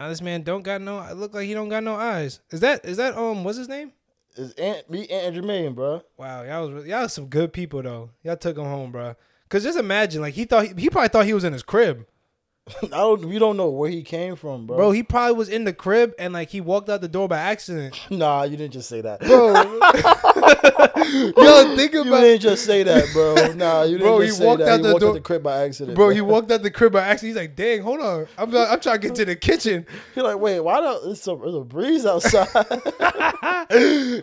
Nah, this man don't got no. It look like he don't got no eyes. Is that is that um what's his name? Is Aunt, me, Aunt Jermaine, bro. Wow, y'all was y'all was some good people though. Y'all took him home, bro. Cause just imagine, like he thought he, he probably thought he was in his crib, I don't. We don't know where he came from, bro. bro. He probably was in the crib and like he walked out the door by accident, nah, you didn't just say that, bro. Yo, think You about, didn't just say that, bro. Nah, you didn't Bro, just he say walked that. out he the walked door- out the crib by accident, bro. He walked out the crib by accident. He's like, "Dang, hold on, I'm I'm trying to get to the kitchen." You're like, wait, why don't it's a, there's a breeze outside?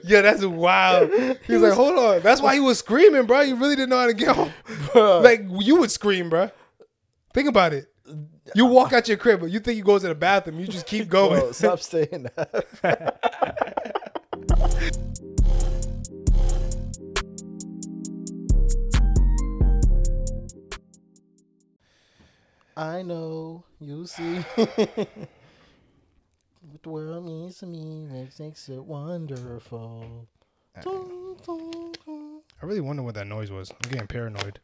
yeah, that's wild. He's like, "Hold on." That's why he was screaming, bro. You really didn't know how to get home. Bro. Like you would scream, bro. Think about it. You walk out your crib, but you think you go to the bathroom. You just keep going. Bro, stop saying that. I know you see what the world means to me makes makes it wonderful. I really wonder what that noise was. I'm getting paranoid.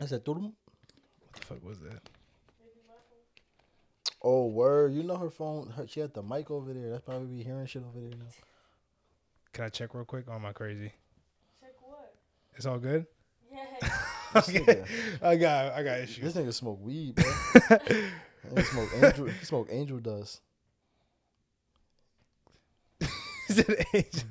I said. What the fuck was that? "Oh word, you know her phone. Her, she had the mic over there. That's probably be hearing shit over there now." Can I check real quick? Or am I crazy? Check what? It's all good. Yeah. This nigga, I got I got issues. this nigga smoke weed, bro. he smoke angel. He smoke angel dust. Is it Angel?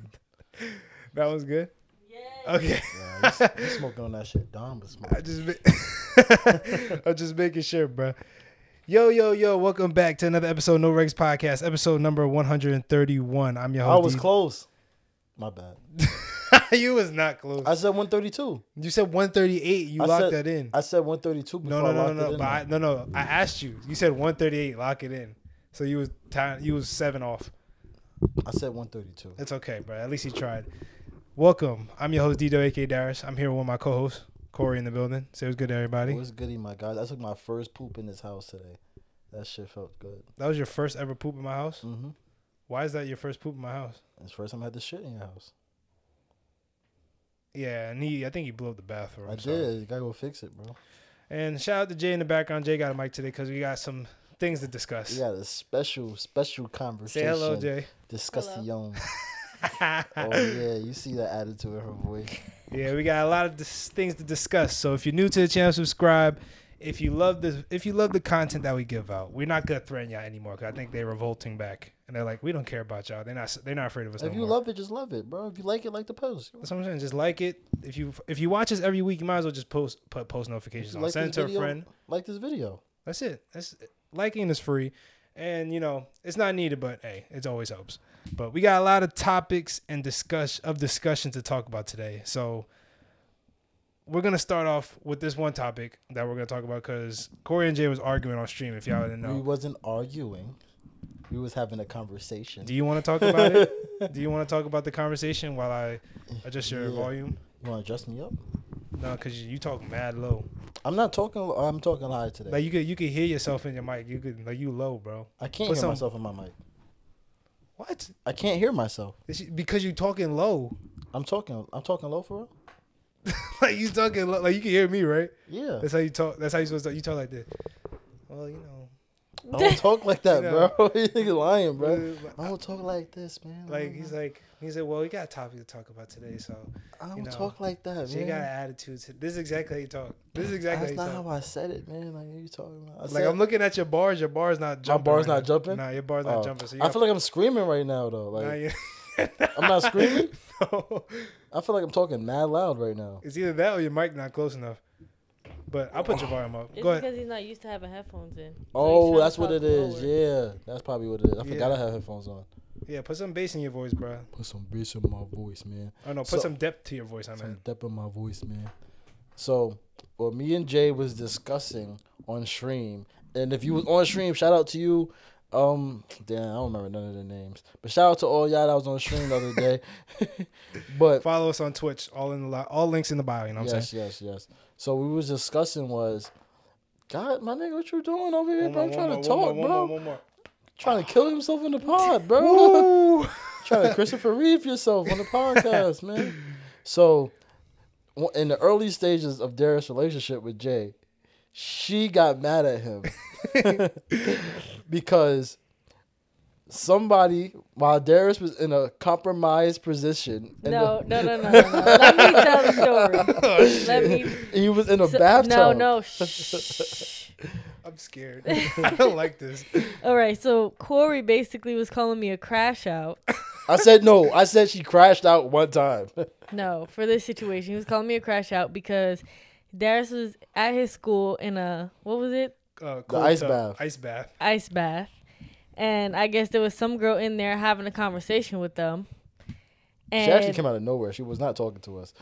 That was good. Yeah. Okay. Yeah, he's, he's smoking on that shit. Don was I just ma- I'm just making sure, bro. Yo, yo, yo! Welcome back to another episode of No Regs Podcast, episode number 131. I'm your host. I was D- close. My bad. you was not close. I said 132. you said 138. You I locked said- that in. I said 132 before no, no, I no, locked no, it no. in. But I, no, no. I asked you. You said 138. Lock it in. So you was ti you was seven off. I said 132. It's okay, bro. At least he tried. Welcome. I'm your host aka Darris. I'm here with my co-host Korey in the building. Say what's good to everybody. What's goody, my guy? I took my first poop in this house today. That shit felt good. That was your first ever poop in my house. Mm-hmm. Why is that your first poop in my house? It's the first time I had this shit in your house. Yeah, and he, I think he blew up the bathroom. I so- did. You gotta go fix it, bro. And shout out to Jay in the background. Jay got a mic today because we got some things to discuss. We got a special, special conversation. Say conversation. hello, Jay. Discuss the young. Oh yeah, you see the attitude in her voice. Yeah, we got a lot of dis- things to discuss. So if you're new to the channel, subscribe. If you love this, if you love the content that we give out, we're not gonna threaten y'all anymore. Cause I think they're revolting back, and they're like, we don't care about y'all. They're not. They're not afraid of us. If no you more. love it, just love it, bro. If you like it, like the post. That's what I'm saying. Just like it. If you if you watch us every week, you might as well just post put post notifications on. like Send it to a friend. Like this video. That's it. That's liking is free, and you know it's not needed, but hey, it always helps. But we got a lot of topics and discuss of discussion to talk about today. So we're gonna start off with this one topic that we're gonna talk about because Korey and Jay was arguing on stream. If y'all didn't know, We know, wasn't arguing. We was having a conversation. do you want to talk about it? Do you want to talk about the conversation while I adjust your Yeah. volume? You want to adjust me up? No, because you, you talk mad low. I'm not talking. I'm talking high today. Like you could you could hear yourself in your mic. You could like you low, bro. I can't put hear some- myself in my mic. What? I can't hear myself. Because you talking low. I'm talking. I'm talking low for real. like you talking low. like you can hear me, right? Yeah. That's how you talk. That's how you supposed to. You talk like this. Well, you know, I don't talk like that, You know. bro. you nigga lying, bro. I don't talk like this, man. like he's like he said. Well, we got a topic to talk about today, so I don't you know, talk like that, she got an attitude. To, this is exactly how you talk. This is exactly That's how not you talk. how I said it, man. Like what you talking about? I like said- I'm looking at your bars. Your bars not jumping. bar's right not now. jumping? Nah, your bar's not Oh. jumping. So I got- feel like I'm screaming right now, though. Like you- I'm not screaming. No. I feel like I'm talking mad loud right now. It's either that or your mic not close enough. But I'll put your volume up. It's Go ahead. because he's not used to having headphones in. So Oh, that's what talk it is. lower. Yeah, that's probably what it is. I forgot Yeah. I have headphones on. Yeah, put some bass in your voice, bro. Put some bass in my voice, man. Oh no, put So- some depth to your voice. I some meant. depth in my voice, man. So, what me and Jay was discussing on stream, and if you was on stream, shout out to you. Um, damn, I don't remember none of the names, but shout out to all y'all that was on stream the other day. but Follow us on Twitch. All in the li- all links in the bio. You know what I'm saying? yes, yes. Yes. So we was discussing was, God, my nigga, what you doing over here, One bro? more, I'm trying one to more, talk, one more, bro. One more, one more. Trying to kill himself in the pod, bro. Trying to Christopher Reeve yourself on the podcast, man. So, in the early stages of Darris' relationship with Jay, she got mad at him because somebody while Darris was in a compromised position. and No, no, no, no, no, no. Let me tell the story. Let me. he was in a so- bathtub. No, no. Shh. I'm scared. I don't like this. All right. So Korey basically was calling me a crash out. I said no. I said she crashed out one time. No, for this situation, he was calling me a crash out because Darris was at his school in a what was it Uh, cold ice tub, bath. Ice bath. ice bath, and I guess there was some girl in there having a conversation with them. And she actually came out of nowhere. She was not talking to us.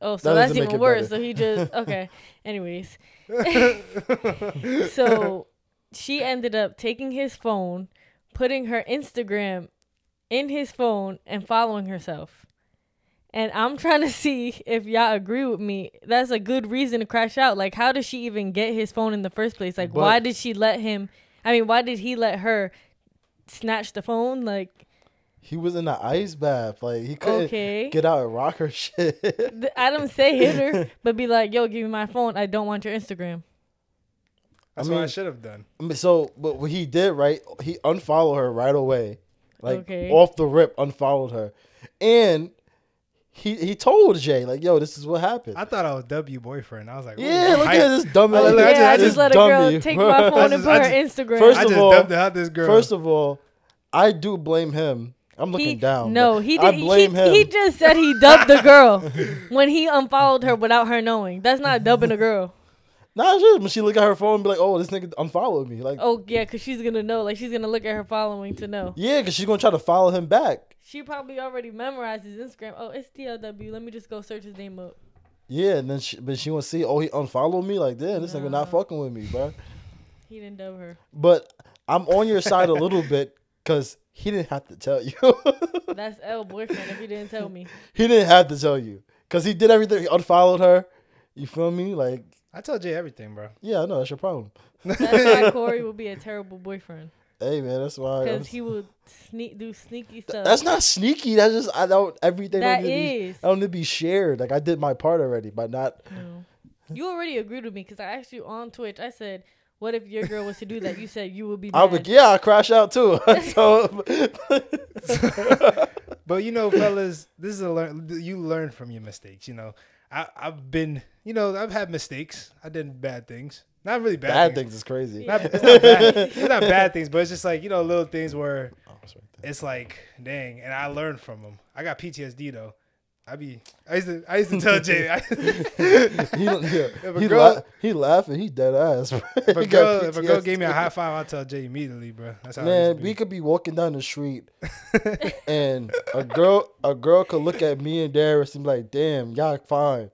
Oh, so That that's even worse. better. So he just okay. Anyways, so she ended up taking his phone, putting her Instagram in his phone, and following herself. And I'm trying to see if y'all agree with me. That's a good reason to crash out. Like, how did she even get his phone in the first place? Like, why did she let him? I mean, why did he let her snatch the phone? Like, He was in the ice bath. Like he couldn't okay. get out and rock her shit. Th- I don't say hit her, but be like, yo, give me my phone. I don't want your Instagram. That's I what I should have done. I mean, so, but what he did, right? He unfollowed her right away, like Okay. off the rip, unfollowed her, and he he told Jay like, "Yo, this is what happened." I thought I was W boyfriend. I was like, yeah, look hyped. at this dummy. I I yeah, just- I I just, just let a girl dummy. take I my phone just- and put I her just- Instagram. First I of all- dumped out this girl. First of all, I do blame him. I'm looking he, down. No, he I did. blame he, him. he just said he dubbed the girl when he unfollowed her without her knowing. That's not dubbing a girl. nah, it's just when she look at her phone and be like, "Oh, this nigga unfollowed me." Like, Oh yeah, because she's gonna know. Like she's gonna look at her following to know. yeah, because she's gonna try to follow him back. She probably already memorized his Instagram. Oh, it's DLW. Let me just go search his name up. Yeah, and then she, but she want to see, oh, he unfollowed me. Like, damn, this nigga not fucking with me, bro. He didn't dub her. But I'm on your side a little bit because he didn't have to tell you. That's L boyfriend. If he didn't tell me, he didn't have to tell you because he did everything. He unfollowed her. You feel me? Like, I told Jay everything, bro. yeah, I know that's your problem. that's why Korey would be a terrible boyfriend Hey, man, that's why. Because he would sneak do sneaky stuff. that's not sneaky. That's just I don't everything. That don't need to be- I don't need to be shared. Like I did my part already by not. No. You already agreed with me because I asked you on Twitch. I said, "What if your girl was to do that?" You said you would be mad. I would, yeah, I crash out too. so But you know, fellas, this is a learn. You learn from your mistakes. You know, I I've been. You know, I've had mistakes. I did bad things. Not really bad, bad things. things is crazy. Yeah. Not, it's not bad. It's not bad things, but it's just like you know, little things where Oh, it's right there. it's like, dang, and I learned from them. I got PTSD though. I be, I used to, I used to tell Jay, I, he, yeah, If a he, girl- la- he laughing. He dead ass. bro. if a He girl, if a girl PTSD. gave me a high five, I'll tell Jay immediately, bro. That's how. Man, to we could be walking down the street, and a girl, a girl could look at me and Darris and be like, "Damn, y'all fine,"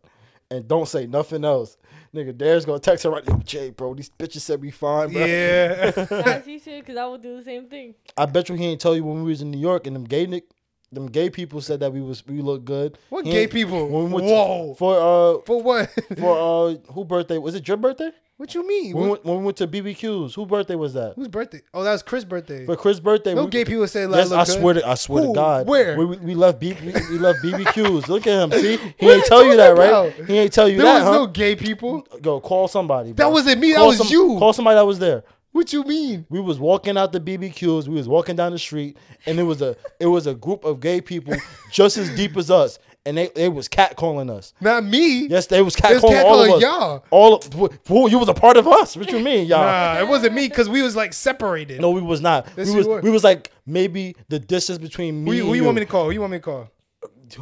and don't say nothing else. Nigga, Darris gonna text her right, Yo, Jay, bro, these bitches said we fine, bro. Yeah. As you should, because I would do the same thing. I bet you he ain't tell you when we was in New York and them gay nick, them gay people said that we was we look good. what He gay people? When we went to- Whoa. for uh For what? for uh who birthday was it? Your birthday? what you mean? When we, What- went, when we went to BBQs, who birthday was that? whose birthday? Oh, that was Chris' birthday. For Chris' birthday. no we, gay people say like, Yes, I good. swear to I swear to God. Where? we, we, left B, we, we left BBQs. Look at him. See, he ain't tell you that, talking right? He ain't tell you There that, was huh? no gay people. Go call somebody. That wasn't me. That was some- you. Call somebody that was there. What you mean? We was walking out the BBQs. We was walking down the street, and it was a it was a group of gay people just as deep as us, and they they was catcalling us. Not me. Yes, they was It was catcalling all of us. y'all. All of, wh- who you was a part of us. What you mean, y'all? Nah, it wasn't me because we was like separated. No, we was not. Yes, we was were. we was like maybe the distance between me you- and who you you. want me to call? Who you want me to call?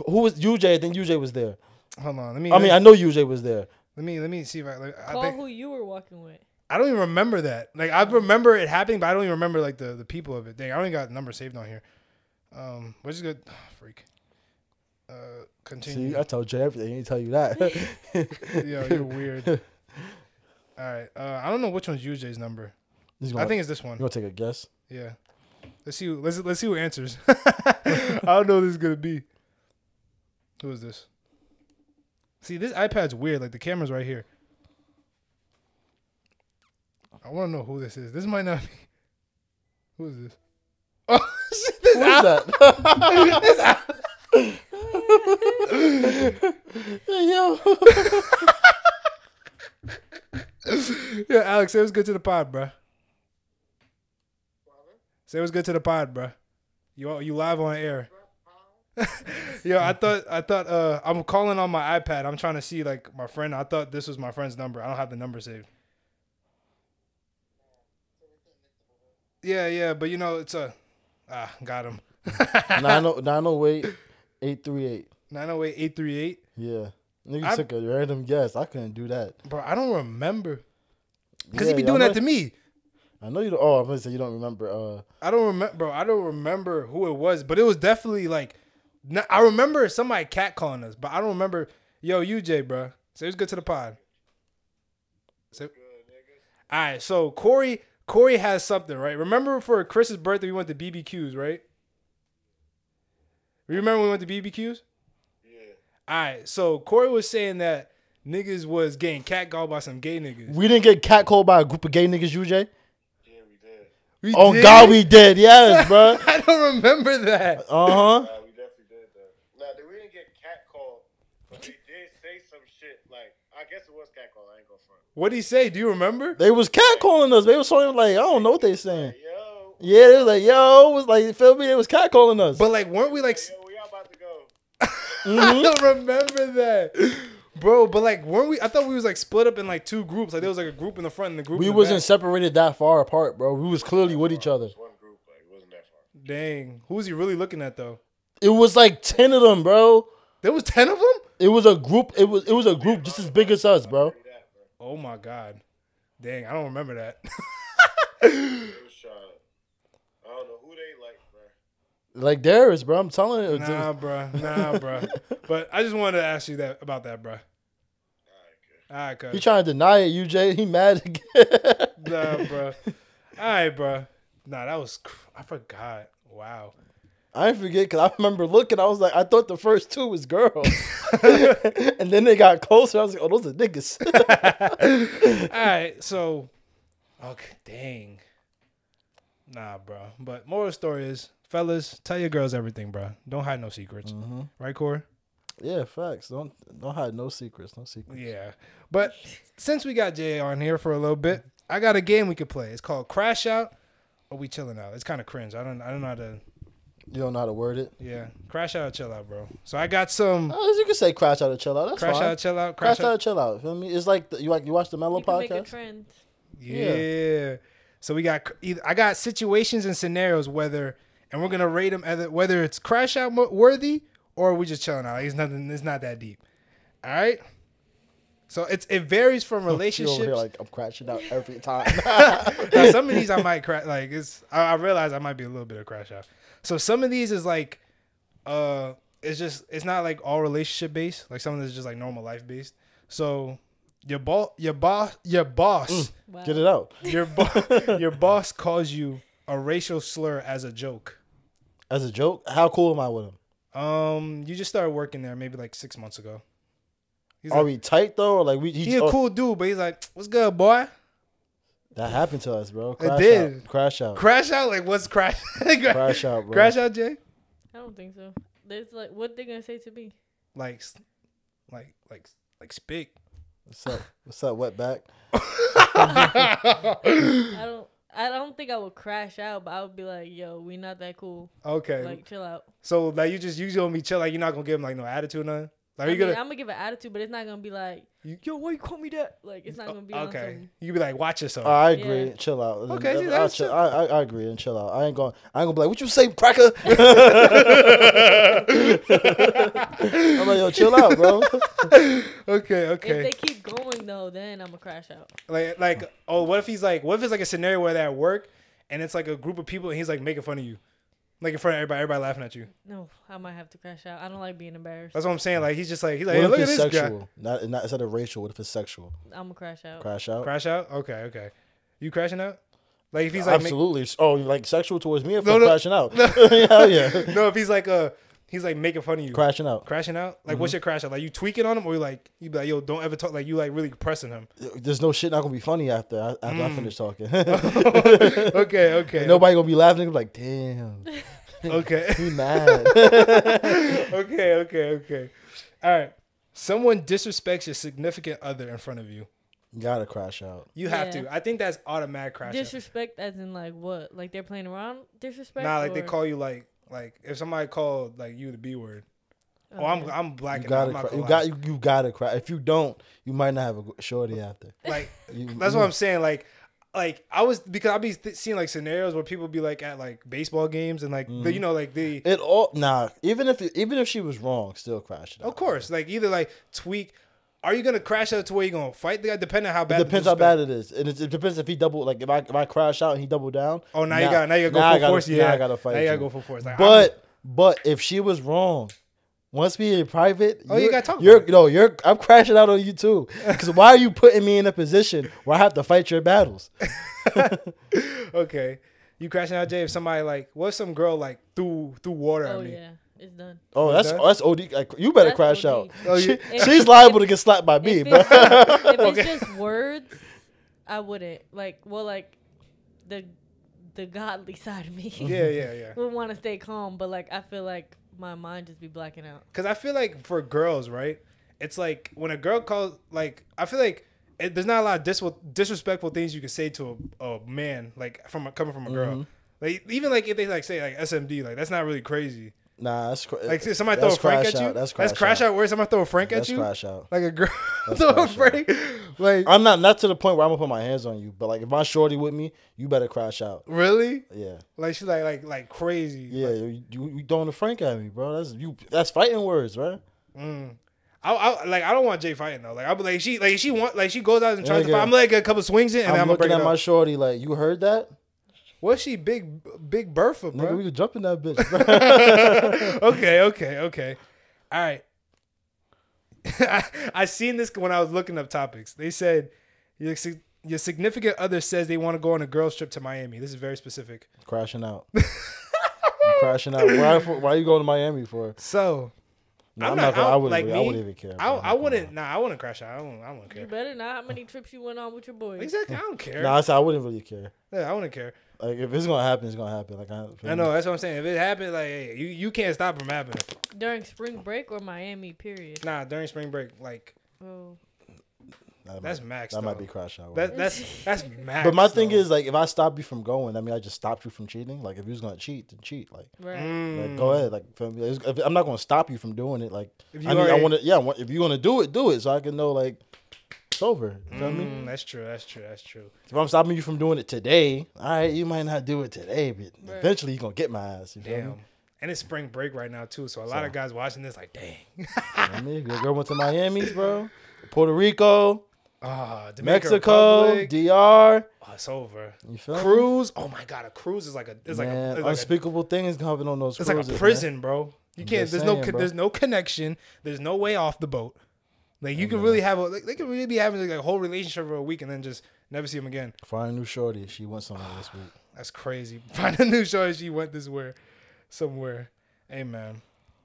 Who was UJ? I think UJ was there. Hold on. Let me. I mean, I know UJ was there. let me let me see if I. Like, I, Call think, who you were walking with. I don't even remember that. Like I remember it happening, but I don't even remember like the, the people of it. Dang, I only got the number saved on here. Um, which is good. freak. Uh, continue. See, I told Jay everything. He didn't tell you that. Yo, you're weird. All right. Uh, I don't know which one's UJ's number. I think it's this one. you want to take a guess? Yeah. Let's see. Who, let's let's see who answers. I don't know who this is gonna be. Who is this? See, this iPad's weird. Like the camera's right here. I want to know who this is. This might not be. Who is this? Oh, shit, this Who's Al- that? Yo, Yeah, Alex, it was good to the pod, bro. Say what's good to the pod, bro. You you live on air. Yo, I thought I thought uh I'm calling on my iPad. I'm trying to see like my friend. I thought this was my friend's number. I don't have the number saved. Yeah, yeah, but you know it's a ah got him. 90 908 838. 908 838. Yeah. Nigga I- took a random guess. I couldn't do that. Bro, I don't remember. Cause Yeah, he be doing I that to me. I know you don't. Oh, I'm gonna say you don't remember. Uh, I don't remember, bro. I don't remember who it was, but it was definitely like. I remember somebody cat calling us, but I don't remember. Yo, UJ, bro. Say it's good to the pod. Say, all right, so Korey, Korey has something, right? Remember for Chris's birthday, we went to BBQs, right? You remember when we went to BBQs? Yeah. All right, so Korey was saying that niggas was getting catcalled by some gay niggas. we didn't get catcalled by a group of gay niggas, UJ. Yeah, we did. We Oh did? God, we did. Yes, bro. I don't remember that. Uh huh. Nah, we definitely did that. Nah, we didn't get catcalled, but we did say some shit. Like, I guess it was catcall. I ain't gonna front. What'd he say? Do you remember? They was catcalling us. They was saying like, I don't know what they saying. Yo, Yeah, they was like, yo, it was like, you feel me? They was catcalling us. But like, weren't we like? s- yo, we all about to go. Mm-hmm. I don't remember that, bro. But like, weren't we? I thought we was like split up in like two groups. Like there was like a group in the front and the group. we in the wasn't back. separated that far apart, bro. We was clearly with each other. One group, like, it wasn't that far. Dang, who was he really looking at though? It was like ten of them, bro. There was ten of them. It was a group. It was it was a group just as big as us, bro. Oh my god, dang, I don't remember that. It was trying. I don't know who they like. Darris, bro. I'm telling you. nah, bro, nah, bro. But I just wanted to ask you that about that, bro. All right, He trying to deny it, UJ. He mad again. Nah, bro. All right, bro. Nah, that was. cr- I forgot. Wow. I forget because I remember looking. I was like, I thought the first two was girls, and then they got closer. I was like, oh, those are niggas. All right, so okay, dang. Nah, bro. But moral story is, fellas, tell your girls everything, bro. Don't hide no secrets, Mm-hmm. right, Korey? yeah, facts. Don't don't hide no secrets. No secrets. Yeah. But since we got Jay on here for a little bit, I got a game we could play. It's called Crash Out or We Chilling Out. It's kind of cringe. I don't. I don't know how to. You don't know how to word it. Yeah, Crash Out, or Chill Out, bro. So I got some Oh, you can say crash out or chill out. That's Crash fine. Out, Chill Out, crash Crash out Out. chill out. Feel me? It's like the, you like you watch the Mellow You can make a podcast. trend. Yeah. So we got either I got situations and scenarios whether and we're gonna rate them either whether it's crash out worthy or we just chilling out. It's nothing. It's not that deep. All right. So it's it varies from She over relationships. here like I'm crashing out every time. Now, some of these I might crash. Like it's I, I realize I might be a little bit of crash out. So some of these is like, uh, it's just it's not like all relationship based. Like some of this is just like normal life based. So your boss, your boss, your boss. Wow. Get it out. Your bo- your boss calls you a racial slur as a joke. As a joke, how cool am I with him? Um, you just started working there maybe like six months ago. He's Are like, we tight though? Or like we? He, he a oh, cool dude, but he's like, "What's good, boy?" That happened to us, bro. Crash did. Out. Crash out. Crash out, like what's crash? Crash out, bro. Crash out, Jay. I don't think so. There's like, what they gonna say to me? Like, like, like, like speak. What's up? What's up, wetback? I don't. I don't think I would crash out, but I would be like, "Yo, we not that cool. Okay, Like, chill out." so like you just you gonna be chill, like you're not gonna give him like no attitude, or nothing. Like I you mean, gonna I'm gonna give an attitude, but it's not gonna be like, You- "Yo, why you call me that?" Like, it's not oh, gonna be okay. some- You be like, watch yourself. Oh, I agree. Yeah. Chill out. Okay, see, I, that's chill, chill. I, I I agree and chill out. I ain't gonna I ain't gonna be like, what you say, cracker? I'm like, yo, chill out, bro. okay, okay. If they keep going though, then I'm gonna crash out. Like, like, oh, what if he's like, what if it's like a scenario where they're at work and it's like a group of people and he's like making fun of you, like in front of everybody, everybody laughing at you. No, I might have to crash out. I don't like being embarrassed. That's what I'm saying. Like he's just like he's like, What hey, if look at it's this guy. sexual? Not, not instead of racial. What if it's sexual? I'm gonna crash out. Crash out. Crash out. Okay, okay. You crashing out? Like if he's like, make- Absolutely. oh, like sexual towards me if No, I'm no. crashing out? Hell yeah. no, if he's like uh, he's like making fun of you. Crashing out. Crashing out? Like, Mm-hmm. what's your crash out? Like, you tweaking on him, or you like, you be like, yo, don't ever talk. Like, you like really pressing him. There's no shit not gonna be funny after I, after Mm. I finish talking. okay, okay, Nobody gonna be laughing. They're like, damn, okay, he mad. okay, okay, okay. All right. Someone disrespects your significant other in front of you. You gotta crash out. You have Yeah. to. I think that's automatic crash. out. Disrespect as in like what? Like they're playing around disrespect? Nah, like they call you like like if somebody called like you the b word. Oh, I'm I'm black. You gotta, not you got, you, you gotta crash. If you don't, you might not have a shorty after. like You, that's you- what I'm saying. Like like I was because I'll be th- seeing like scenarios where people be like at like baseball games and like Mm-hmm. the, you know like the It all nah. Even if even if she was wrong, still crash it. of out. course like either like tweak. Are you gonna crash out to where you gonna fight the guy? Depending on how It bad. the depends how bad it is, and it, it depends if he double like if I if I crash out and he double down. Oh, now, you got now you gotta go now I full gotta- force. now Yeah, I gotta fight. Now you gotta go full force. Like, I'm- But but if she was wrong, once we in private, Oh, you you're- gotta talk You're about it. no, you're. I'm crashing out on you too. Because why are you putting me in a position where I have to fight your battles? okay, you crashing out, Jay? If somebody like, what if some girl like threw threw water Oh at me? yeah, it's done. Oh, that's that? oh, that's od. Like, you better That's crash OD. out. Oh, She- you- she's liable to get slapped by me, If bro. it's, if Okay. just words, I wouldn't like. Well, like the the godly side of me Yeah, yeah, yeah. would want to stay calm, but like I feel like my mind just be blacking out. Because I feel like for girls, right? It's like when a girl calls, like I feel like it, there's not a lot of dis- disrespectful things you can say to a, a man, like from a, coming from a girl. Mm-hmm. Like even like if they like say like SMD, like that's not really crazy. Nah, that's cra- Like somebody that's throw a frank crash at you, out. That's that's crash, crash out. Where somebody throw a frank That's at you, crash out. like a girl That's throw a out. frank, like I'm not not to the point where I'm gonna put my hands on you, but like if my shorty with me, you better crash out. really, Yeah, like she's like like like crazy. yeah. Like, you, you, you throwing a frank at me, bro. That's you. That's fighting words, right? mm. I, I like I don't want Jay fighting though. Like I be like she like she want like she goes out and tries to fight. I'm like a couple swings in and I'm, then I'm, gonna looking at my shorty like, you heard that? What's she big big Bertha, Nigga, bro? we could jump in that bitch. Bro. okay, okay, okay. All right. I, I seen this when I was looking up topics. They said your sig- your significant other says they want to go on a girls trip to Miami. This is very specific. crashing out. I'm crashing out. Why, for, why you going to Miami for? So No, I'm I'm, not- not. gonna, I I wouldn't. like really- I wouldn't even care. I. I wouldn't. Nah, I wouldn't crash out. I don't. I wouldn't care. You better not. How many trips you went on with your boys? Exactly. I don't care. No, I said I wouldn't really care. Yeah, I wouldn't care. Like if it's gonna happen, it's gonna happen. Like I, I know. That's what I'm saying. If it happens, like hey, you you can't stop it from happening. During spring break or Miami period? Nah, during spring break, like Oh, That that's might, max. That though. might be crash out. That that's that's max. but my thing is like, if I stop you from going, I mean, I just stopped you from cheating. Like if you was gonna cheat, then cheat. Like, right. Mm. like go ahead. Like feel me? It's- if- I'm not gonna stop you from doing it. Like If you I mean, I want to. Yeah, if you want to do it, do it, so I can know like it's over. You feel me? Mm, that's true. That's true. That's true. If I'm stopping you from doing it today, all right, you might not do it today, but Right. eventually you're gonna get my ass. You feel Damn. me? And it's spring break right now too, so a lot So. of guys watching this like, dang. I mean, your girl went to Miami's, bro. Puerto Rico, Ah, Mexico, Republic. DR. Oh, it's over. You feel me? Cruise. Oh my god, a cruise is like a it's like a, Man, it's like a, unspeakable things happen on those it's like cruises. a man. prison, bro. You I'm can't. There's no. saying, con- bro. There's no connection. There's no way off the boat. Like you can really have a. Like, they could really be having like a whole relationship for a week and then just never see them again. Find a new shorty. She went somewhere this week. That's crazy. Find a new show. She went this where, somewhere. Hey man.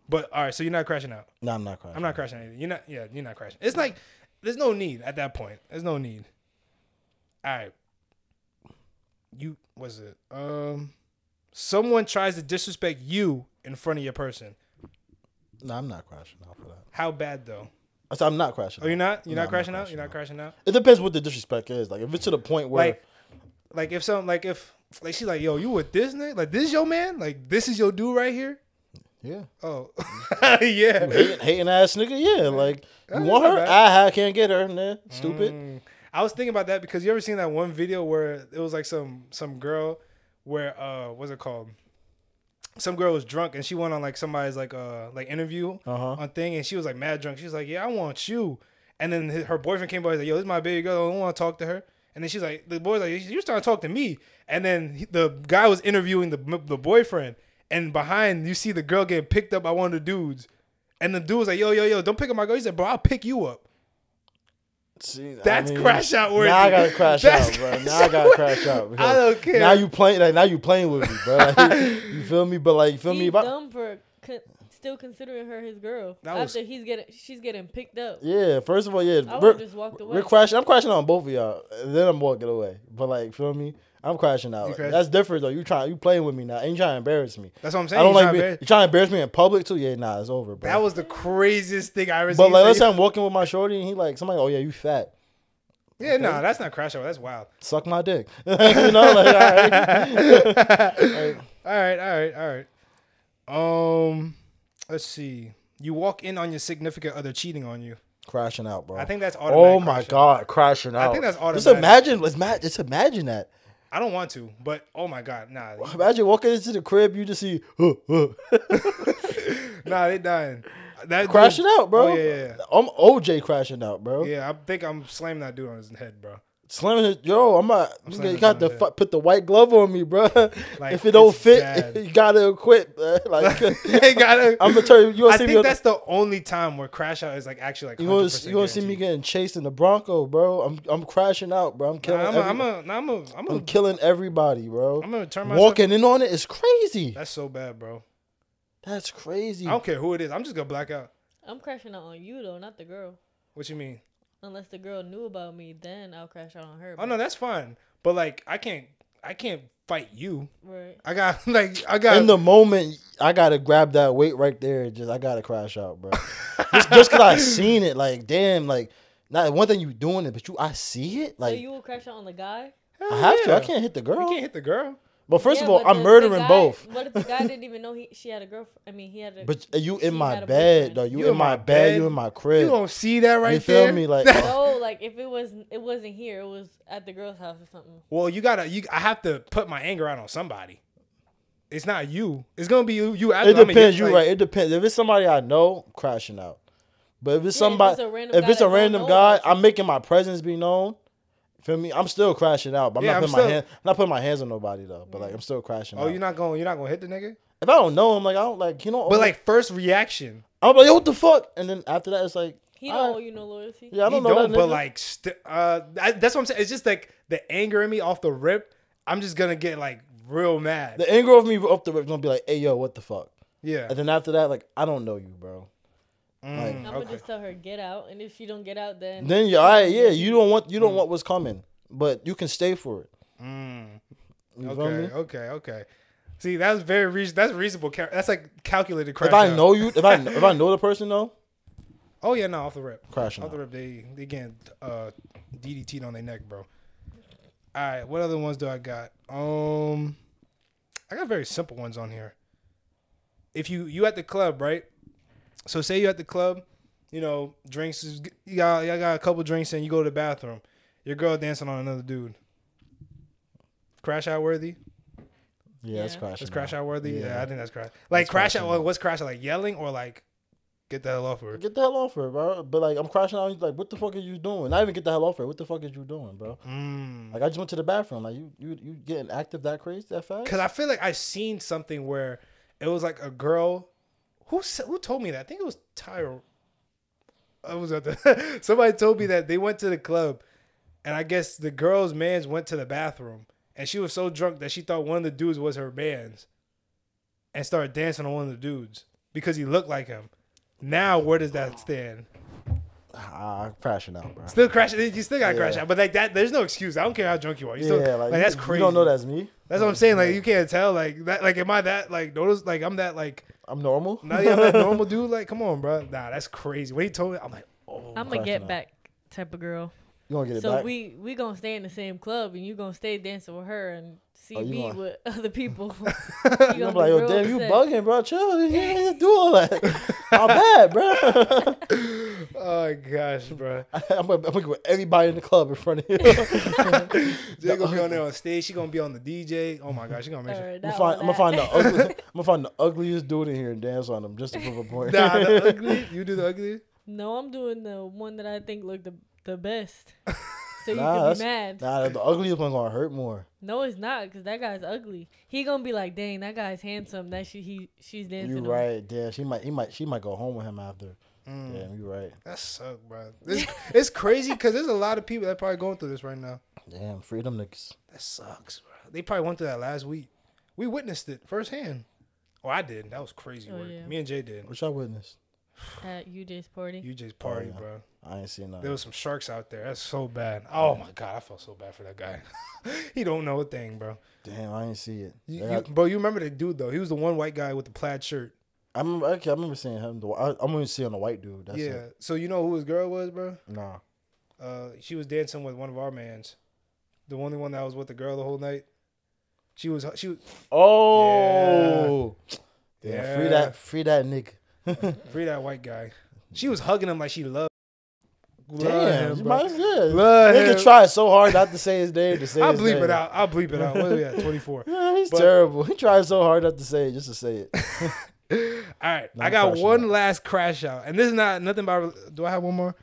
But all right, so you're not crashing out. No, I'm not crashing. I'm not crashing anything. You're not. Yeah, you're not crashing. It's like there's no need at that point. There's no need. All right. You was it? Um, someone tries to disrespect you in front of your person. No, I'm not crashing out for that. How bad though? I said I'm not crashing. Oh, you're not. You're No, not I'm crashing out. You're not crashing out. It depends what the disrespect is. Like if it's to the point where Like, like if some like if like she's like, yo, you with this nigga? Like this your man? Like this is your dude right here? yeah, Oh, yeah. hating, hating ass nigga. Yeah, like you want her? I, I can't get her. Nah, stupid. Mm. I was thinking about that because you ever seen that one video where it was like some some girl where uh what's it called? Some girl was drunk and she went on like somebody's like uh like interview Uh-huh. on thing and she was like mad drunk. She was like, "Yeah, I want you." And then his, her boyfriend came by. He's like, "Yo, this is my baby girl. I don't want to talk to her." And then she's like, "The boy's like, you're starting to talk to me." And then he- the guy was interviewing the the boyfriend, and behind you see the girl getting picked up by one of the dudes. And the dude was like, "Yo, yo, yo, don't pick up my girl." He said, "Bro, I'll pick you up." See, I That's mean, crash out worthy. Now I gotta crash That's out, bro. crash Now I gotta crash out. I don't care. Now you playing like now you playing with me, bro. Like, you feel me? But like you feel me? He's If I- dumb for con- still considering her his girl That was- after he's getting she's getting picked up. yeah, first of all, yeah, I we're, just walked away. we're crashing. I'm crashing on both of y'all. And then I'm walking away. But like, feel me? I'm crashing out. You crash- That's different though. You trying you playing with me now. You trying to embarrass me. That's what I'm saying. I don't He's like trying to be, embarrass- you trying to embarrass me in public too. Yeah, nah, it's over, bro. That was the craziest thing I ever but like, let's say I'm walking with my shorty and he like somebody. Oh yeah, you fat. Yeah, no, that's not crash out. That's wild. Suck my dick. you know, like all right. All right, all right, all right. Um, let's see. You walk in on your significant other cheating on you. crashing out, bro. I think that's automatic. Oh my crash out. god, crashing out. I think that's automatic. Just imagine, let's ma- just imagine that. I don't want to, but oh my god, nah, Imagine walking into the crib, you just see huh, huh, nah, they dying. That crashing dude- out, bro. Oh, yeah, yeah, yeah. I'm OJ crashing out, bro. Yeah, I think I'm slamming that dude on his head, bro. Slamming it, yo. I'm not. I'm you got to fu- put the white glove on me, bro. Like, if it don't fit, bad. you gotta quit. bro. Like They gotta- I'm gonna tell you. You gonna I see me? think on- that's the only time where crash out is like actually like. you gonna you gonna see me getting chased in the Bronco, bro. I'm I'm crashing out, bro. I'm killing. Nah, I'm a, every- I'm a, nah, I'm a, I'm I'm a, killing everybody, bro. I'm gonna turn myself. Walking in on it is crazy. That's so bad, bro. That's crazy. I don't care who it is. I'm just gonna black out. I'm crashing out on you though, not the girl. What you mean? Unless the girl knew about me, then I'll crash out on her. Oh no, that's fine. But like, I can't, I can't fight you. Right. I got like, I got. in the moment, I gotta grab that weight right there. Just I gotta crash out, bro. just just cause I seen it, like damn, like not one thing you doing it, but you I see it, So like you will crash out on the guy? Hell I have to. I can't hit the You girl. can't hit the girl. But first Yeah, of all, I'm the- the murdering guy- both. What if the guy didn't even know he she had a girlfriend? I mean, he had a. But uh, you in my bed boyfriend. though. You, You in my bed. You in my crib. You don't see that right you feel there. me? Like no, like if it was it wasn't here, it was at the girl's house or something. Well, you gotta. You, I have to put my anger out on somebody. It's not you. It's gonna be you. You. after. it I'm gonna depends. get, You like- right. It depends. If it's somebody I know, crashing out. But if it's Yeah, if somebody, it's a random if guy it's a random guy. I'm making my presence be known. Feel me? I'm still crashing out. But I'm Yeah, not I'm putting still- my hand. I'm not putting my hands on nobody though. But like I'm still crashing Oh, out. you're not going. You're not going to hit the nigga. if I don't know him, like I don't like you know. But like first reaction, I'm like, yo, what the fuck? And then after that, it's like, He don't owe you no loyalty. yeah, I he don't know don't. that But nigga. like, st- uh, I, that's what I'm saying. It's just like the anger in me off the rip. I'm just gonna get like real mad. the anger of me off the rip gonna be like, hey, yo, what the fuck? yeah. And then after that, like, I don't know you, bro. Mm, like- I'm gonna okay. just tell her get out, and if she don't get out, then Then you, all right, yeah, you don't want you don't want what's coming, but you can stay for it. Mm. You feel Okay. me? Okay. Okay. See, that's very reason. That's reasonable. That's like calculated crash. If I out. know you, if I if I know the person though, Oh yeah, no, off the rip. crashing Off the out. rip, they they getting uh DDT'd on their neck, bro. All right, what other ones do I got? Um, I got very simple ones on here. If you you at the club, right? So say you're at the club, you know, drinks is you got you got a couple drinks and you go to the bathroom. Your girl dancing on another dude. Crash out worthy? Yeah, that's Yeah. crashing. That's crash out worthy. Yeah. Yeah. I think that's crash. Like That's crash out. out. What's crash out? Like yelling or like get the hell off her? Get the hell off her, bro. But like, I'm crashing out. Like, what the fuck are you doing? Not even get the hell off her. What the fuck is you doing, bro? Mm. Like, I just went to the bathroom. Like, you you you getting active that crazy that fast? Cause I feel like I seen something where it was like a girl who who told me that. I think it was Tyra. I was at the somebody told me that they went to the club, and I guess the girl's man's went to the bathroom, and she was so drunk that she thought one of the dudes was her man's, and started dancing on one of the dudes because he looked like him. Now where does that stand? Ah, I'm crashing out, bro. Still crashing. You still got to crash out, but like that, there's no excuse. I don't care how drunk you are. You still, yeah, like, like, that's crazy. You don't know that's me. That's what I'm saying. Like you can't tell. Like that. Like am I that like notice? Like I'm that like I'm normal. now you're that normal dude. Like come on, bro. Nah, that's crazy. When he told me, I'm like, oh. I'm a get out. back type of girl. You gonna get it So back? we we gonna stay in the same club, and you gonna stay dancing with her and see Oh, me gonna- with other people. you You gonna gonna be like, yo, real damn, you bugging, bro. Chill. You ain't do all that. My bad, bro. Oh gosh, bro. I'm gonna, I'm gonna get everybody in the club in front of you. Jay gonna be on there on stage. She gonna be on the DJ. Oh my gosh, she gonna make sure. I'm gonna find, I'm gonna find the ugly, I'm gonna find the ugliest dude in here and dance on him just to prove a point. Nah, the ugly. You do the ugly. No, I'm doing the one that I think look the the best. So you Nah, can that's- be mad. Nah, the ugliest one gonna hurt more. No, it's not, cause that guy's ugly. He gonna be like, dang, that guy's handsome. That she he she's dancing. You on." right, damn. She might, he might, she might go home with him after. Mm, Damn, you right. that suck, bro. It's, it's crazy because there's a lot of people that probably going through this right now. Damn, freedom niggas. That sucks, bro. They probably went through that last week. We witnessed it firsthand. Oh, I did. That was crazy Oh, work. yeah. Me and Jay did. What y'all witness? At UJ's party. UJ's party, yeah. bro. I ain't seen nothing. There was some sharks out there. That's so bad. Oh my god, I felt so bad for that guy. he don't know a thing, bro. Damn, I ain't see it. You, They you, bro, you remember the dude though? He was the one white guy with the plaid shirt. I remember. Okay, I remember seeing him. The, I, I'm only seeing the white dude. That's yeah. it. So you know who his girl was, bro? Nah. Uh, she was dancing with one of our mans, the only one that was with the girl the whole night. She was she was Oh, yeah. Yeah. Free that, free that nigga. free that white guy. She was hugging him like she loved. Love Damn, him, you might as well. Love Nigga him. tried so hard not to say his name to say I'll his bleep name. it out. I'll bleep it out. What are we at? Twenty four. Yeah, he's But- terrible. He tried so hard not to say it just to say it. All right, I got one out. last crash out, and this is not nothing about. Do I have one more?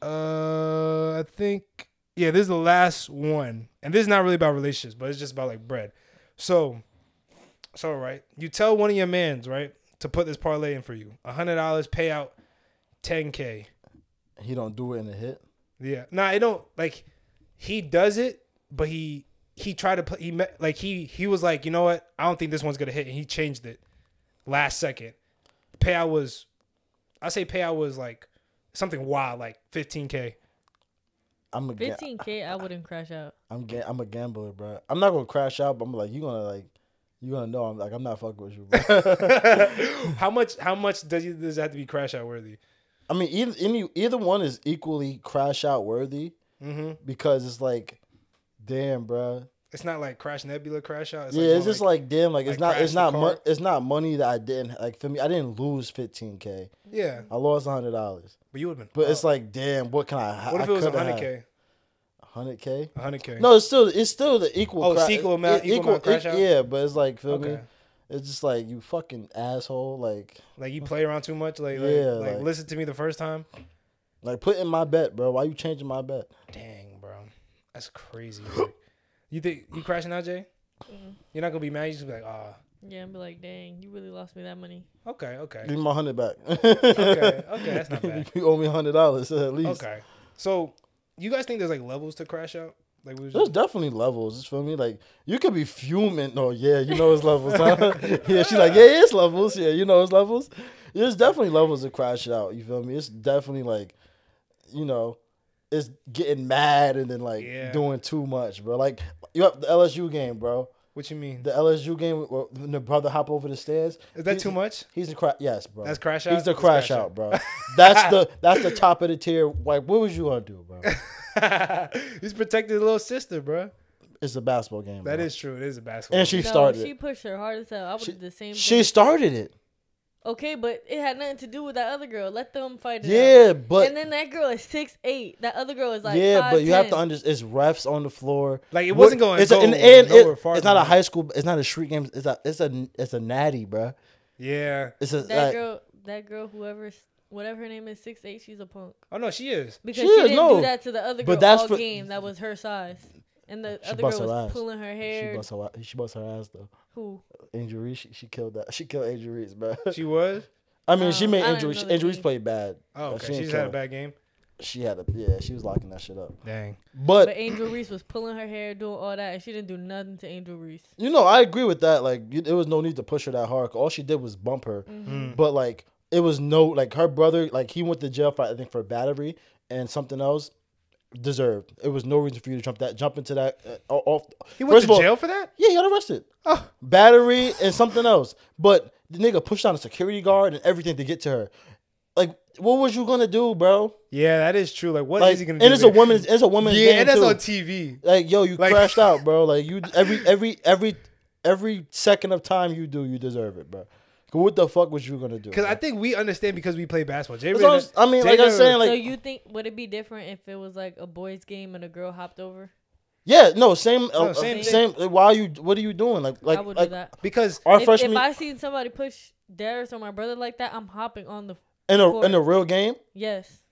Uh, I think yeah, this is the last one, and this is not really about relationships, but it's just about like bread. So, so right, you tell one of your mans right to put this parlay in for you, a hundred dollars payout, ten k. He don't do it in a hit. Yeah, nah, I don't like. He does it, but he he tried to put he met like he he was like, you know what? I don't think this one's gonna hit, and he changed it last second. Payout was, I say payout was like something wild, like fifteen k. I'm a ga- 15k, I wouldn't crash out. I'm ga- I'm a gambler, bro. I'm not gonna crash out, but I'm like you gonna like you gonna know I'm like I'm not fucking with you, bro. how much? How much does it, does it have to be crash out worthy? I mean either any either one is equally crash out worthy Mm-hmm. because it's like, damn, bro. It's not like crash nebula crash out. yeah, more it's just like, damn, like, it's not it's not mo- it's not money that I didn't like for me. I didn't lose 15k. yeah, I lost hundred dollars, but you would have been. but it's like, damn, what can I? ha- what if I it was hundred k? 100k. hundred k. No, it's still it's still the equal. Oh, cra- it's equal amount- e- equal amount crash e- out? Yeah, but it's like feel me. It's just like you fucking asshole. Like Like you play around too much. Like, like, Yeah, like, like- listen to me the first time. like put in my bet, bro. Why you changing my bet? Dang, bro, that's crazy. bro. You think you crashing out, Jay? Mm. You're not gonna be mad. You just be like, ah, Yeah, and be like, dang, you really lost me that money. okay, okay, Give me my hundred back. okay, okay. That's not bad. you owe me hundred dollars at least. Okay, so you guys think there's like levels to crash out? Like we There's just, definitely levels. You feel me? Like you could be fuming. No, yeah, you know it's levels. Huh? yeah, she's like, yeah, it's levels. Yeah, you know it's levels. There's definitely levels to crash out. You feel me? It's definitely like, you know, it's getting mad and then like Yeah. doing too much, bro. Like you have the LSU game, bro. what you mean? The LSU game when the brother hop over the stairs. Is that too much? He's a crash. Yes, bro. That's crash out. He's the That's crash out, bro. That's the that's the top of the tier. Like, what was you gonna do, bro? He's protecting his little sister, bro. It's a basketball game. That bro. is true. It is a basketball. And she game. no, started she pushed her hard as hell. I would She- the same She thing. started it. Okay, but it had nothing to do with that other girl. Let them fight it out. Yeah, but and then that girl is six eight. That other girl is like yeah, but you have to understand. It's refs on the floor. Like, it wasn't going It's a, and, and nowhere it, far it's not a high school. It's not a street game. It's a it's a it's a natty, bro. Yeah. It's a That like, girl, that girl, whoever, whatever her name is, six eight. She's a punk Oh no, she is. because She she, is, didn't no. do that to the other girl But girl that's all for- game. That was her size, and the She other girl was ass. pulling her she hair. bust her she bust her ass though. Who? Angel Reese, she, she killed that. She killed Angel Reese, bro. She was. I mean, she Um, made I don't Angel. know Reese- the Angel Reese name. played bad. Oh, but okay. she She ain't had a kill bad game. She had a yeah. She was locking that shit up. Dang. But But Angel Reese was pulling her hair, doing all that, and she didn't do nothing to Angel Reese. you know, I agree with that. Like, you, there was no need to push her that hard. All she did was bump her. Mm. But like, it was no like her brother. Like, he went to jail for I think for battery and something else. Deserved. It was no reason for you to jump that jump into that. Uh, off. He went First to all- jail for that. Yeah, he got arrested. Oh. Battery and something else. But the nigga pushed down a security guard and everything to get to her. Like, what was you gonna do, bro? Yeah, that is true. Like, what is like, he gonna and do? And it's there? a woman's. It's a woman's Yeah, and that's too. on TV. Like, yo, you Like- crashed out, bro. Like, you every every every every second of time you do, you deserve it, bro. 'Cause What the fuck was you gonna do? Because? I think we understand because we play basketball. Jay That's I was- I mean, like I'm saying, like so you think would it be different if it was like a boys' game and a girl hopped over? yeah, no, same, uh, No, uh, same same. thing. Why are you? What are you doing? Like, like, I would like do that. because our If, freshman if I seen somebody push Darris or my brother like that, I'm hopping on the in a court. in a real game. yes,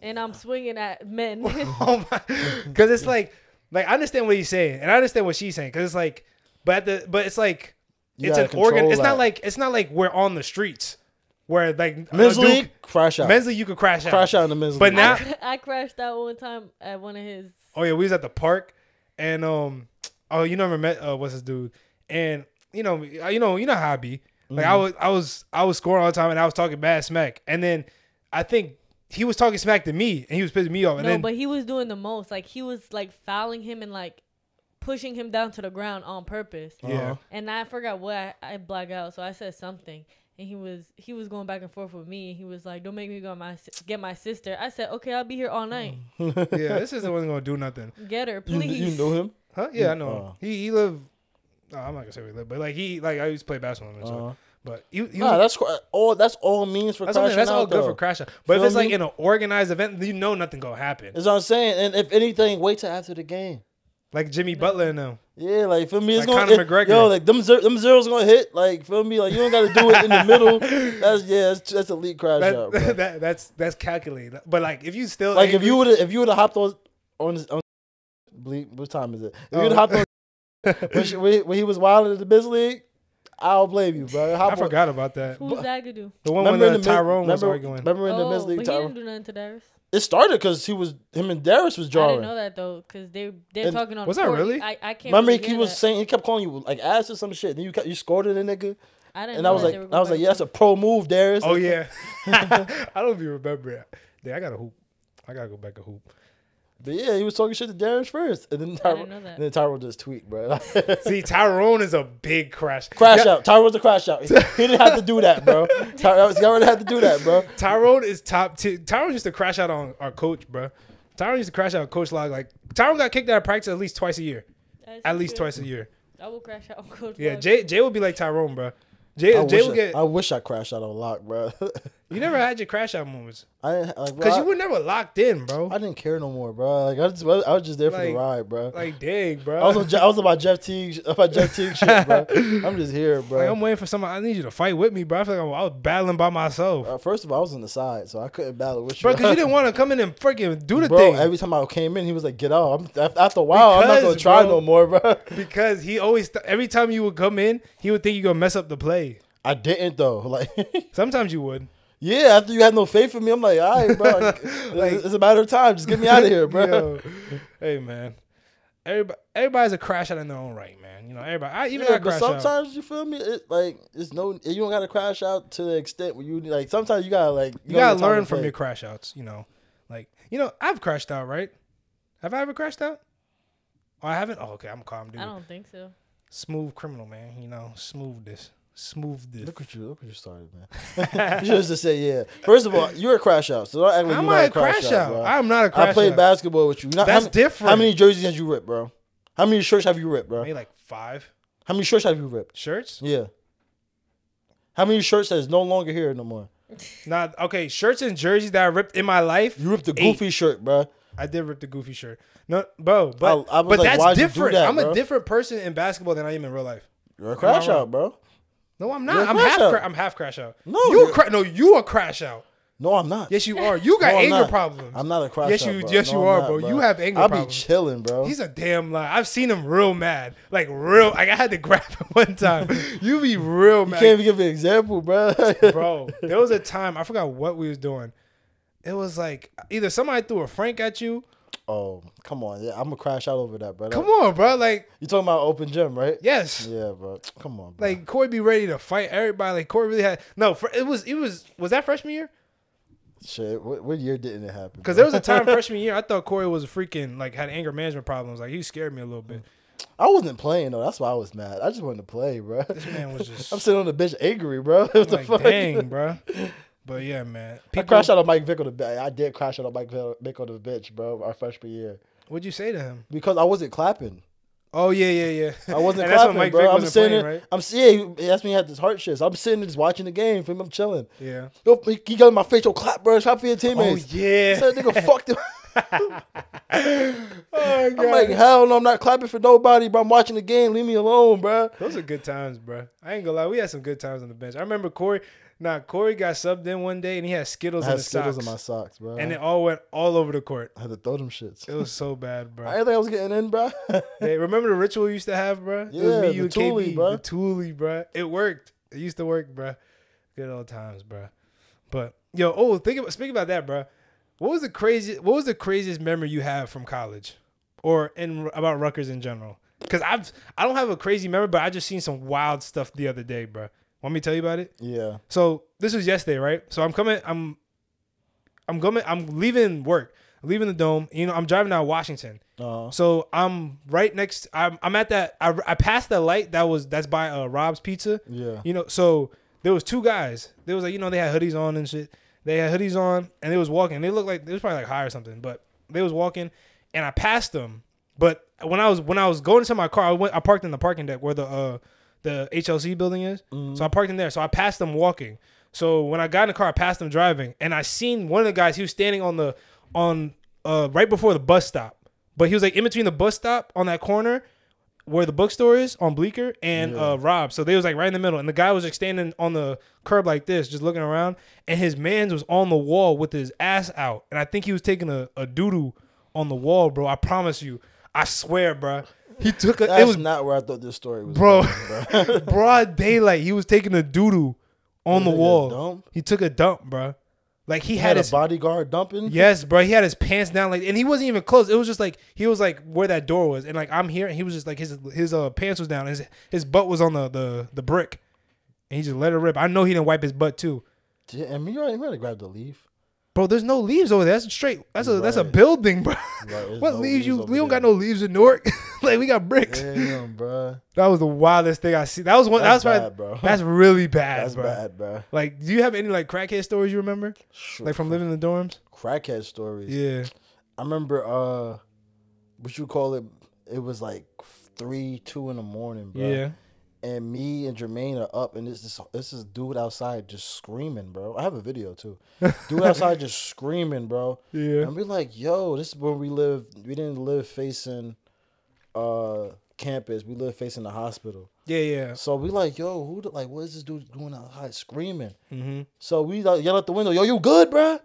and I'm swinging at men. oh my, because it's like, like I understand what he's saying, and I understand what she's saying. Because it's like, but the but it's like You it's an organ. control It's not like it's not like we're on the streets where like Men's a dude- league, crash out, men's league you could crash out. crash out in the men's But league. now- I, I crashed out one time at one of his. Oh yeah, we was at the park, and um, oh you never met uh what's his dude, and you know uh, you know you know how I be like I Mm-hmm. was I was I was scoring all the time and I was talking bad smack, and then I think he was talking smack to me and he was pissing me off, and no, then but he was doing the most. Like he was like fouling him and like pushing him down to the ground on purpose. yeah. Uh-huh. And I forgot what I, I black out, so I said something. and he was he was going back and forth with me. He was like, "Don't make me go my get my sister." I said, "Okay, I'll be here all night. yeah, this isn't wasn't gonna do nothing. Get her, please." you know him? Huh? Yeah, I know. Uh. He he lived. No, I'm not gonna say where he lived, but like he like I used to play basketball with him. So, Uh, but he, he nah, was, that's all. That's all means for that's, crashing saying, that's all good though. for crash out. But if Feel it's like me? in an organized event, you know nothing gonna happen. That's what I'm saying. And if anything, wait till after the game. Like Jimmy Butler and them. Yeah, like feel me, it's Like gonna Conor it- McGregor. Yo, like them, zer- them zeros gonna hit. Like feel me, like you don't got to do it in the middle. That's yeah, that's, that's elite crash That, out, bro. that that's that's calculated. But like if you still like if you would have if you would have hopped on on, this, on bleep, what time is it? If you would Oh. hopped on when, she, when, he, when he was wild in the biz league, I don't blame you, bro. Hop I on- forgot about that. Who's that gonna do? The one Remember when in uh, the mid- Tyrone was remember, arguing. Remember in the biz Oh, league, but he Tyrone? didn't do nothing to Darris. It started because he was him and Darris was I jarring. didn't know that though, because they they're And- talking on. Was the that court. really? I, I can't. Remember, really he was that. saying he kept calling you like ass or some shit, and you kept, you scored it, a nigga. I didn't. And know I was that like, they were I was like, yeah, that's a pro move, Darris. Oh yeah, I don't even remember it. Yeah, I got to hoop. I gotta go back to hoop. But yeah, he was talking shit to Darris first, and then I didn't Tyrone, know that. and then Tyrone just tweet, bro. See, Tyrone is a big crash. crash Yeah, out. Tyrone's a crash out. He didn't have to do that, bro. Tyrone, he already had to do that, bro. Tyrone is top two. Tyrone used to crash out on our coach, bro. Tyrone used to crash out on coach log. Like Tyrone got kicked out of practice at least twice a year. That's At least good. twice a year. I will crash out on Coach. Yeah, Love. Jay Jay will be like Tyrone, bro. Jay I Jay will I, get. I wish I crashed out on lock, bro. you never had your crash out moments I didn't like, because you were never locked in, bro. I didn't care no more, bro. Like I just, I was just there for Like- the ride, bro. Like, dang, bro. I was, I was about Jeff Teague, about Jeff Teague shit, bro. I'm just here, bro. Like, I'm waiting for someone. I need you to fight with me, bro. I feel like I'm, was battling by myself, Uh, first of all, I was on the side, so I couldn't battle with you. bro. Because you didn't want to come in and freaking do the bro, thing. every time I came in, he was like, "Get out." I'm, after a while, I'm not gonna try bro. no more, bro. because he always every time you would come in, he would think you're gonna mess up the play. I didn't though. Like, Sometimes you would. Yeah, after you had no faith in me, I'm like, all right, bro. Like, Like- it's a matter of time. Just get me out of here, bro. Yo, hey man, everybody everybody's a crash out in their own right, man. You know, everybody. I even Yeah, I but crash out. sometimes you feel me. It like it's no. You don't gotta crash out to the extent where you like. Sometimes you gotta like. You know gotta learn from play. your crash outs. You know, like you know, I've crashed out, right? Have I ever crashed out? Oh, I haven't. Oh, okay. I'm calm, dude. I don't think so. Smooth criminal, man. You know, smooth this, smooth this. Look at you. Look what you started, man. just say yeah. First of all, you're a crash out, so don't act like I'm you're not a crash out. bro. I'm not a crash out. I played out. basketball with you. Not, That's how, different. How many jerseys have you ripped, bro? How many shirts have you ripped, bro? Maybe like five How many shirts have you ripped? shirts. Yeah. How many shirts that is no longer here no more? Not okay. Shirts and jerseys that I ripped in my life. You ripped the Eight. goofy shirt, bro. I did rip the goofy shirt. No, bro, but I- I but like, that's why'd you do different. that, I'm bro? a different person in basketball than I am in real life. You're a crash out, bro. No, I'm not. I'm half. Cra- I'm half crash out. No, you a cra- no, you a crash out. No, I'm not. Yes, you are. You got No, anger not. problems. I'm not a crash Yes, out. you- bro. yes, No, you are, not, bro. You have anger I'll problems. be chilling, bro. He's a damn lie. I've seen him real mad, like real. Like I had to grab him one time. you be real you mad, can't even give an example, bro. bro. There was a time I forgot what we was doing. It was like either somebody threw a frank at you. Oh, come on. Yeah, I'm gonna crash out over that, bro. Come on, bro. Like You talking about open gym, right? yes. Yeah, bro. Come on, bro. Like Korey be ready to fight everybody. Like Korey really had no. For, it was it was was that freshman year? shit. What, what year didn't it happen? Because there was a time freshman year I thought Korey was a freaking like had anger management problems. Like he scared me a little bit. I wasn't playing though. That's why I was mad. I just wanted to play, bro. This man was just I'm sitting on the bench angry, bro. what the fuck? dang, bro. But yeah, man. I crashed out on Mike Vick on the bench. I did crash out on Mike Vick on the bench, bro. Our freshman year What'd you say to him? because I wasn't clapping. Oh yeah, yeah, yeah. I wasn't And that's when clapping, Mike bro. I'm sitting. playing, there- right? I'm seeing. He asked me had this heart shit. So I'm sitting there just watching the game. For him, I'm chilling. Yeah. Yo, he he got in my face. Yo, clap, bro. Clap for your oh, teammates. Oh yeah. I said, nigga, fuck them. oh. I'm like, hell no, I'm not clapping for nobody, bro. I'm watching the game. Leave me alone, bro. Those are good times, bro. I ain't gonna lie. We had some good times on the bench. I remember Korey. Nah, Korey got subbed in one day and he had Skittles I in had his Skittles socks, in my socks, bro. and it all went all over the court. I had to throw them shits. It was so bad, I bro. didn't think I was getting in, bro. Hey, remember the ritual we used to have, bro? it was Yeah, me, the you, Thule, KB, bro. the Thule, bro. It worked. It used to work, bro. Good old times, bro. But yo, oh, think about speaking about that, bro. What was the crazy? What was the craziest memory you have from college, or in about Rutgers in general? Because I've I don't have a crazy memory, but I just seen some wild stuff the other day, bro. Want me to tell you about it? yeah. So this was yesterday, right? So I'm coming. I'm I'm coming. I'm leaving work. I'm leaving the dome. You know, I'm driving out of Washington. Uh, So I'm right next. I'm I'm at that. I, I passed that light that was that's by uh, Rob's Pizza. yeah. You know, so there was two guys. There was like you know they had hoodies on and shit. They had hoodies on and they was walking. They looked like they was probably like high or something, but they was walking and I passed them. But when I was when I was going to my car, I went I parked in the parking deck where the uh the HLC building is. So I parked in there. So I passed them walking. So when I got in the car, I passed them driving, and I seen one of the guys. He was standing on the on uh right before the bus stop, but he was like in between the bus stop on that corner where the bookstore is on Bleecker and uh Rob. So they was like right in the middle, and the guy was like standing on the curb like this, just looking around, and his man's was on the wall with his ass out, and I think he was taking a a doo doo on the wall, bro. I promise you, I swear, bro. He took a. That's it was not where I thought this story was. Bro. going, bro. broad daylight. He was taking a doo doo on the wall. dump? He took a dump, bro. Like he He had had a his bodyguard dumping. yes, bro. He had his pants down, like, and he wasn't even close. It was just like he was like where that door was, and like I'm here, and he was just like his his uh pants was down, his his butt was on the the the brick, and he just let it rip. I know he didn't wipe his butt too, Yeah, and you already gotta grab the leaf. Bro. There's no leaves over there. That's straight. That's a that's a building, bro. there's what no leaves you? We don't got no leaves in Newark. like we got bricks. Damn, bro. That was the wildest thing I see. That was one. That's that was bad, probably, bro. That's really bad, That's bro. bad, bro. Like, do you have any like crackhead stories you remember? Like from living in the dorms? crackhead stories. Yeah. I remember uh what you call it it was like three, two in the morning, bro. Yeah. And me and Jermaine are up and this this this is dude outside just screaming, bro. I have a video too. Dude outside just screaming, bro. Yeah. And we're like, yo, this is where we live. We didn't live facing uh campus. We live facing the hospital. Yeah, yeah. So we like, yo, who the, like what is this dude doing outside screaming? Mm-hmm. So we like yell out the window, yo, you good, bro?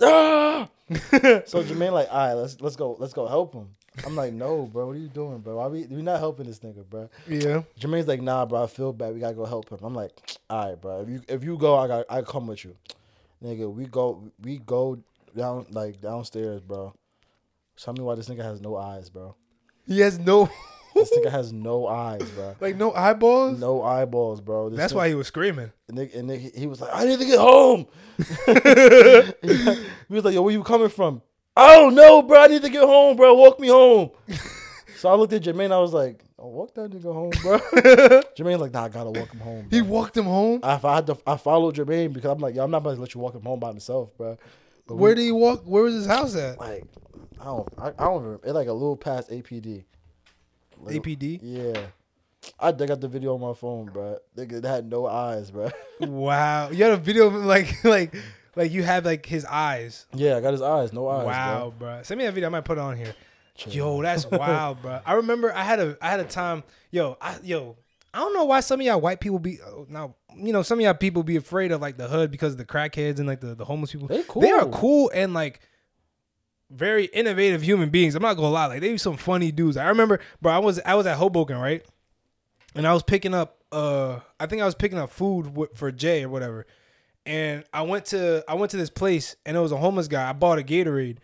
Ah! so Jermaine like, all right, let's let's go, let's go help him. I'm like, no, bro, what are you doing, bro? Why we we not helping this nigga, bro? Yeah. Jermaine's like, nah, bro, I feel bad. We gotta go help him. I'm like, all right, bro. If you if you go, I got I come with you, nigga. We go we go down like downstairs, bro. Tell me why this nigga has no eyes, bro. He has no This nigga has no eyes, bro. like no eyeballs. No eyeballs, bro. This That's nigga- why he was screaming. And, nigga, and nigga, he was like, I need to get home. he was like, Yo, where you coming from? I don't know, bro. I need to get home, bro. Walk me home. so I looked at Jermaine. I was like, oh, Walk that nigga home, bro. Jermaine's like, Nah, I gotta walk him home. He walked him home. I, I had to. I followed Jermaine because I'm like, Yo, I'm not about to let you walk him home by himself, bro. But Where we, did he walk? Where was his house at? like, I don't. I, I don't remember. It's like a little past APD. Like, APD. Yeah. I, I got the video on my phone, bro. Nigga, it had no eyes, bro. Wow. You had a video of him like like like you have like his eyes. yeah, I got his eyes, no eyes. wow, bro. Send me that video. I might put it on here. Yo, that's wild, bro. I remember I had a I had a time. Yo, I yo. I don't know why some of y'all white people be uh, now. You know, some of y'all people be afraid of like the hood because of the crackheads and like the, the homeless people. They cool. They are cool. and like very innovative human beings. I'm not gonna lie, like they be some funny dudes. I remember, bro. I was I was at Hoboken, right? And I was picking up. Uh, I think I was picking up food for Jay or whatever. And I went to I went to this place and it was a homeless guy. I bought a Gatorade.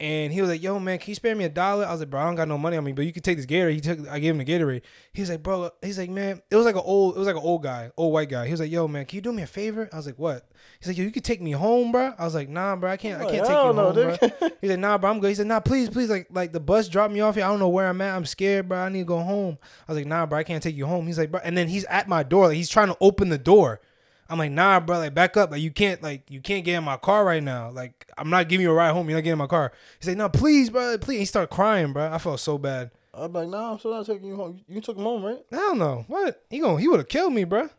And he was like, "Yo, man, can you spare me a dollar?" I was like, "Bro, I don't got no money on me, but you can take this Gatorade." He took, I gave him the Gatorade. He was like, "Bro," he's like, "Man," it was like an old, it was like an old guy, old white guy. He was like, "Yo, man, can you do me a favor?" I was like, "What?" He's like, "Yo, you could take me home, bro." I was like, "Nah, bro, I can't, I can't take you know, home, bro." He's like, "Nah, bro, I'm good." He said, "Nah, please, please, like, like the bus dropped me off here. I don't know where I'm at. I'm scared, bro. I need to go home." I was like, "Nah, bro, I can't take you home." He's like, "Bro," and then he's at my door, like he's trying to open the door. I'm like, nah, bro, like back up. Like you can't like you can't get in my car right now. Like I'm not giving you a ride home. You're not getting in my car. He's like, no, please, bro, please. He started crying, bro. I felt so bad. I'm like, nah, I'm still not taking you home. You took him home, right? I don't know. What? He going he would have killed me, bro.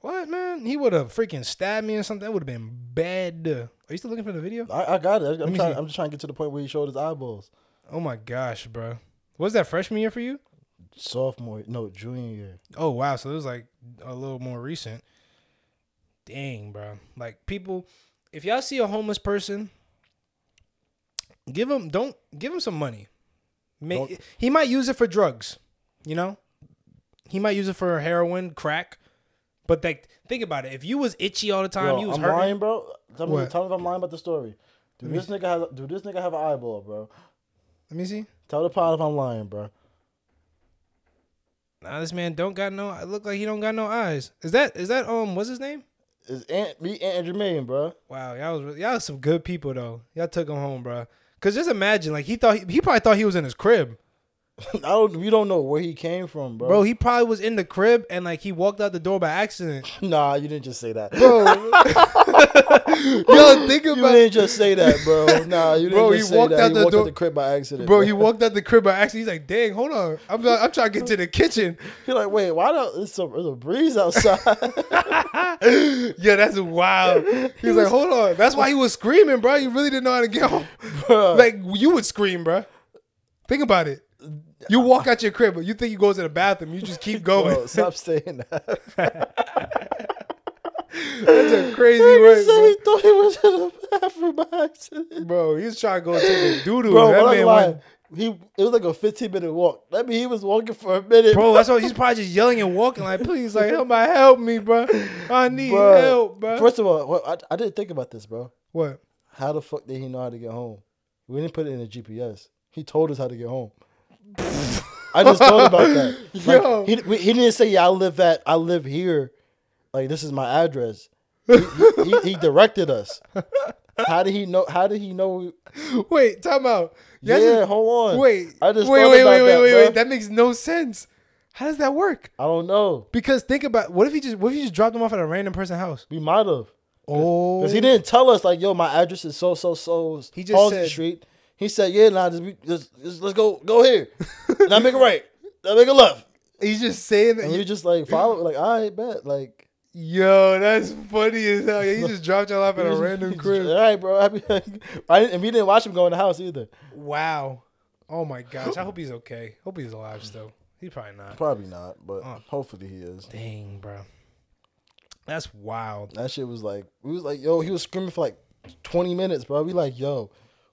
What, man? He would have freaking stabbed me or something. That would have been bad. Are you still looking for the video? I, I got it. I'm trying. I'm just trying to get to the point where he showed his eyeballs. Oh my gosh, bro. Was that freshman year for you? Sophomore, no, junior year. Oh wow, so it was like a little more recent. Dang, bro. Like people, if y'all see a homeless person, give him don't give him some money. May, Don't- he might use it for drugs, you know. He might use it for heroin, crack. But like, think about it. If you was itchy all the time, Yo, you was I'm hurting. lying, bro. Tell me, What? tell me if I'm lying about the story. Do Let this nigga have? Do this nigga have an eyeball, bro? Let me see. Tell the pod if I'm lying, bro. Nah, this man don't got no. I look like he don't got no eyes. Is that is that um? What's his name? It's Aunt, me, Aunt Jermaine, bro. Wow, y'all was y'all was some good people though. Y'all took him home, bro. Cause just imagine, like he thought he, he probably thought he was in his crib. I don't. We don't know where he came from, bro. Bro, he probably was in the crib and like he walked out the door by accident. nah, you didn't just say that, Bro, yo, think You about didn't just say that, bro. Nah, you didn't Bro, just he say walked that. out he the walked door- out the crib by accident, Bro, he walked out the crib by accident. He's like, "Dang, hold on, I'm I'm trying to get to the kitchen." You're like, wait, why don't? It's a, it's a breeze outside. yeah, that's wild. He's like, "Hold on." That's why he was screaming, bro. You really didn't know how to get home. Bruh. Like you would scream, bro. Think about it. You walk out your crib, but you think you go to the bathroom. You just keep going. Bro, stop saying that. That's a crazy He word, said bro. he thought he was in the bathroom by accident. Bro, he was trying to go take a doo doo. Bro, That man went. He it was like a 15 minute walk. That mean he was walking for a minute. Bro, that's why he's probably just yelling and walking like, please, like, somebody help me, bro. I need Bruh. help, bro. First of all, I, I didn't think about this, bro. what? How the fuck did he know how to get home? We didn't put it in the GPS. He told us how to get home. I just thought about that. Like, Yo. he, he didn't say, "Yeah, I live at, I live here." Like this is my address. He, he, he- directed us. How did he know? How did he know? Wait, time out. Yes, yeah, hold on. Wait, I just wait, wait, wait, wait, that, wait, bro. wait. That makes no sense. How does that work? I don't know. Because think about what if he just what if he just dropped him off at a random person's house? We might have. Oh, Because he didn't tell us like, yo, my address is so so so. He just said- Street. He said, yeah, nah, just, just, just let's go go here. now make a right. Now make a left. He's just saying that. And you just like follow. Like, all right, bet. Like, Yo, that's funny as hell. Yeah, he just dropped y'all off at a random crib. All right, bro. I, mean, I didn't, and we didn't watch him go in the house either. Wow. Oh my gosh. I hope he's okay. Hope he's alive still. He's probably not. Probably not, but hopefully he is. Dang, bro. That's wild. That shit was like, we was like, yo, he was screaming for like twenty minutes, bro. We like, yo,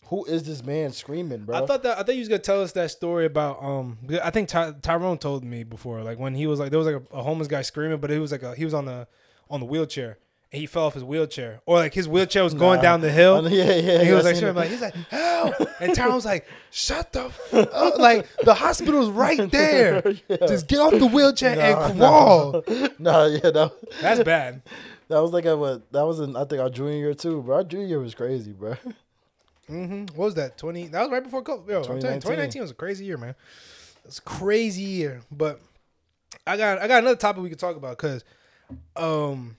who is this man screaming, bro? I thought that I thought you was gonna tell us that story about um I think Ty, Tyrone told me before like when he was like there was like a, a homeless guy screaming but it was like a he was on the on the wheelchair and he fell off his wheelchair or like his wheelchair was going Nah. down the hill yeah, yeah. and he yeah, was like screaming like he's like help and Tyrone was like shut the fuck up like the hospital's right there just get off the wheelchair and crawl nah, yeah, that, that's bad that was like a what? That was in I think our junior year too, bro. Our junior year was crazy, bro. Hmm What was that? Twenty? That was right before COVID. Yo, I'm telling you, 2019. 2019 was a crazy year, man. It's a crazy year. But I got I got another topic we could talk about because, um,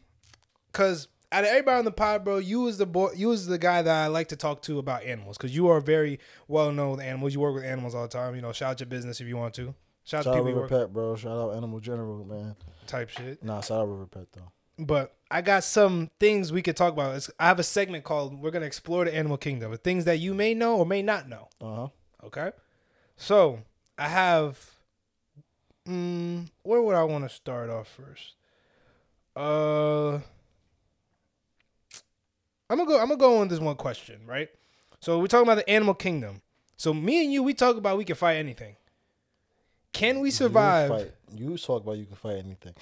because out of everybody on the pod, bro, you was the boy, you was the guy that I like to talk to about animals because you are very well known with animals. You work with animals all the time. You know, shout out your business if you want to. Shout, Shout out out to people you River Pet, bro. Shout out Animal General, man. type shit. Nah, shout out River Pet though. But I got some things we could talk about. It's, I have a segment called "We're gonna explore the animal kingdom" with things that you may know or may not know. Uh huh. Okay. So I have. Mm, where would I want to start off first? Uh, I'm gonna go. I'm gonna go on this one question, right? So we're talking about the animal kingdom. So me and you, we talk about we can fight anything. Can we You, survive fight. you talk about you can fight anything.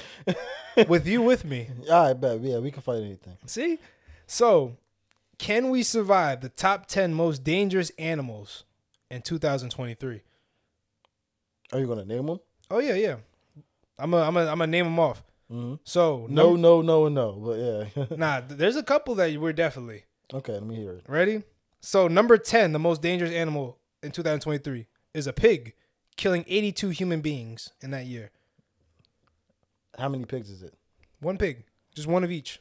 with you with me? Right, bet. Yeah, we can fight anything. See? So, can we survive the top 10 most dangerous animals in 2023? Are you gonna name them? Oh yeah, yeah. I'm a, I'm a, I'm gonna name them off. Mm-hmm. So No, no, no, and no. But yeah. nah. There's a couple that we're definitely okay, let me hear it. ready. So number ten, the most dangerous animal in 2023 is a pig, killing 82 human beings in that year. How many pigs is it? One pig, just one of each.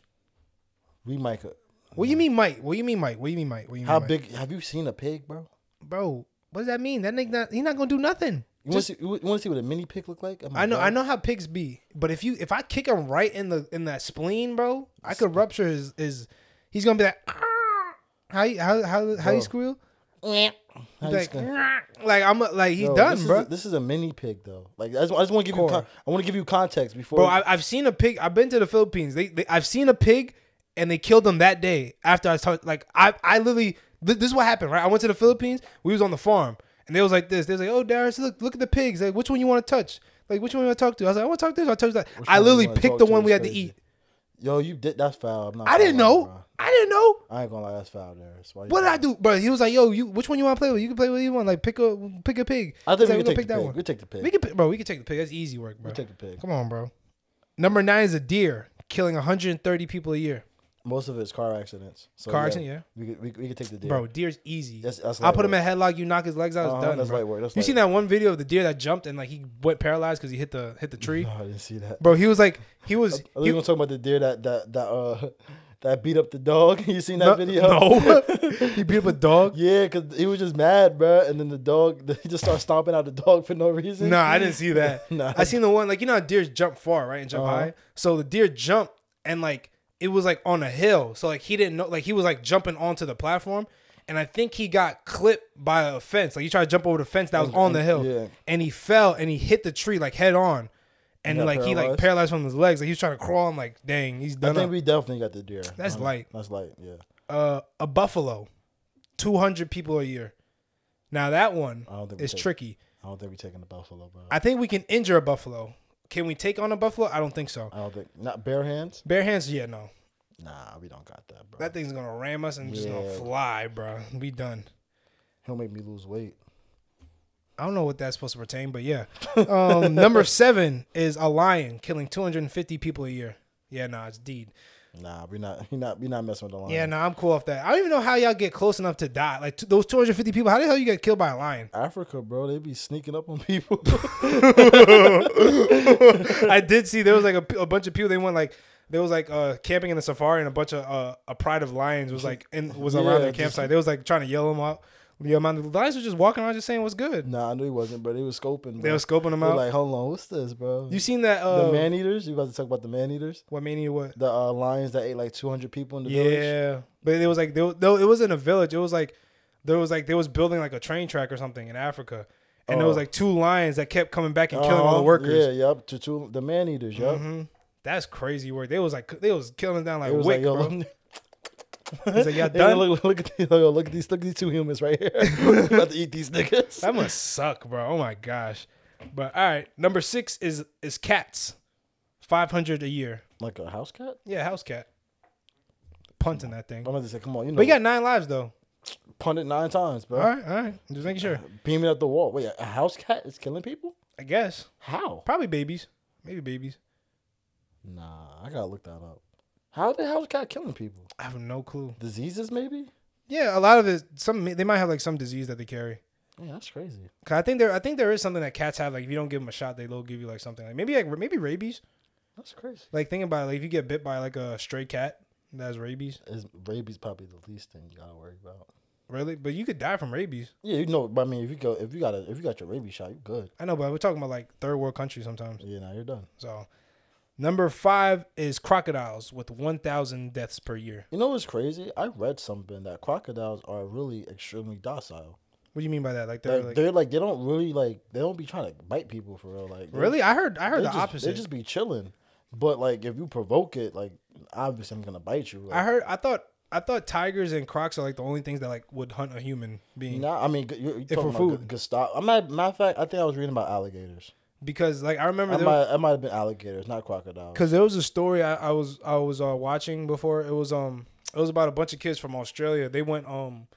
We might. co- What do you mean, Mike? What do you mean, Mike? What do you mean, Mike? What do you mean, How Mike? big? Have you seen a pig, bro? bro? What does that mean? That nigga, not, he not gonna do nothing. You want to see? You want to see what a mini pig look like? Oh I know, God. I know how pigs be, but if you if I kick him right in the in that spleen, bro, I could rupture his his. He's gonna be like, "Ah." how you- how how how Bro. you squeal? How you Like, like I'm a- like he's Yo, done, this bro. Is a, this is a mini pig though. Like I just, just want to give you. Con- I want to give you context before. Bro, I, I've seen a pig. I've been to the Philippines. They, they I've seen a pig, and they killed them that day after I talked. Like I, I literally. This, this is what happened, right? I went to the Philippines. We was on the farm, and they was like this. They was like, "Oh, Darris, look, look at the pigs. Like, which one you want to touch? Like, which one you want to talk to?" I was like, "I want to talk to this. I touch that." Which I literally picked the one we had to eat. Yo, you did. That's foul. I'm not. I didn't lie, know. bro. I didn't know. I ain't gonna lie. That's foul. Why What did I do, bro? He was like, "Yo, you which one you want to play with? You can play with either one. Like, pick a pick a pig." I think we "We're can take the pig. We take the pig. We can, pick, bro. We can take the pig. That's easy work, bro. We take the pig. Come on, bro. Number nine is a deer killing 130 people a year. Most of it's car accidents. So Car yeah, accident, yeah. We could, we, we could take the deer. Bro, deer's easy. That's, that's I'll put him in a headlock. You knock his legs out. It's Uh-huh, done. That's bro. light work. That's You light seen that one video of the deer that jumped and like he went paralyzed because he hit the hit the tree? No, I didn't see that. Bro, he was like he was. I he- was even talking about the deer that that that uh that beat up the dog. You seen that no, video? no. he beat up a dog. Yeah, cause he was just mad, bro. And then the dog, he just started stomping out the dog for no reason. No, I didn't see that. Nah. I seen the one like you know how deers jump far, right, and jump Uh-huh. high. So the deer jumped and like it was like on a hill. So like he didn't know, like he was like jumping onto the platform, and I think he got clipped by a fence. Like he tried to jump over the fence that was on the hill, yeah. and he fell and he hit the tree like head on, and like he like paralyzed? paralyzed from his legs. Like he was trying to crawl. I'm like, dang, he's done. I think up. we definitely got the deer. That's Um, light. That's light. Yeah. uh, a buffalo, two hundred people a year. Now that one I don't think we is take- tricky. I don't think we're taking the buffalo, bro. I think we can injure a buffalo. Can we take on a buffalo? I don't think so. I don't think not bare hands. Bare hands, yeah, no. Nah, we don't got that, bro. That thing's gonna ram us and just gonna fly, bro. We done. He'll make me lose weight. I don't know what that's supposed to pertain, but yeah. Um, number seven is a lion killing 250 people a year. Yeah, nah, it's deed. Nah, we not. We not. We not messing with the lion. Yeah, nah, I'm cool off that. I don't even know how y'all get close enough to die. Like t- those 250 people, how the hell you get killed by a lion? Africa, bro, they be sneaking up on people. I did see there was like a bunch of people. They went like there was like uh camping in the safari, and a bunch of uh a pride of lions was like in was around Yeah, their just- campsite. They was like trying to yell them out. Yeah, man, the lions were just walking around, just saying what's good. nah, I knew he wasn't, but they was scoping. Bro. They were scoping them They're out. like, hold on, what's this, bro? you seen that? Uh, the man eaters? You about to talk about the man eaters? what mania? What? The uh, lions that ate like 200 people in the village? Yeah, but it was like they, were- it was in a village. It was like there was like they was building like a train track or something in Africa, and there was Oh. like two lions that kept coming back and killing all the Uh-huh. workers. Yeah, yep. To, to the man eaters, yep. Mhm. That's crazy work. They was like they was killing down like wick, like, bro. look, He's like, y'all done? look, look at these, look, look at these, look at these two humans right here. About to eat these niggas. That must suck, bro. Oh my gosh. But all right, number six is is cats, five hundred a year. Like a house cat? Yeah, house cat. Punting that thing. I'm to say, come on, you know, But you got nine lives though. punt it nine times, bro. All right, all right. Just making sure. Beaming at the wall. Wait, a house cat is killing people? I guess How? probably babies, maybe babies. Nah, I gotta look that up. How the house cat killing people? I have no clue. Diseases, maybe? Yeah, a lot of it. Some they might have like some disease that they carry. Yeah, that's crazy. 'Cause I think there, I think there is something that cats have. Like if you don't give them a shot, they will give you like something. Like maybe like maybe rabies. That's crazy. Like think about it. Like if you get bit by like a stray cat that has rabies, Is rabies probably the least thing you gotta worry about? really. But you could die from rabies. Yeah, you know, but I mean, if you go, if you got a, if you got your rabies shot, you good. I know, but we're talking about like third world countries sometimes. Yeah, now you're done. So, number five is crocodiles with 1,000 deaths per year. You know what's crazy? I read something that crocodiles are really extremely docile. What do you mean by that? Like they're Like, like, they're like they don't really like they don't be trying to bite people for real. Like really? I heard I heard the just, opposite. They just be chilling. But like if you provoke it, like obviously I'm gonna bite you. Like, I heard I thought I thought tigers and crocs are like the only things that like would hunt a human being Nah, I mean you're, you're talking for about food. food. Gustavo. I might matter of fact, I think I was reading about alligators. Because like I remember I might I might have been alligators, not crocodiles. Cause there was a story I, I was I was uh, watching before. It was um it was about a bunch of kids from Australia. They went um,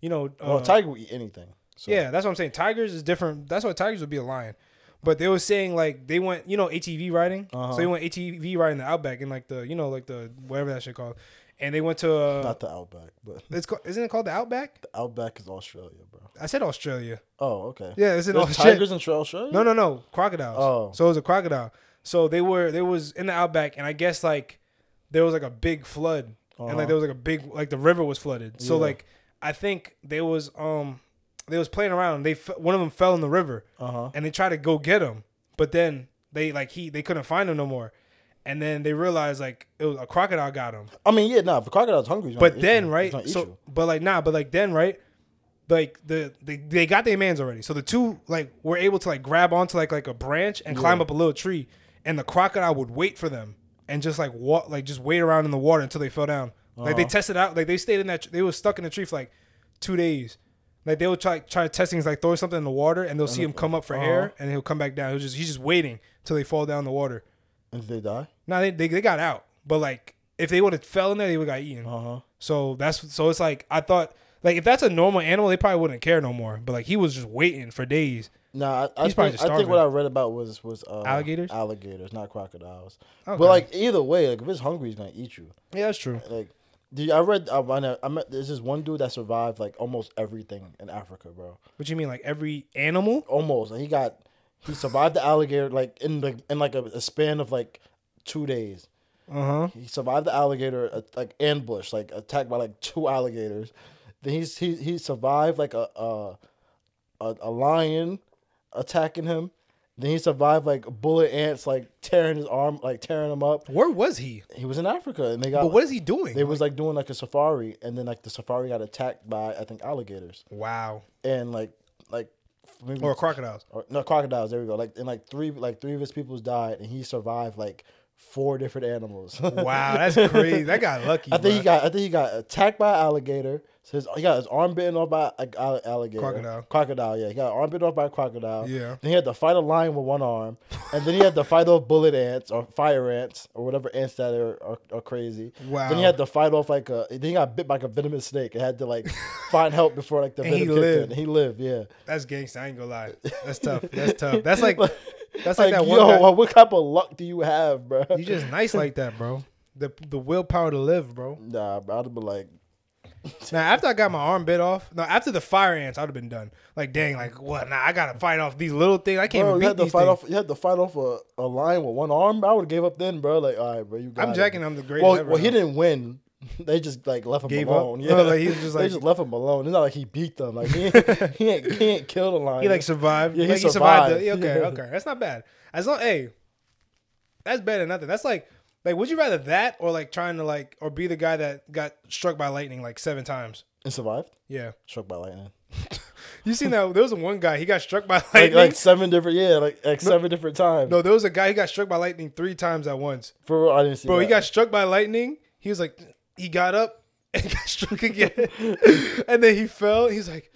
you know, uh, well, tiger will eat anything. So. yeah, that's what I'm saying. Tigers is different. That's why tigers would be a lion. But they were saying like they went, you know, ATV riding. So Uh-huh. they went ATV riding the outback in like the, you know, like the whatever that shit called. And they went to uh, Not the outback, but it's called, isn't it called the outback? the outback is Australia, bro. I said Australia. Oh, okay. Yeah, in There's Australia. tigers in Australia. No, no, no, crocodiles. Oh. so it was a crocodile. So they were there was in the outback, and I guess like there was like a big flood, and Uh-huh. like there was like a big like the river was flooded. So Yeah. like I think there was um they was playing around. And They f- one of them fell in the river, Uh huh. and they tried to go get him, but then they like he they couldn't find him no more, and then they realized like it was a crocodile got him. I mean, yeah, nah. If the crocodile's hungry, But then right, so but like nah, but like then right, like the they, they got their mans already. So the two like were able to like grab onto like like a branch and climb up a little tree, and the crocodile would wait for them and just like walk like just wait around in the water until they fell down. Like they Uh-huh. tested out like they stayed in that tr- they were stuck in the tree for like two days. Like they would try try testing like throw something in the water and they'll see him come up for Uh-huh. air and he'll come back down. He'll just he's just waiting till they fall down the water. and did they die? Now they, they they got out, but like if they would have fell in there, they would have got eaten. Uh huh. So that's so it's like I thought Like if that's a normal animal, they probably wouldn't care no more. But like he was just waiting for days. Nah, I, I, think, I think what I read about was was uh, Alligators? Alligators, not crocodiles. Okay. But like either way, like if it's hungry, he's gonna eat you. yeah, that's true. Like, dude, I read. I, I, met. There's this one dude that survived like almost everything in Africa, bro. What you mean, like every animal? Almost. And he got. He survived the alligator like in the in like a, a span of like two days. Uh huh. He survived the alligator uh, like ambush, like attacked by like two alligators. Then he's he he survived like a a a, a lion attacking him. Then he survived like bullet ants like tearing his arm, like tearing him up. Where was he? He was in Africa, and they got. But what is he doing? They was like doing like a safari, and then like the safari got attacked by I think alligators, wow. and like like maybe Or crocodiles. or no crocodiles. There we go. Like and like three like three of his peoples died, and he survived like four different animals. Wow, that's crazy. That got lucky. I think he got I think he got attacked by an alligator. So his, he got his arm bitten off by an all- alligator. Crocodile. Crocodile, yeah. He got arm bitten off by a crocodile. Yeah. Then he had to fight a lion with one arm, and then he had to fight off bullet ants or fire ants or whatever ants that are, are, are crazy. Wow. Then he had to fight off like a. Then he got bit by like a venomous snake. and had to like find help before like the And he venom kicked in. He lived, yeah. That's gangsta. I ain't gonna lie. That's tough. That's tough. That's like that's like, Like, that yo, one guy. what type of luck do you have, bro? You just nice like that, bro. The the willpower to live, bro. Nah, bro, I'd have been like, Now after I got my arm bit off, no, after the fire ants, I'd have been done. Like dang, like what? Now I gotta fight off these little things. I can't bro, even you beat had to these fight things. off. You had to fight off a, a lion with one arm. I would have gave up then, bro. Like, all right, bro, you got I'm it. jacking. I'm the greatest Well, ever. well, he didn't win. They just like left him Gave up? alone. Oh, yeah, Oh, like, he was just they just left him alone. It's not like he beat them. Like he ain't, he ain't, he ain't killed a lion. He like survived. Yeah, he like, he survived. survived. the, okay, Yeah. okay, that's not bad. As long, hey, that's better than nothing. That's like, like, would you rather that or like trying to like or be the guy that got struck by lightning like seven times? and survived. Yeah, Struck by lightning. you seen that? There was a one guy he got struck by Like, lightning. like seven different, yeah, like like seven different times. no, there was a guy he got struck by lightning three times at once. For real, I didn't see. Bro, he got struck by lightning. He was like, he got up and got struck again, and then he fell. He's like,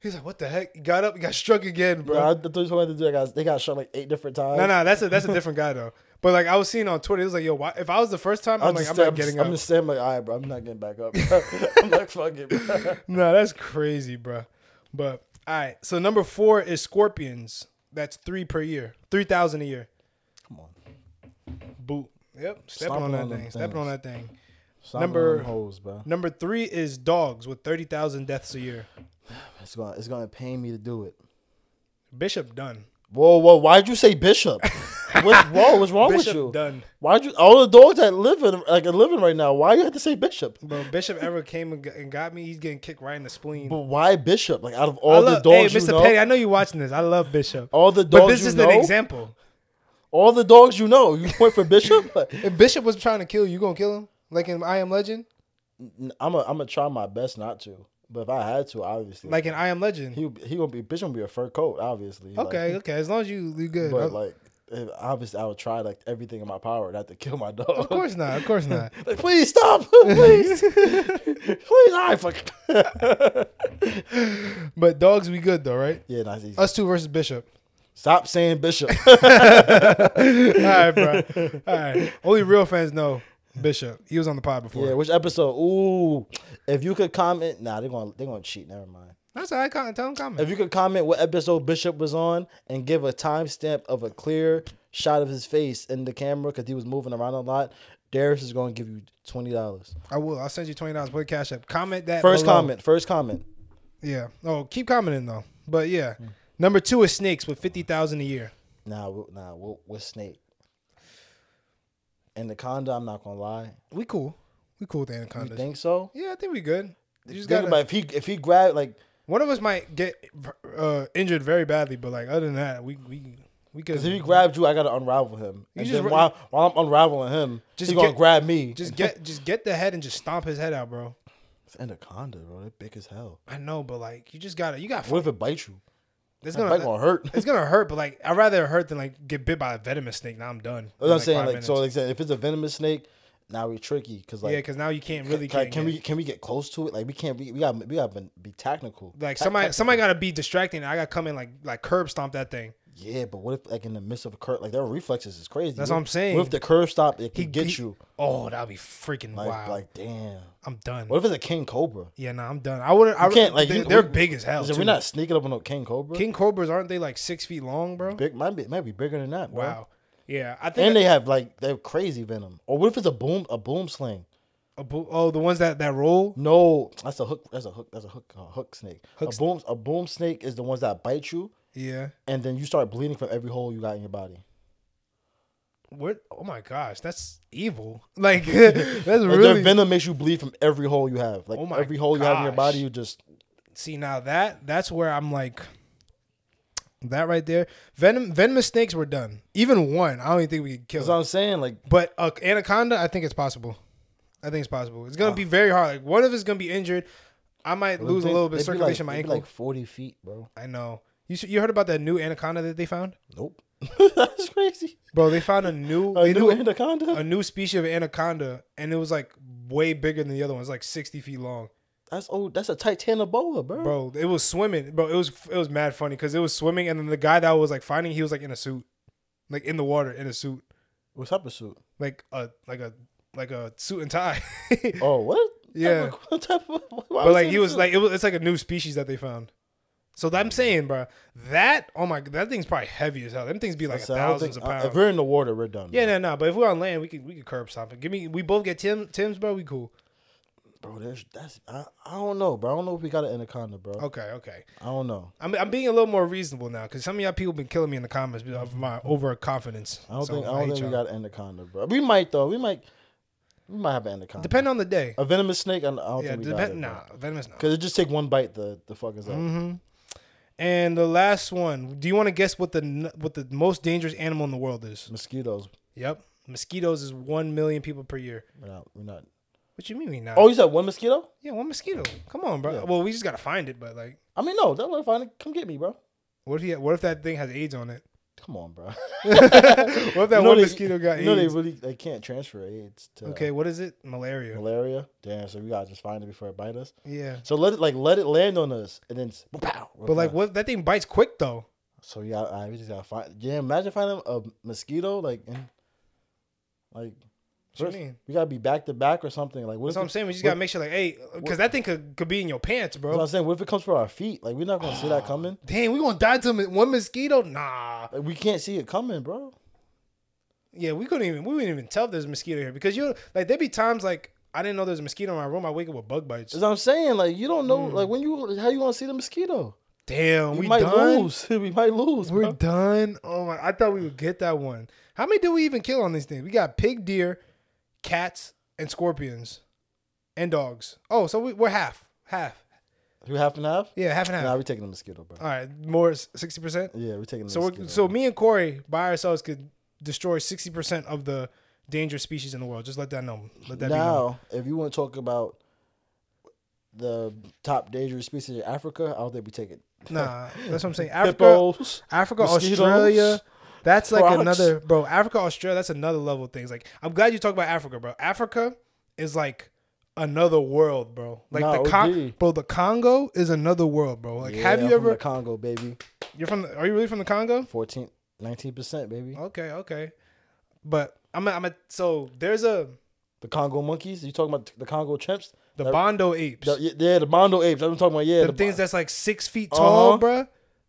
he's like, what the heck? He got up, he got struck again, bro. I you told me to do that. Guys, they got struck like eight different times. No, no, that's a that's a different guy though. But like I was seeing on Twitter, it was like, yo, why, if I was the first time, I'm, I'm like, I'm not I'm getting just, up. I'm just saying, like, all right, bro, I'm not getting back up. Bro. I'm like, fuck it, bro. no, that's crazy, bro. But all right, so number four is scorpions. That's three per year, three thousand a year. Come on, Boot. Yep, stepping on that on them thing. Stepping on that thing. Stop Number- on hoes, bro. Number three is dogs with thirty thousand deaths a year. It's gonna, it's gonna pain me to do it. Bishop done. Whoa, whoa! Why'd you say bishop? What's wrong? What's wrong Bishop with you? done. Why'd you? All the dogs that live in like are living right now. Why you have to say bishop? Bro, Bishop ever came and got- and got me. He's getting kicked right in the spleen. But why bishop? Like out of all love, the dogs hey, you Mr. know, Pettie, I know you're watching this. I love Bishop. all the dogs, But this is know, an example. all the dogs you know, you point for bishop. If Bishop was trying to kill you, you gonna kill him? Like in I Am Legend? I'm a, I'm gonna try my best not to, but if I had to, obviously, Like in I Am Legend? he he gonna be bishop gonna be a fur coat, obviously. Okay, like, okay. As long as you you good. but like. Obviously, I would try like everything in my power not to kill my dog. of course not. Of course not. Like, please stop, please, please. I fuck. But dogs, we good though, right? yeah, nice easy. Us two versus Bishop. Stop saying bishop. All right, bro. All right. Only real fans know Bishop. He was on the pod before. yeah, which episode? Ooh, if you could comment, nah, they're gonna they're gonna cheat. Never mind. That's all right. Con- Tell him comment. If you could comment what episode Bishop was on and give a timestamp of a clear shot of his face in the camera because he was moving around a lot, Darris is going to give you twenty dollars. I will. I'll send you twenty dollars. Put cash up. Comment that. First below. comment. First comment. Yeah. Oh, keep commenting though. But yeah. Number two is snakes with fifty thousand a year. Nah, nah, we with snake. Anaconda, I'm not gonna lie. We cool. We cool with Anaconda. You think so? Yeah, I think we good. You just Think gotta, about if he if he grabbed like one of us might get uh, injured very badly, but like other than that, we we we could. Because if he grabbed you, I gotta unravel him. You and just then while while I'm unraveling him, Just he's gonna grab me. just get just get the head and just stomp his head out, bro. It's anaconda, bro. They're big as hell. I know, but like you just gotta you got What if it bites you? It's gonna gonna hurt. it's gonna hurt, but like I'd rather hurt than like get bit by a venomous snake. Now I'm done. That's what I'm saying. five Like so, like I said, if it's a venomous snake, now we're tricky because like yeah, because now you can't really can, can't can we can we get close to it? Like we can't. We, we got we got to be technical. like Ta- somebody technical. somebody gotta be distracting. I gotta come in like like curb stomp that thing. Yeah, but what if like in the midst of a curve, like their reflexes is crazy. That's what what I'm saying. What if the curve stop? It He can get he- you. Oh, that'd be freaking Like, wild. like damn. I'm done. What if it's a king cobra? Yeah, nah, I'm done. I wouldn't. I can't like they, they're big as hell. Is it- We're not sneaking up on no king cobra. King cobras aren't they like six feet long, bro? big might be might be bigger than that, bro. Wow. Yeah, I think. And they have like they have crazy venom. Or what if it's a boom a boomslang? a bo- oh, the ones that that roll. No, that's a hook. That's a hook. That's a hook. Uh, hook snake. Hook a boom. A boom snake is the ones that bite you, Yeah. and then you start bleeding from every hole you got in your body. What? Oh my gosh, that's evil. Like that's Like, Their venom makes you bleed from every hole you have. Like Oh my every hole you have in your gosh. body, you just See now that that's where I'm like. That right there, venom venomous snakes were done. Even one, I don't even think we could kill. That's what I'm saying. Like But uh, anaconda, I think it's possible. I think it's possible. It's gonna be very hard. Like one of us gonna be injured. I might lose a little bit of circulation in my ankle. Like forty feet, bro. I know. You you heard about that new anaconda that they found, Nope. That's crazy. bro? They found a new A new anaconda. a new species of anaconda, and it was like way bigger than the other one. It's like sixty feet long, That's oh, that's a titanoboa, bro. bro. It was swimming, bro. It was it was mad funny because it was swimming, and then the guy that was like finding, he was like in a suit, like in the water in a suit, What type of suit? like a like a like a suit and tie. Oh, what? Yeah. What type of? But like he was suit? like it was it's like a new species that they found. So that I'm saying, bro, that oh my that thing's probably heavy as hell. Them things be like So thousands think- of uh, pounds. If we're in the water, we're done. yeah, bro. no, no. But if we're on land, we could we could curb something. Give me we both get Tim Tim's, bro. We cool. bro. There's that's I, I don't know, bro. I don't know if we got an anaconda, bro. Okay, okay. I don't know. I'm I'm being a little more reasonable now because some of y'all people been killing me in the comments of my overconfidence. I don't So, think I don't think we got an anaconda, bro. We might though. We might. We might have an anaconda. Depend on the day. a venomous snake. I don't Yeah, think we got it, Nah, venomous. No. Because it just take one bite to the fuck us up. Mm-hmm. And the last one. Do you want to guess what the what the most dangerous animal in the world is? Mosquitoes. Yep. Mosquitoes is one million people per year. We're not. We're not. What you mean we not? Oh, you said one mosquito? yeah, one mosquito. Come on, bro. Yeah. Well, we just gotta find it, but like, I mean, no. Don't let find it. Come get me, bro. what if he? What if that thing has AIDS on it? Come on, bro. What if that You know one they- mosquito got You know they really they can't transfer AIDS to okay, what is it? Malaria. malaria. Damn. So we gotta just find it before it bites us. Yeah. So let it like let it land on us and then pow. But like, what? That thing bites quick though. So yeah. I we just gotta find. Yeah, imagine finding a mosquito like in, like. What you first- mean? We gotta be back to back or something. Like what That's what I'm saying. We just what- gotta make sure, like, hey, because that thing could, could be in your pants, That's what bro. I'm saying. What if it comes for our feet? Like we're not gonna see that coming. Damn, we gonna die to one mosquito? Nah. Like, we can't see it coming, bro. Yeah, we couldn't even. We wouldn't even tell if there's a mosquito here because you like there'd be times like I didn't know there's a mosquito in my room. I wake up with bug bites. That's what I'm saying. Like you don't know. Mm. Like when you how you gonna see the mosquito? Damn, We, we might done. lose. we might lose. We're bro. done. Oh my! I thought we would get that one. How many did we even kill on these things? We got pig, deer, cats, and scorpions, and dogs. Oh, so we, we're half, half. You half and half. Yeah, half and half. Nah, we're taking the mosquito, bro. All right, more sixty percent. Yeah, we're taking the So mosquito. we're, so me and Korey by ourselves could destroy sixty percent of the dangerous species in the world. Just let that know. Let that be known. now, if you want to talk about the top dangerous species in Africa, I don't think we take it. Nah, that's what I'm saying. Africa, Hippos. Africa, mosquitoes, Australia. That's like frogs. another bro. Africa, Australia. That's another level of things. Like I'm glad you talk about Africa, bro. Africa is like another world, bro. Like Nah, the Con- bro, the Congo is another world, bro. Like Yeah, have you I'm from the Congo, baby? you're from? The, are you really from the Congo? 14, 19 percent, baby. Okay, okay. But I'm a, I'm a, so there's a The Congo monkeys. You talking about the Congo chimps? the That- Bondo apes. The- yeah, the Bondo apes. I'm talking about. Yeah, the, the things that's like six feet tall, Uh-huh. bro.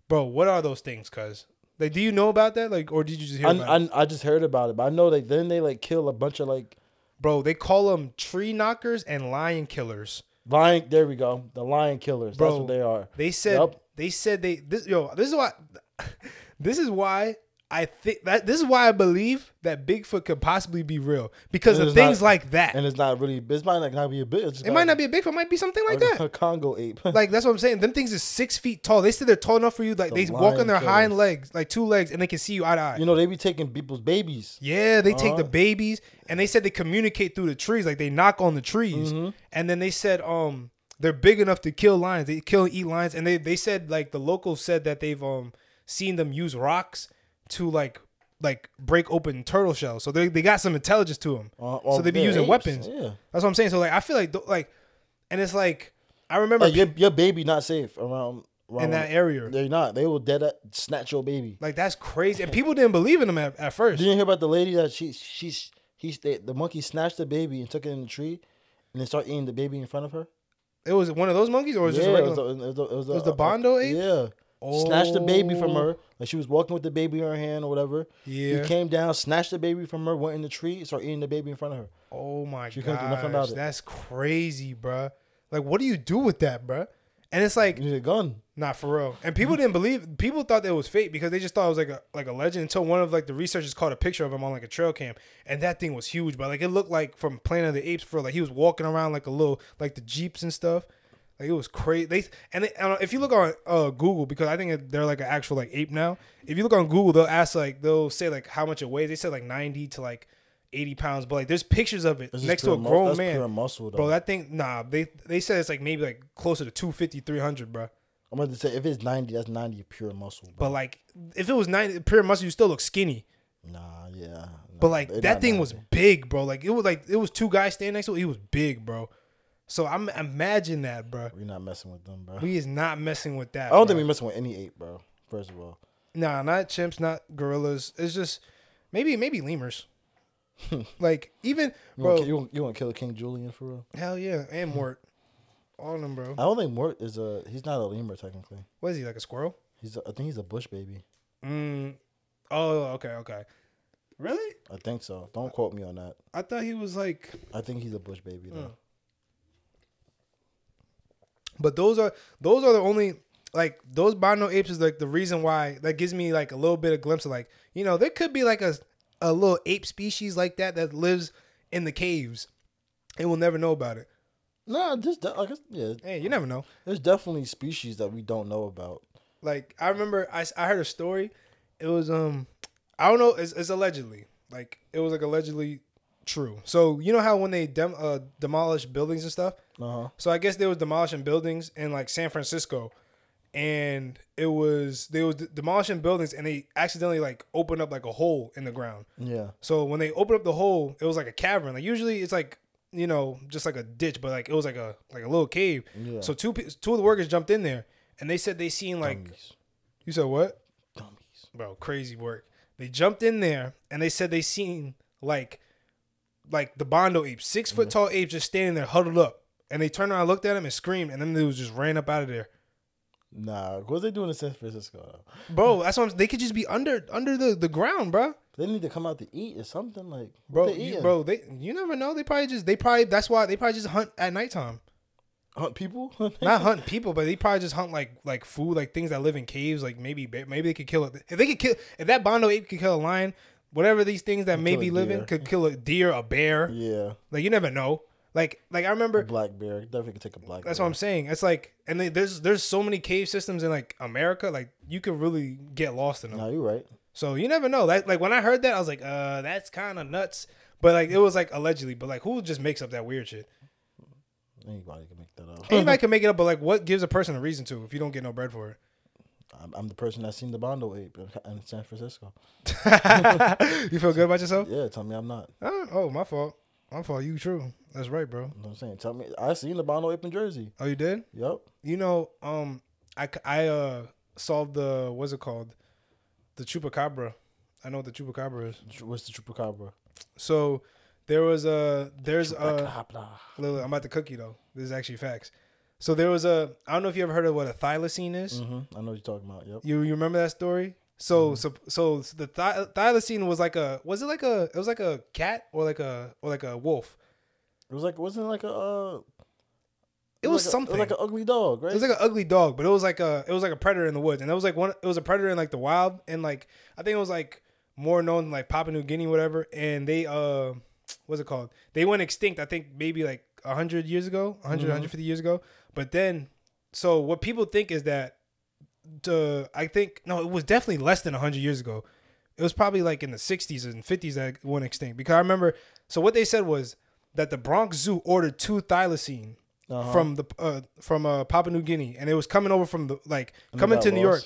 Bro, what are those things? Cause like, do you know about that? Like, or did you just hear I, about it? I, I just heard about it, but I know like then they like kill a bunch of like Bro, they call them tree knockers and lion killers. lion. There we go, the lion killers. Bro. That's what they are. They said Yup. they said they this yo this is why this is why I think that this is why I believe that Bigfoot could possibly be real because And of things not- like that. And it's not really. It might not be a bit. It might not be a Bigfoot, it might be something like that. a Congo ape. Like that's what I'm saying. Them things is six feet tall. They said they're tall enough for you. Like The they walk on their hind legs, like two legs, and they can see you eye to eye. you know they be taking people's babies. Yeah, they take the Uh-huh. babies and they said they communicate through the trees, like they knock on the trees. Mm-hmm. And then they said um they're big enough to kill lions. They kill and eat lions. And they, they said like the locals said that they've um seen them use rocks to like like break open turtle shells. So they they got some intelligence to them. Uh, so they be using apes, weapons. Yeah, That's what I'm saying. So like I feel like th- like and it's like I remember like your your baby not safe around around in that area. They're not. They will dead at, snatch your baby. Like that's crazy, and people didn't believe in him at, at first. Did you hear about the lady that she she's he's the, the monkey snatched the baby and took it in the tree, and then started eating the baby in front of her? It was one of those monkeys, or was it yeah, just it was, regular? the, it was, the, it was, It was the Bondo ape? Yeah. Snatched the baby from Oh. her. Like she was walking with the baby in her hand or whatever. Yeah. He came down, snatched the baby from her, went in the tree, started eating the baby in front of her. Oh my She god, couldn't do nothing about it. that's crazy, bruh. Like, what do you do with that, bruh? And it's like, You need a gun. not for real. And people didn't believe. People thought that it was fake because they just thought it was like a like a legend until one of like the researchers caught a picture of him on like a trail cam, and that thing was huge. But like it looked like from Planet of the Apes for like he was walking around like a little like the jeeps and stuff. Like it was crazy. They and they, I if you look on uh, Google because I think they're like an actual like ape now. If you look on Google, they'll ask like they'll say like how much it weighs. They said like ninety to like eighty pounds, but like there's pictures of it just next to a mu- grown that's man. pure muscle, though. Bro, that thing, nah, they they said it's like maybe like closer to 250, 300, bro. I'm to say if it's 90, that's 90 pure muscle. Bro. But like, if it was 90 pure muscle, you still look skinny. Nah, yeah. nah, But like, that thing was big, bro. Like, it was like, it was two guys standing next to it. He was big, bro. So I'm imagine that, bro. We're not messing with them, bro. We is not messing with that. I don't bro. think we're messing with any ape, bro. First of all. Nah, not chimps, not gorillas. It's just maybe, maybe lemurs. like, even, You bro, you, want, you want to kill King Julien for real? hell yeah. And. Mort. All of them, bro. I don't think Mort is a. He's not a lemur technically. What is he, like a squirrel? He's. A, I think he's a bush baby. Mm. Oh, okay, okay. Really? I think so. Don't quote me on that. I thought he was like I think he's a bush baby though. Mm. But those are those are the only like those Bondo apes is like the reason why that gives me like a little bit of glimpse of like you know there could be like a a little ape species like that that lives in the caves, and we'll never know about it. Nah, just de- I guess yeah. Hey, you never know. There's definitely species that we don't know about. Like I remember I, I heard a story. It was um I don't know it's, it's allegedly like it was like allegedly true. So you know how when they dem- uh, demolish buildings and stuff. Uh huh. So I guess they was demolishing buildings in like San Francisco, and it was they was demolishing buildings and they accidentally like opened up like a hole in the ground. Yeah. So when they opened up the hole, it was like a cavern. Like usually it's like you know just like a ditch, but like it was like a like a little cave. Yeah. So two two of the workers jumped in there and they said they seen like Dummies. you said what? Dummies. bro, crazy work. They jumped in there and they said they seen like like the Bondo apes, six foot mm-hmm. tall apes just standing there huddled up. And they turned around, looked at him, and screamed, and then they was just ran up out of there. Nah, what they doing in San Francisco? though? Bro, that's what I'm, they could just be under under the, the ground, bro. They need to come out to eat or something like. Bro, they you, bro, they you never know. They probably just they probably that's why they probably just hunt at nighttime. hunt people. Not hunt people, but they probably just hunt like like food, like things that live in caves. Like maybe maybe they could kill it if they could kill if that Bondo ape could kill a lion. Whatever these things that Could may be living deer. could kill a deer, a bear. yeah, Like you never know. Like like I remember black bear definitely could take a black. that's bear. what I'm saying. It's like and they, there's there's so many cave systems in like America. Like you could really get lost in them. Nah, you're right. So you never know. That like when I heard that, I was like, uh, that's kind of nuts. But like it was like allegedly. But like who just makes up that weird shit? Anybody can make that up. Anybody can make it up, but like what gives a person a reason to if you don't get no bread for it? I'm, I'm the person that seen the Bondo ape in, San Francisco. you feel good about yourself? Yeah, tell me I'm not. Uh, oh, my fault. My fault. You true. That's right, bro. You know what I'm saying? Tell me I seen the Bondo ape in Jersey. Oh, you did? Yup. You know, um, I, c- I uh solved the what's it called, the chupacabra. I know what the chupacabra is. What's the chupacabra? So there was a there's a Chupacabra. Look, I'm about to cookie though. This is actually facts. So there was a I don't know if you ever heard of what a thylacine is. Mm-hmm. I know what you're talking about. Yep. You you remember that story? So so so the thi- thylacine was like a was it like a it was like a cat or like a or like a wolf? It was like wasn't it like a. Uh, It was like a- something. it was like an ugly dog, right? It was like an ugly dog, but it was like a it was like a predator in the woods, and it was like one. It was a predator in like the wild, and like I think it was like more known like Papua New Guinea, whatever. And they uh, what's it called? They went extinct. I think maybe like hundred years ago, 100, Mhm. 150 years ago. But then, so what people think is that, the I think no, it was definitely less than hundred years ago. It was probably like in the sixties and fifties that it went extinct because I remember. So what they said was that the Bronx Zoo ordered two thylacine Uh-huh. from the uh, from uh, Papua New Guinea, and it was coming over from the like coming to New? York,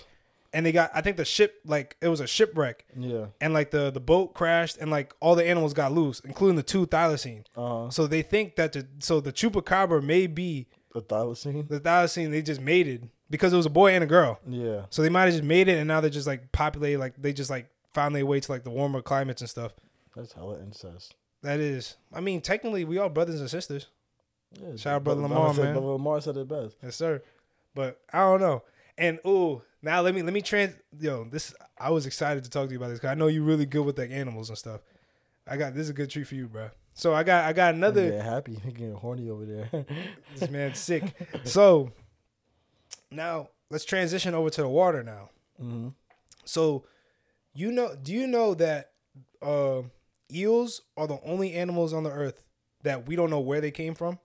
and they got I think the ship like it was a shipwreck, Yeah. and like the the boat crashed, and like all the animals got loose, including the two thylacine. Uh huh. So they think that the so the chupacabra may be The thylacine. the thylacine they just mated because it was a boy and a girl. Yeah. So they might have just made it, and now they're just like populated. Like they just like found their way to like the warmer climates and stuff. That's hella incest. That is, I mean, technically we all brothers and sisters. Yeah, Shout out Brother Brother Lamar, said, man. Brother Lamar said it best. Yes, sir. But I don't know. And ooh, now let me let me trans. Yo, this I was excited to talk to you about this because I know you're really good with like animals and stuff. I got this is a good treat for you, bro. So I got I got another. Yeah, happy. Getting horny over there. This man's sick. So now let's transition over to the water now. hmm So you know, do you know that uh, eels are the only animals on the earth that we don't know where they came from?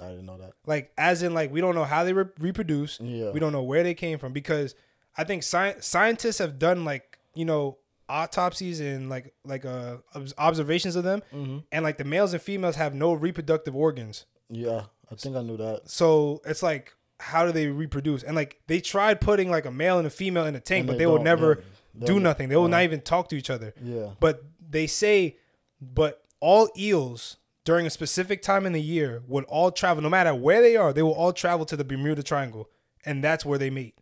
I didn't know that. Like, as in, like we don't know how they re- reproduce. Yeah. We don't know where they came from because I think sci- scientists have done like you know autopsies and like like uh observations of them, hmm and like the males and females have no reproductive organs. Yeah, I think I knew that. So it's like, how do they reproduce? And like they tried putting like a male and a female in a tank, And but they, will never yeah, do nothing. They will uh, not even talk to each other. Yeah. But they say, but all eels during a specific time in the year would all travel, no matter where they are, they will all travel to the Bermuda Triangle, and that's where they meet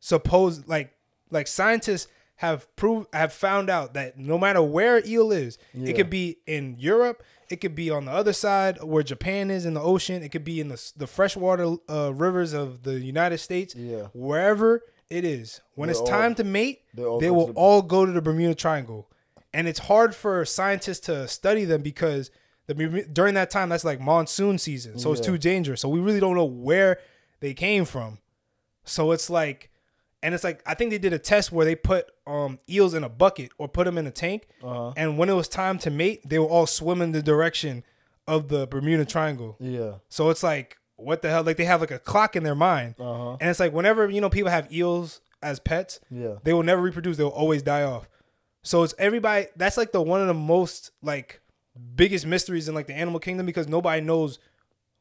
Suppose like like scientists have proved have found out that no matter where eel is, Yeah. it could be in Europe, it could be on the other side where Japan is in the ocean, it could be in the the freshwater uh, rivers of the United States, Yeah. wherever it is. When They're it's all- time to mate, they all they go will the- all go to the Bermuda Triangle, and it's hard for scientists to study them because the during that time that's like monsoon season, so it's too dangerous. So we really don't know where they came from. So it's like, and it's like I think they did a test where they put um eels in a bucket or put them in a tank, Uh-huh. and when it was time to mate, they will all swim in the direction of the Bermuda Triangle. Yeah. So it's like, what the hell? Like they have like a clock in their mind. Uh huh. And it's like whenever you know people have eels as pets, Yeah. they will never reproduce. They will always die off. So it's everybody. That's like the one of the most like biggest mysteries in like the animal kingdom because nobody knows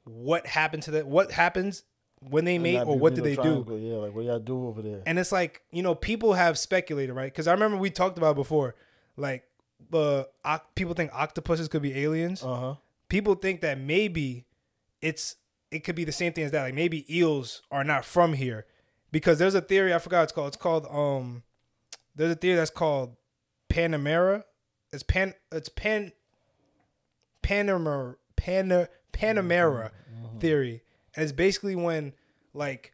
what happened to that. What happens when they mate, or what do Bermuda they do? Yeah, like what y'all do over there? And it's like you know people have speculated, right? Because I remember we talked about it before, like the uh, people think octopuses could be aliens Uh huh. people think that maybe it's it could be the same thing as that. Like maybe eels are not from here because there's a theory I forgot what it's called. It's called um there's a theory that's called Panamera. It's pan it's pan Panamera Pana Panamera theory. And it's basically when like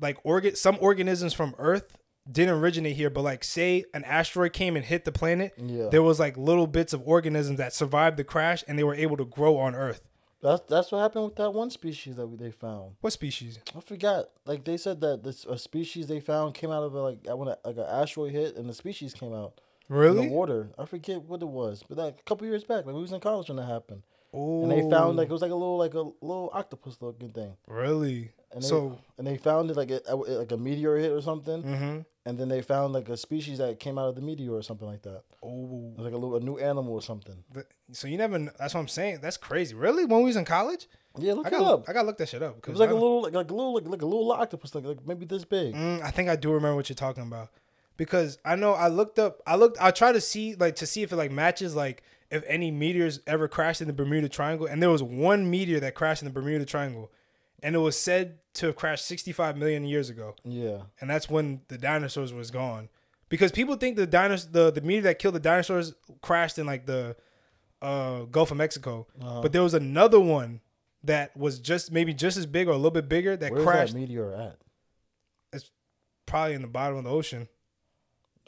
like organ some organisms from Earth didn't originate here, but like say an asteroid came and hit the planet, Yeah. there was like little bits of organisms that survived the crash and they were able to grow on Earth. That's that's what happened with that one species that we, they found. What species? I forgot. Like they said that this a species they found came out of a, like when a, like an asteroid hit and the species came out in Really? the water. I forget what it was, but like a couple years back, like we was in college when that happened, Oh, and they found like it was like a little like a little octopus looking thing, really. and they, So, and they found it like a, like a meteor hit or something, mm-hmm. and then they found like a species that came out of the meteor or something like that. oh, like a little a new animal or something. the- so you never. That's what I'm saying. That's crazy. Really? When we was in college, Yeah, look I it got up. I got to look that shit up. It was like a little like, like a little like, like a little octopus like, like maybe this big. Mm, I think I do remember what you're talking about because I know I looked up. I looked. I tried to see like to see if it like matches like if any meteors ever crashed in the Bermuda Triangle, and there was one meteor that crashed in the Bermuda Triangle, and it was said to have crashed 65 million years ago, Yeah. and that's when the dinosaurs was gone. Because people think the dinos the the meteor that killed the dinosaurs crashed in like the uh, Gulf of Mexico, Uh-huh. but there was another one that was just maybe just as big or a little bit bigger that Where's crashed that meteor at? It's probably in the bottom of the ocean.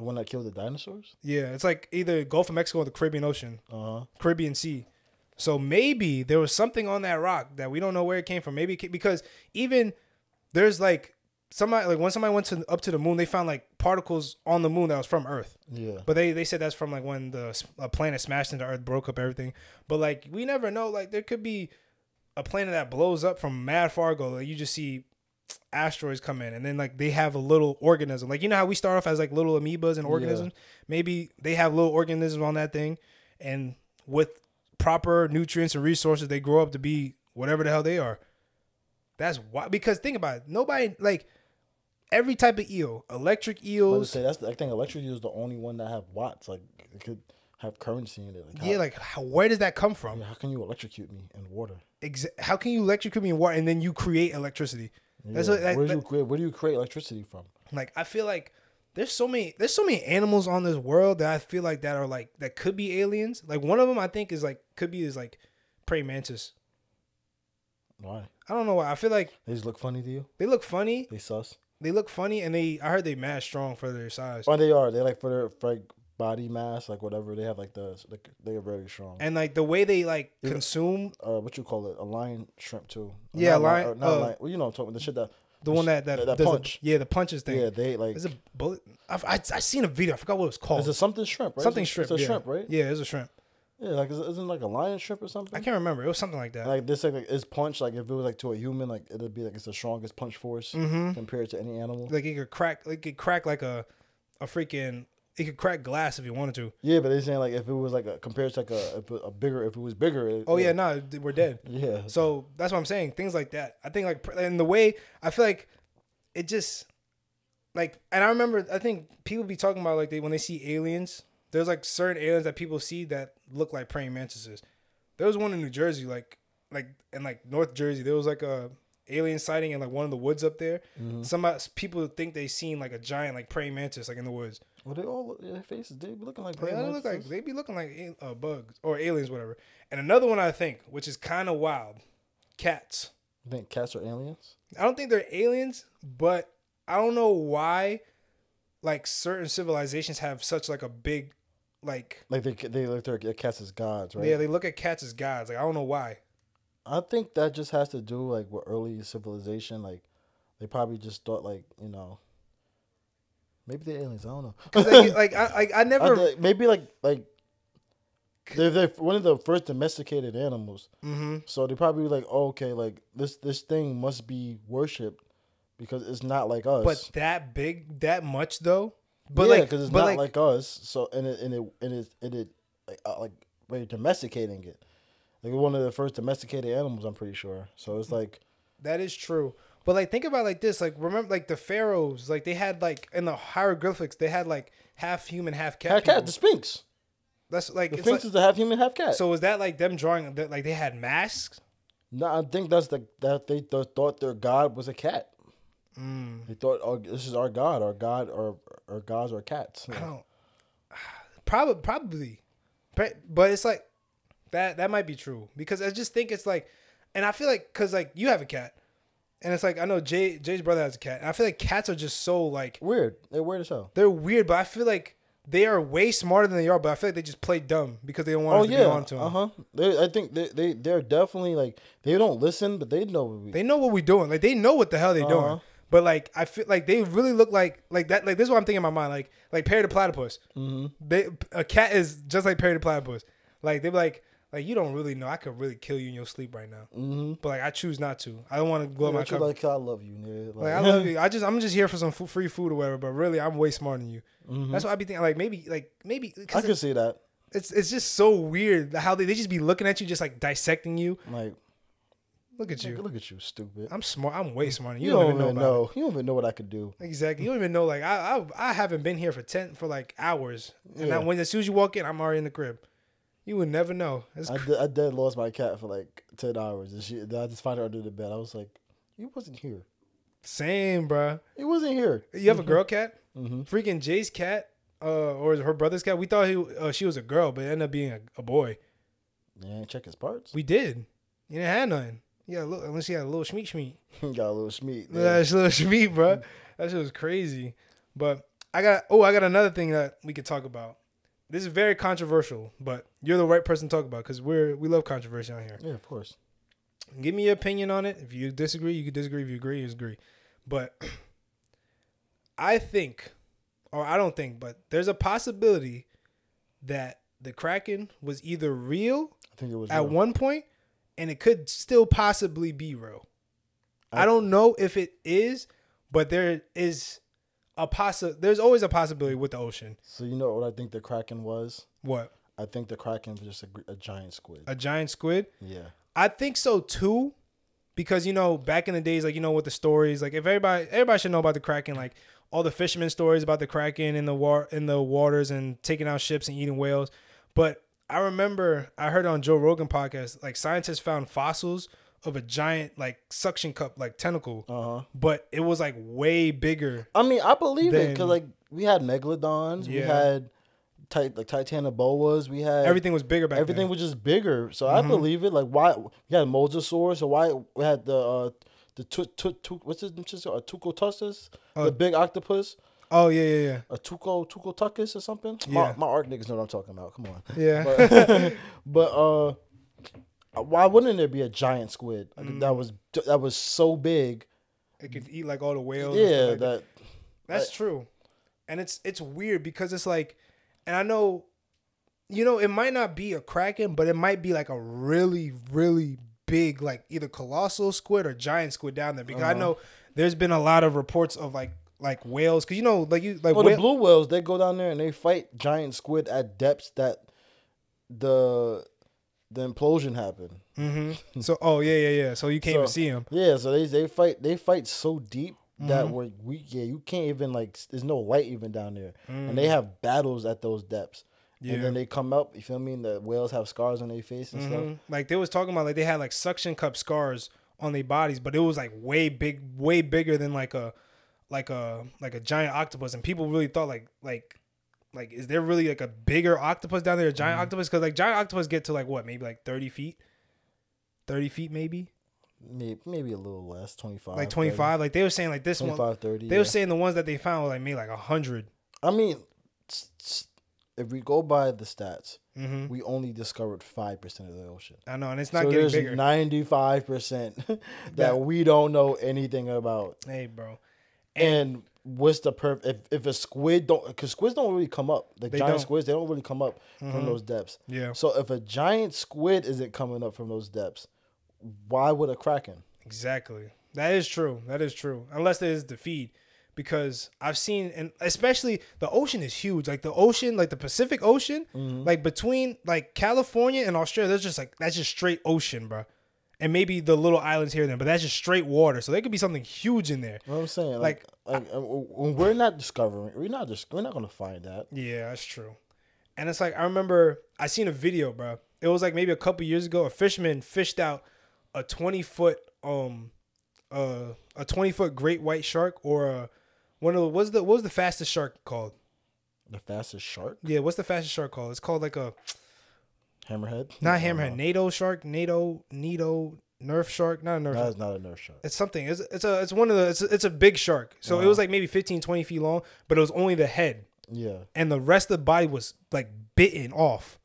The one that killed the dinosaurs? Yeah, it's like either Gulf of Mexico or the Caribbean Ocean, Uh huh. Caribbean Sea. So maybe there was something on that rock that we don't know where it came from. Maybe it ca- because even there's like somebody like when somebody went to up to the moon, they found like particles on the moon that was from Earth. Yeah. But they they said that's from like when the planet smashed into Earth, broke up everything. But like we never know. Like there could be a planet that blows up from mad far ago. Like you just see asteroids come in, and then like they have a little organism. Like you know how we start off as like little amoebas and organisms. Maybe they have little organisms on that thing, and with proper nutrients and resources, they grow up to be whatever the hell they are. That's why. Because think about it. Nobody like every type of eel, electric I eels. say that's the, I think electric is the only one that have watts. Like it could have currency in it. Like Yeah, how, like how, where does that come from? yeah, how can you electrocute me in water? Exa- how can you electrocute me in water and then you create electricity? Yeah. what- that- where do you create? Where do you create electricity from? Like I feel like there's so many there's so many animals on this world that I feel like that are like that could be aliens. Like one of them I think is like could be is like praying mantis. Why? I don't know why. I feel like They just look funny to you. they look funny. They sus. They look funny and they I heard they mad strong for their size. Oh, they are. They like for their for like body mass, like whatever. They have like the like they are very strong. And like the way they like consume uh, what you call it? A lion shrimp too. Yeah, Not lion- Or not uh, lion. Well, you know, I'm talking the shit that. the one that that, that- that punch. yeah, the punches thing. Yeah, they like. Is it bullet? I've, I I seen a video. I forgot what it was called. Is it something shrimp? Right? something It's a- shrimp. It's a yeah. shrimp, right? Yeah, it's a shrimp. Yeah, like is- isn't like a lion shrimp or something? I can't remember. It was something like that. Like this, like it's punch. Like if it was like to a human, like it'd be like it's the strongest punch force mm-hmm. compared to any animal. Like it could crack. Like it could crack like a a freaking. It could crack glass if you wanted to. yeah, but they're saying like if it was like a compared to like a, a bigger, if it was bigger. It, Oh yeah, no, we're dead. yeah. So that's what I'm saying. Things like that. I think like in the way I feel like it just like and I remember I think people be talking about like they when they see aliens. There's like certain aliens that people see that look like praying mantises. There was one in New Jersey, like like in like North Jersey. There was like a alien sighting in like one of the woods up there. Mhm. Some people think they seen like a giant like praying mantis like in the woods. Well, they all look, their faces. They be looking like. They look like they be looking like uh, bugs or aliens, whatever. And another one I think, which is kind of wild, cats. You think cats are aliens? I don't think they're aliens, but I don't know why like certain civilizations have such like a big like Like they they look their cats as gods, right? yeah, they look at cats as gods. Like I don't know why. I think that just has to do like with early civilization. Like they probably just thought like you know. Maybe they're aliens. I don't know. 'Cause, like, like I like I I never thi- maybe like like they're, they're one of the first domesticated animals. hmm So they probably like, oh, okay, like this this thing must be worshipped because it's not like us. but that big that much though. But yeah, like because it's but not like, like, us. So and it and it and it and it like uh, like we're domesticating it. Like one of the first domesticated animals, I'm pretty sure. So it's like that is true. But like think about it like this, like remember like the pharaohs, like they had like in the hieroglyphics, they had like half human, half cat. half cat, the Sphinx. That's like The Sphinx like, is a half human, half cat. so was that like them drawing that like they had masks? no, I think that's the that they th- thought their god was a cat. Mm. They thought, oh, this is our god. Our god, our our gods are cats. I don't. Probably, probably, but but it's like that. That might be true because I just think it's like, and I feel like because like you have a cat, and it's like I know Jay Jay's brother has a cat, and I feel like cats are just so like Weird. They're weird as hell. they're weird, but I feel like they are way smarter than they are, but I feel like they just play dumb because they don't want Oh us to yeah, get on to them. uh huh. They, I think they they they're definitely like they don't listen, but they know what we. They know what we're doing. Like they know what the hell they're Uh-huh. doing. But like I feel like they really look like like that. Like this is what I'm thinking in my mind. Like like Perry the Platypus. hmm They a cat is just like Perry the Platypus. Like they be like like you don't really know. I could really kill you in your sleep right now. hmm But like I choose not to. I don't want to blow my you cover. like I love you, nigga. Like, I love you. I just I'm just here for some fu- free food or whatever. But really, I'm way smarter than you. Mhm. That's what I be thinking. Like maybe like maybe I can see that. it's it's just so weird how they, they just be looking at you just like dissecting you. Like, Look at you. look at you, stupid. I'm smart. I'm way smarter. than you, You, don't, don't, even know. know. You don't even know what I could do. Exactly. You don't even know. Like I, I, I haven't been here for ten for like hours, and Yeah. I, when as soon as you walk in, I'm already in the crib. You would never know. It's I, cr- did, I dead lost my cat for like ten hours, and she. I just found her under the bed. I was like, "You wasn't here. same, bro. He wasn't here." You have a girl cat? Mm-hmm. Freaking Jay's cat, uh, or her brother's cat. We thought he, uh, she was a girl, but it ended up being a, a boy. Yeah, check his parts. We did. You didn't have none. Yeah, look, unless you had a little schmeat schmeat. He got a little schmeat. Yeah, that's a little schmeat, bro. That shit was crazy. But I got oh, I got another thing that we could talk about. This is very controversial, but you're the right person to talk about because we're we love controversy on here. Yeah, of course. Give me your opinion on it. If you disagree, you can disagree. If you agree, you agree. But I think, or I don't think, but there's a possibility that the Kraken was either real I think it was at real. one point, and it could still possibly be real. I, I- don't know if it is, but there is a possi- There's always a possibility with the ocean. So you know what I think the kraken was? What I think the kraken was just a, a giant squid. a giant squid? yeah. I think so too, because you know back in the days, like you know with the stories, like if everybody everybody should know about the kraken, like all the fishermen stories about the kraken in the war in the waters and taking out ships and eating whales. But I remember I heard on Joe Rogan podcast, like scientists found fossils of a giant like suction cup like tentacle, Uh huh. but it was like way bigger. I mean, I believe it because like we had megalodons, we had tit- like titanoboas, we had Everything was bigger back everything then. was just bigger. So I Mhm. believe it. Like why we had mosasaurs, so why we had the uh the tu- tu- tu- what's his name? A tucotustus, Oh. the big octopus, oh yeah, yeah, yeah, a tuco tucotucus or something. Yeah. My, my art niggas know what I'm talking about. Come on. yeah. But, but uh, why wouldn't there be a giant squid like, Mm. that was that was so big? it could eat like all the whales. Yeah, like that. that That's true. And it's it's weird because it's like and I know you know, it might not be a kraken, but it might be like a really, really big, like either colossal squid or giant squid down there. Because I Uh-huh. know there's been a lot of reports of like like whales, because you know, like you like well, the blue whales they go down there and they fight giant squid at depths that the the implosion happened. Mhm. So oh yeah, yeah, yeah. So you can't even see them. Yeah, so they they fight they fight so deep that Mhm. we we yeah you can't even like there's no light even down there, and Mm. they have battles at those depths. Yeah. And then they come up. You feel me? And the whales have scars on their face and stuff. Mhm. Like they was talking about like they had like suction cup scars on their bodies, but it was like way big, way bigger than like a like a like a giant octopus, and people really thought like like like is there really like a bigger octopus down there, a giant Mm-hmm. octopus? Because like giant octopus get to like what maybe like thirty feet, thirty feet maybe Maybe, maybe a little less, 25. like twenty five. Like they were saying like this 25, one, 30. they yeah. were saying the ones that they found were like maybe like hundred. I mean, if we go by the stats, Mm-hmm. we only discovered 5% of the ocean. I know, and it's not so getting there's bigger. 95% that That- we don't know anything about. hey, bro. And what's the perf? If, if a squid don't, because squids don't really come up. The They giant don't. squids, they don't really come up from Mhm. those depths. Yeah, So if a giant squid isn't coming up from those depths, why would a kraken? Exactly. That is true. That is true. Unless there's the feed. Because I've seen and especially the ocean is huge. Like the ocean, like the Pacific Ocean, Mm-hmm. like between like California and Australia, there's just like that's just straight ocean, bro. And maybe the little islands here and there, but that's just straight water. So there could be something huge in there. You know what I'm saying? Like, like, uh, when we're not discovering, we're not just, we're not gonna find that. Yeah, that's true. And it's like I remember I seen a video, bro. It was like maybe a couple years ago. A fisherman fished out a twenty foot um uh a twenty foot great white shark or a one of the what's the what was the fastest shark called? The fastest shark, Yeah, what's the fastest shark called? It's called like a hammerhead. not hammerhead. NATO shark, NATO, NATO, Nerf shark, not a Nerf. Shark. is not a nerf shark. It's something. It's it's a it's one of the it's a, it's a big shark. So it Uh-huh. was like maybe 15, 20 feet long, but it was only the head. Yeah, and the rest of the body was like bitten off.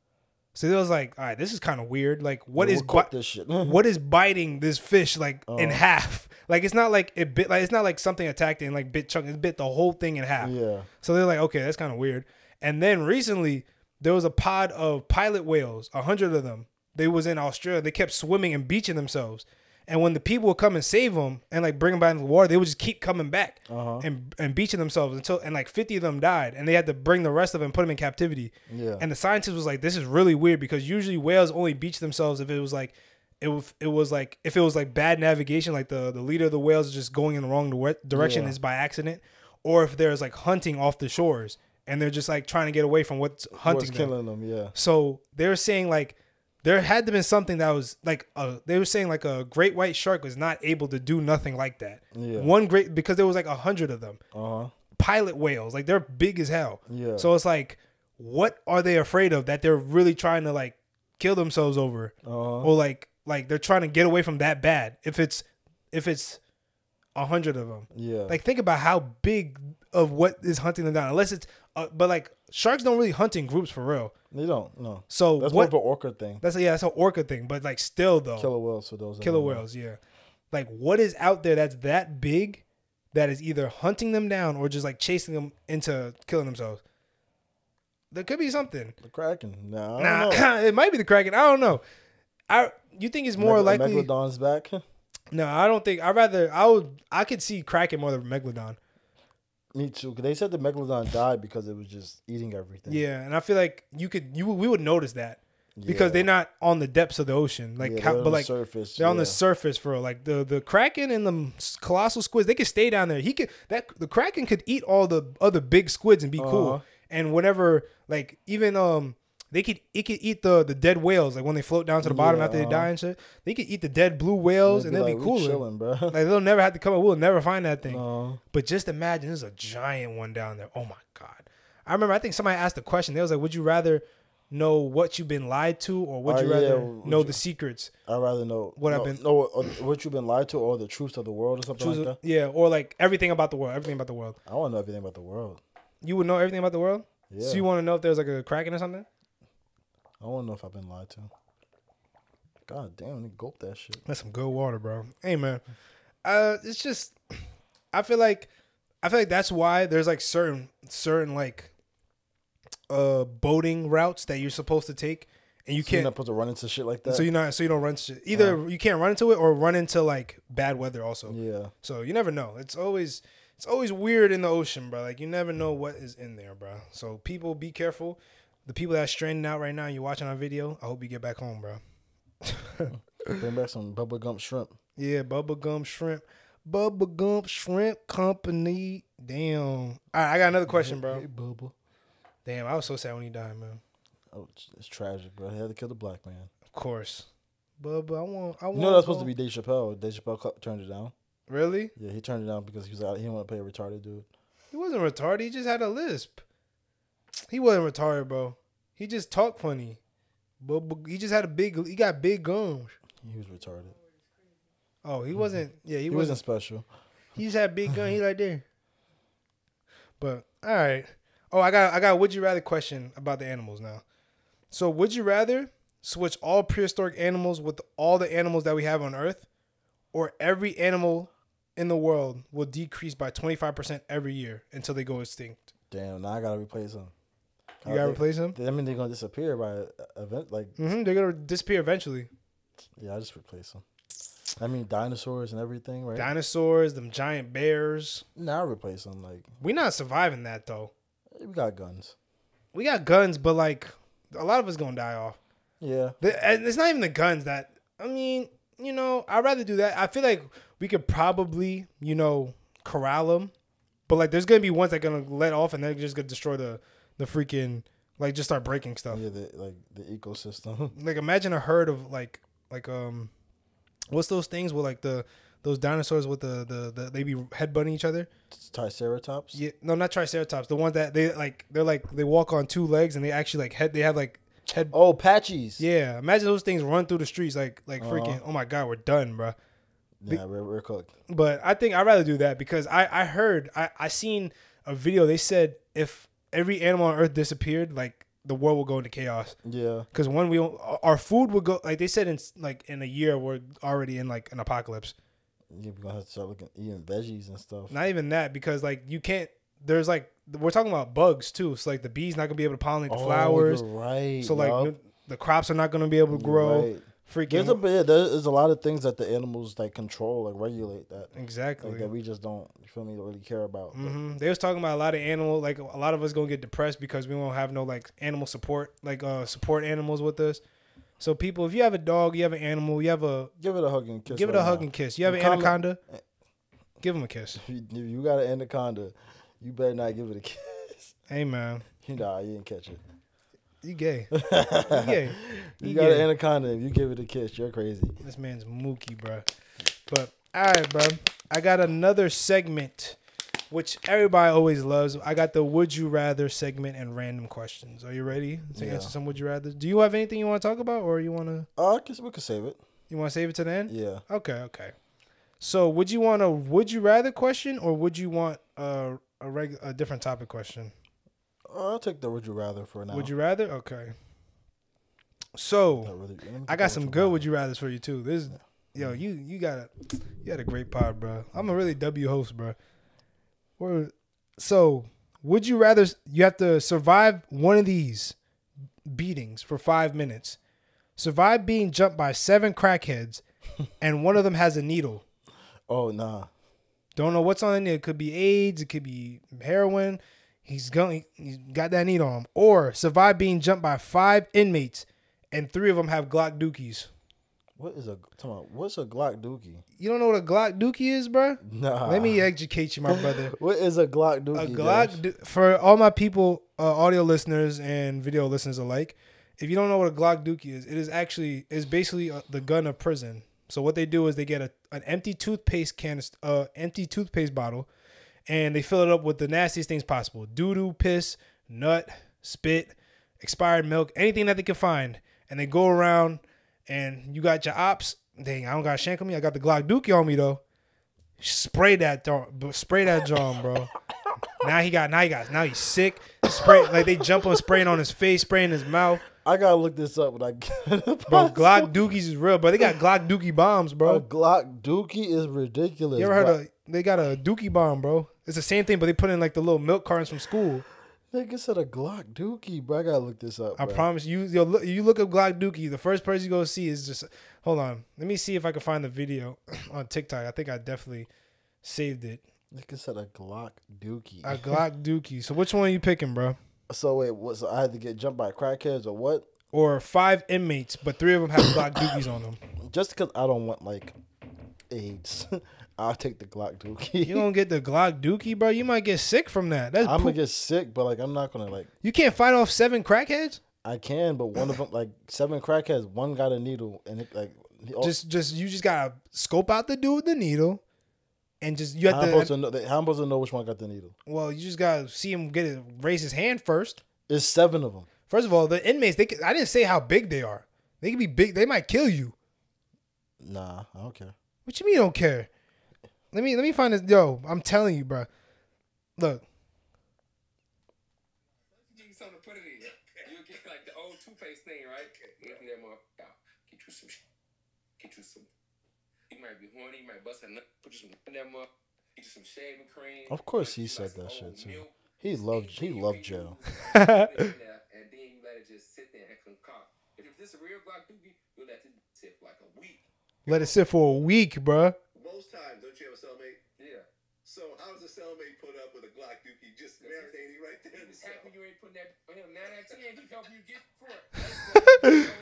So it was like, all right, this is kind of weird. Like, what Yeah, is we'll cook bi- this shit? what is biting this fish like in Uh. half? Like, it's not like it bit. Like, it's not like something attacked it and like bit chunk. It bit the whole thing in half. yeah, So they're like, okay, that's kind of weird. And then recently, there was a pod of pilot whales, a hundred of them. They was in Australia. They kept swimming and beaching themselves. And when the people would come and save them and like bring them back into the water, they would just keep coming back Uh-huh. and and beaching themselves until and like fifty of them died, and they had to bring the rest of them and put them in captivity. yeah. And the scientist was like, "This is really weird because usually whales only beach themselves if it was like, it was it was like if it was like bad navigation, like the the leader of the whales is just going in the wrong direction Yeah. is by accident, or if there's like hunting off the shores and they're just like trying to get away from what's hunting What's them. killing them? Yeah, So they were saying like there had to been something that was like uh they were saying like a great white shark was not able to do nothing like that. Yeah. One great because there was like a hundred of them uh huh, pilot whales. Like they're big as hell. yeah. So it's like, what are they afraid of that they're really trying to like kill themselves over, uh huh, or like like they're trying to get away from that bad? If it's if it's a hundred of them, yeah. like think about how big of what is hunting them down. Unless it's, uh, but like sharks don't really hunt in groups for real. they don't. No, So that's what? more of an orca thing. that's a, yeah, that's an orca thing. But like still though, Killer whales for those. killer whales, yeah. Like what is out there that's that big that is either hunting them down or just like chasing them into killing themselves? There could be something. The kraken. Nah, I Nah, it might be the Kraken. I don't know. I you think it's more Meg- likely? Megalodon's back. No, I don't think. I rather I would I could see Kraken more than Megalodon. Me too. 'cause they said the megalodon died because it was just eating everything. Yeah, and I feel like you could you we would notice that because Yeah. they're not on the depths of the ocean. Like Yeah, how, but the like surface. they're on the surface for. Like the the Kraken and the colossal squids, they could stay down there. He could that the Kraken could eat all the other big squids and be Uh-huh. cool. And whenever like even um they could it could eat the the dead whales like when they float down to the bottom Yeah, after they die and shit. They could eat the dead blue whales and they'd like, be we cool. chilling, bro. Like they'll never have to come up. We'll never find that thing. No. But just imagine there's a giant one down there. Oh my god! I remember I think somebody asked a question. They was like, "Would you rather know what you've been lied to, or would Oh, you yeah, rather would know you- the secrets?" I'd rather know What no, I've been- know or- uh, what you've been lied to, or the truth of the world, or something Choose like that. yeah, or like everything about the world. Everything about the world. I want to know everything about the world. You would know everything about the world. Yeah, So you want to know if there's like a kraken or something? I want to know if I've been lied to. God damn, they gulp that shit. That's some good water, bro. Hey man, uh, it's just I feel like I feel like that's why there's like certain certain like uh boating routes that you're supposed to take, and you So you're can't. supposed to run into shit like that. So you're not. So you don't run. Shit. Either you can't run into it or run into like bad weather also. yeah, So you never know. It's always it's always weird in the ocean, bro. Like you never know what is in there, bro. So people be careful. The people that are stranded out right now, you're watching our video. I hope you get back home, bro. bring back some bubble gum shrimp. Yeah, Bubba Gump Shrimp. Bubba Gump Shrimp Company. Damn. All right, I got another question, bro. Hey, Bubba. Damn, I was so sad when he died, man. Oh, it's, tragic, bro. He had to kill the black man. Of course. Bubba, I want. I want. You know that's supposed to be Dave Chappelle. Dave Chappelle turned it down. Really? Yeah, he turned it down because he was out. He didn't want to play a retarded dude. He wasn't retarded. He just had a lisp. He wasn't retarded, bro. He just talked funny. But, but he just had a big. He got big gums. He was retarded. Oh, he wasn't. Yeah, he, He, wasn't. wasn't special. He just had big gun. He like there. But all right. Oh, I got I got a would you rather question about the animals now. So would you rather switch all prehistoric animals with all the animals that we have on Earth, or every animal in the world will decrease by twenty five percent every year until they go extinct? Damn, now I gotta replace him. You gotta replace them. I mean, they're gonna disappear by event. Like, hmm They're gonna disappear eventually. yeah, I just replace them. I mean, dinosaurs and everything, right? Dinosaurs, them giant bears. Now I replace them. Like, We're not surviving that though. we got guns. We got guns, but like a lot of us gonna die off. Yeah, The, and it's not even the guns that I mean, you know, I'd rather do that. I feel like we could probably, you know, corral them, but like there's gonna be ones that gonna let off and they're just gonna destroy the the freaking like just start breaking stuff. yeah, the, like the ecosystem. Like imagine a herd of like like um, what's those things with like the those dinosaurs with the the, the they be headbutting each other. Triceratops. Yeah, no, not triceratops. The ones that they like they're like they walk on two legs and they actually like head they have like head Oh, Patchies. Yeah, imagine those things run through the streets like like freaking. Uh-huh. Oh my god, we're done, bro. Yeah, we're, we're cooked. But I think I'd rather do that because I I heard I I seen a video. They said if every animal on Earth disappeared, like the world will go into chaos. Yeah, Because when we our food would go like they said in like in a year we're already in like an apocalypse. yeah, we're gonna have to start looking eating veggies and stuff. Not even that because like you can't. There's like we're talking about bugs too. So like the bees not gonna be able to pollinate the Oh, flowers. you're right. So like yup. n- the crops are not gonna be able to You're grow. right. Freaking There's a yeah, there's a lot of things that the animals like control, like regulate that, exactly. like that we just don't. You feel me? Really care about. But hmm They was talking about a lot of animal, like a lot of us gonna get depressed because we won't have no like animal support, like uh support animals with us. So people, if you have a dog, you have an animal, you have a Give it a hug and kiss. give it right a hug now. and kiss. You have an Comment- anaconda, give him a kiss. If you, if you got an anaconda, you better not give it a kiss. Hey man, you nah, you didn't catch it. You gay? You gay? You You got gay. an anaconda. If you give it a kiss, you're crazy. This man's mookie, bro. But all right, bro. I got another segment, which everybody always loves. I got the Would You Rather segment and random questions. Are you ready to Yeah. answer some Would You Rather? Do you have anything you want to talk about, or you want to Oh, uh, I guess we could save it. you want to save it to the end? Yeah. Okay, okay. So, would you want a would you rather question or would you want a a reg, a different topic question? I'll take the would you rather for now. Would you rather? Okay. So, really- I got some good would you rather's for you too. This yo, you you got a you had a great pod, bro. I'm a really W host, bro. So, would you rather you have to survive one of these beatings for 5 minutes. Survive being jumped by seven crackheads and one of them has a needle. Oh nah. Don't know what's on it. It could be AIDS. It could be heroin. He's going. He's got that need on him. Or survive being jumped by five inmates, and three of them have Glock dookies. What is a on? What's a Glock Dookie? You don't know what a Glock dookie is, bro? Nah. Let me educate you, my brother. What is a Glock A Dookie? Glock Dash? do- for all my people, uh, audio listeners and video listeners alike. if you don't know what a Glock Dookie is, it is actually is basically uh the gun of prison. So what they do is they get a an empty toothpaste canister, uh, empty toothpaste bottle, and they fill it up with the nastiest things possible: doo doo, piss, nut, spit, expired milk, anything that they can find. And they go around, and you got your ops. Dang, I don't got shank on me. I got the Glock Dookie on me though. Spray that, dog- spray that John, bro. Now he got, now he got, now he's sick. Spray like they jump on spraying on his face, spraying his mouth. I gotta look this up when I get it. Bro, Glock Dookies is real, bro. They got Glock Dookie bombs, A bro. Glock Dookie is ridiculous. You ever heard Glock- of? They got a Dookie bomb, bro. It's the same thing, but they put in like the little milk cartons from school. Nigga said a Glock Dookie, bro. I gotta look this up. I bro. promise you. You look, you look up Glock Dookie. The first person you go see is just. Hold on, let me see if I can find the video on TikTok. I think I definitely saved it. Nigga said a Glock Dookie. A Glock Dookie. So which one are you picking, bro? so wait, was So I had to get jumped by crackheads or what? Or five inmates, but three of them have Glock Dookies on them. Just because I don't want like AIDS, I'll take the Glock Dookie. You don't get the Glock Dookie, bro. You might get sick from that. That's I'm poop. gonna get sick, but like I'm not gonna like. you can't fight off seven crackheads. I can, but one of them like seven crackheads. One got a needle, and it like he- oh, Just, just you just gotta scope out the dude with the needle, and just you how have I'm supposed to. know? How I'm supposed to know which one got the needle? Well, you just gotta see him get it, raise his hand first. It's seven of them. First of all, the inmates. They, I didn't say how big they are. They can be big. They might kill you. Nah, I don't care. What you mean you don't care? Let me let me find this. Yo, I'm telling you, bro. Look, Give you something to put it in. You'll get like the old toothpaste thing, right? Get in that motherfucker. Get you some. Get you some. You might be horny. You might bust a nut. Put you some in that mother. Get you some shaving cream. Of course he said that shit, too. He loved he loved redo jail. it in there, and then you let it just sit there and concoct. If this a real Glock dookie, you let it sit for like a week. let it sit for a week, bro. Most times, don't you have a cellmate? Yeah. So how does a cellmate put up with a Glock Dookie just marinating right there in He the was cell? happy you ain't putting that on him. Nine out of ten, he helping you get for it.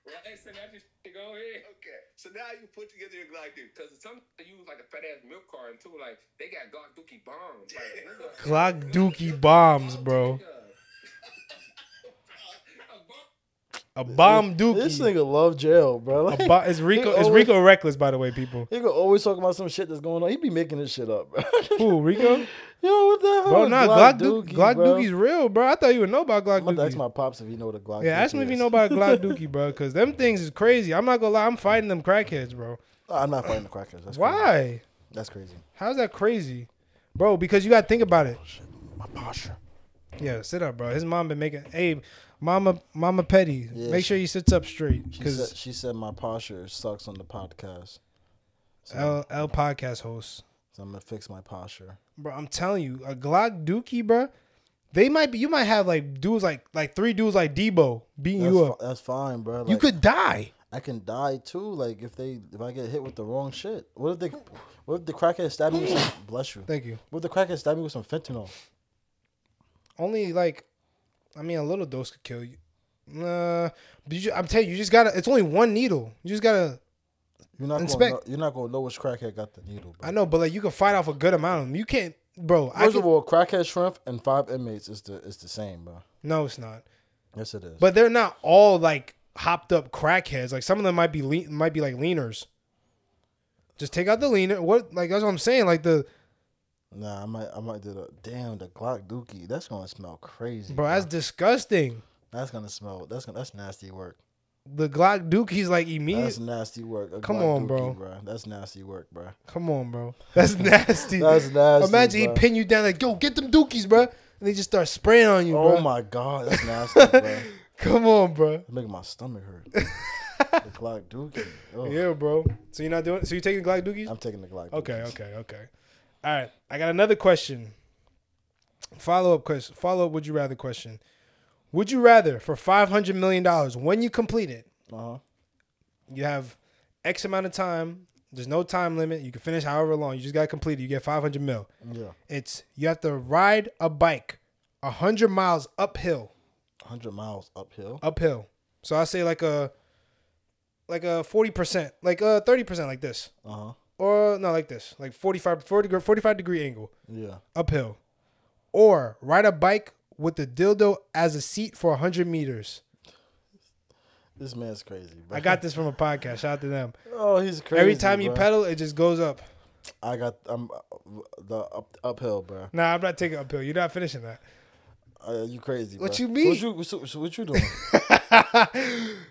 Well, hey, so now just go ahead. Okay, so now you put together your Glock Dookie. Cause some they use like a fat ass milk carton too. Like they got Glock Dookie bombs. Like, Glock Dookie bombs, bro. A bomb dookie. This nigga love jail, bro. Like, bo- it's Rico. It's always- Rico Reckless, by the way, people. He gonna always talk about some shit that's going on. He be making this shit up, bro. Who Rico? Yo, what the hell? Bro, nah, Glock, Dookie, Glock bro? Dookie's real, bro. I thought you would know about Glock to ask my pops if he know the Glock. Yeah, ask Dookie me if you know about Glock Dookie, bro. Because them things is crazy. I'm not gonna lie. I'm fighting them crackheads, bro. I'm not fighting the crackheads. That's crazy. Why? That's crazy. How's that crazy, bro? Because you gotta think about it. Oh, my posture. Yeah, sit up, bro. His mom been making. Hey, mama, mama Pettie, Yeah, make she- sure he sits up straight. She said she said my posture sucks on the podcast. So, L L podcast host, so I'm gonna fix my posture. bro. I'm telling you, a Glock Dookie, bro. They might be. You might have like dudes like like three dudes like Debo beating That's, you fi- up. that's fine, bro. you could die. I can die too. Like if they if I get hit with the wrong shit. What if they what if the crackhead stab me with some bless you? Thank you. What if the crackhead stab me with some fentanyl? Only like, I mean, a little dose could kill you. Nah, but you, ju- I'm telling you, you just gotta. It's only one needle. You just gotta. You're not Inspect- gonna you're not gonna know which crackhead got the needle. Bro. I know, but like you can fight off a good amount of them. You can't, bro. I First can, of all, crackhead shrimp and five inmates is the is the same, bro. no, it's not. Yes, it is. But they're not all like hopped up crackheads. Like some of them might be lean, might be like leaners. Just take out the leaner. What like that's what I'm saying. Like the nah, I might I might do the damn the Glock Dookie. That's gonna smell crazy, bro, that's disgusting. That's gonna smell. That's gonna that's nasty work. The Glock Dookie's like immediate. That's nasty work. A Come Glock on, bro. bro. That's nasty work, bro. Come on, bro. That's nasty. That's nasty. Imagine bro. he pin you down like, yo, get them Dookies, bro, and they just start spraying on you, Oh bro. my god, that's nasty, bro. Come on, bro. It's making my stomach hurt. the Glock Dookie. Ugh. Yeah, bro. So you're not doing. So you taking Glock Dookies? I'm taking the Glock. Okay, okay, okay. All right. I got another question. Follow up question. Follow up. Would you rather question? Would you rather for five hundred million dollars when you complete it? Uh huh. You have X amount of time. There's no time limit. You can finish however long. You just got to complete it. You get five hundred mil. Yeah. It's you have to ride a bike hundred miles uphill. 100 miles uphill. Uphill. So I say like a like a forty percent, like a thirty percent, like this, Uh huh. Or not like this, like 45, 40 degree- 45 degree angle. Yeah. uphill, or ride a bike with the dildo as a seat for 100 meters. This man's crazy. Bro. I got this from a podcast. Shout out to them. Oh, he's crazy. Every time you pedal, it just goes up. I got I'm uh, the up, uphill, bro. Nah, I'm not taking uphill. You're not finishing that. Uh, you crazy? What bro. you mean? So what you so, so what you doing?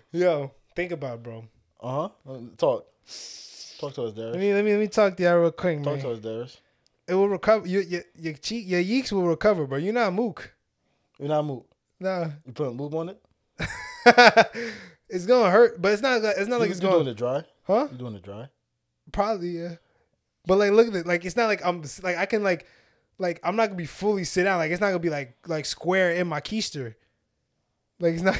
Yo, think about it, bro. uh huh. Talk. Talk to us, Darris. Let me let me let me talk to y'all real quick, Talk man. to us, Darris. It will recover. Your your your, cheek, your yeeks will recover, bro. You're not mook. You're not move. Nah, You putting lube on it? it's gonna hurt, but it's not. It's not like you, it's going. doing it dry? Huh? You doing it dry? Probably yeah. But like, look at it. Like, it's not like I'm like I can like like I'm not gonna be fully sit down. Like, it's not gonna be like like square in my keister. Like it's not.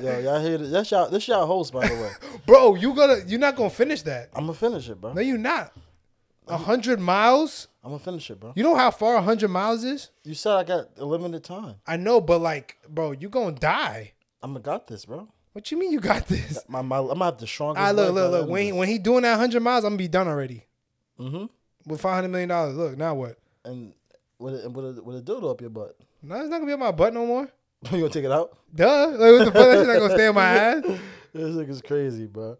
Yo, y'all hear this? That's y'all. This y'all host, by the way. Bro, you gonna you're not gonna finish that. I'm gonna finish it, bro. No, you're not. A hundred miles. I'm gonna finish it, bro. You know how far a hundred miles is? You said I got a limited time. I know, but like, bro, you gonna die. I'm gonna got this, bro. What you mean you got this? My, my I'm gonna have the strongest. I look, look, look. When he, when he doing that hundred miles, I'm gonna be done already Mm-hmm. with five hundred million dollars. Look, now what? And with a, with a, with a dildo up your butt. No, it's not gonna be on my butt no more. you gonna take it out? Duh. Like what the fuck? That shit not gonna stay in my ass. This nigga's crazy, bro.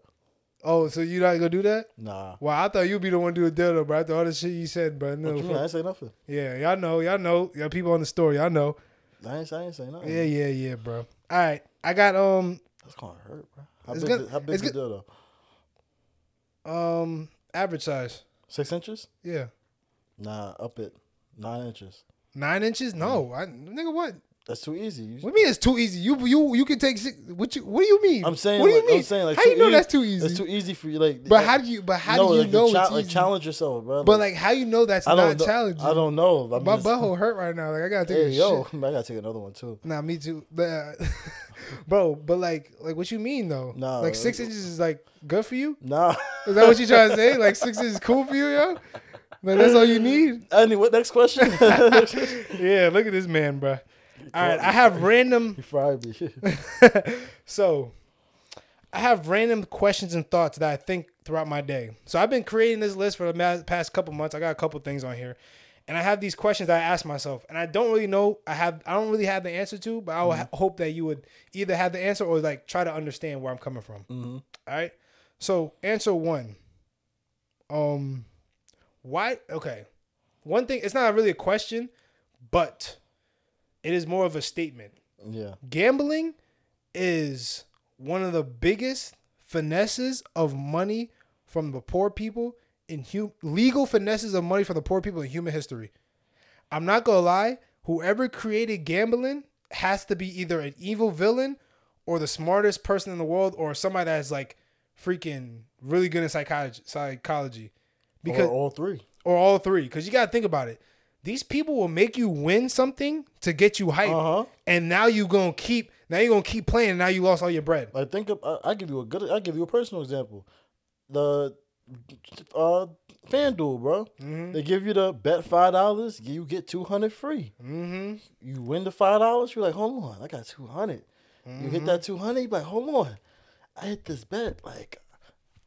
Oh, so you not gonna do that? Nah. Well, I thought you'd be the one to do a dildo, bro. After all the shit you said, bro. No, you mean? I ain't say nothing. Yeah, y'all know, y'all know, y'all people on the story, y'all know. I ain't, I ain't say nothing. Yeah, yeah, yeah, bro. All right, I got um That's gonna hurt, bro. How big? gonna- how big the dildo? um average size. Six inches? Yeah, Nah, up it nine inches. nine inches. No, I nigga, what? That's too easy. You- What do you mean it's too easy? You you you can take six. What you? What do you mean? I'm saying. What do like, you mean? I'm saying like how you know easy- that's too easy? It's too easy for you. Like, but how do you? But how no, do you like, know cha- like challenge yourself, bro. but like, how you know that's I not know. challenging? I don't know. I'm My just- butthole hurt right now. Like I gotta take Hey, a yo, shit. I gotta take another one too. Nah, me too. But, uh, bro, but like, like what you mean though? Nah, like six uh, inches is like good for you. Nah. Is that what you trying to say? Like six inches is cool for you, yo? Like that's all you need? anyway, what next question. Yeah, look at this man, bro. All right, I have random. you fried me. So, I have random questions and thoughts that I think throughout my day. So I've been creating this list for the past couple months. I got a couple things on here, and I have these questions I ask myself, and I don't really know. I have I don't really have the answer to, but I ha- hope that you would either have the answer or like try to understand where I'm coming from. Mhm. All right. So answer one. Um, why? Okay, one thing. It's not really a question, but it is more of a statement Yeah. gambling is one of the biggest finesses of money from the poor people in hu- legal finesses of money from the poor people in human history. I'm not gonna lie, whoever created gambling has to be either an evil villain or the smartest person in the world or somebody that's like freaking really good in psychology psychology. Because or all three. or all three. Because you gotta think about it. These people will make you win something to get you hyped, Uh-huh. and now you gonna keep. Now you gonna keep playing. And now you lost all your bread. Like think of. I, I give you a good. I give you a personal example. The uh FanDuel, bro. They give you the bet five dollars, you get two hundred free. Mm-hmm. You win the five dollars, you're like, hold on, I got two hundred. You hit that two hundred, like, hold on, I hit this bet, like,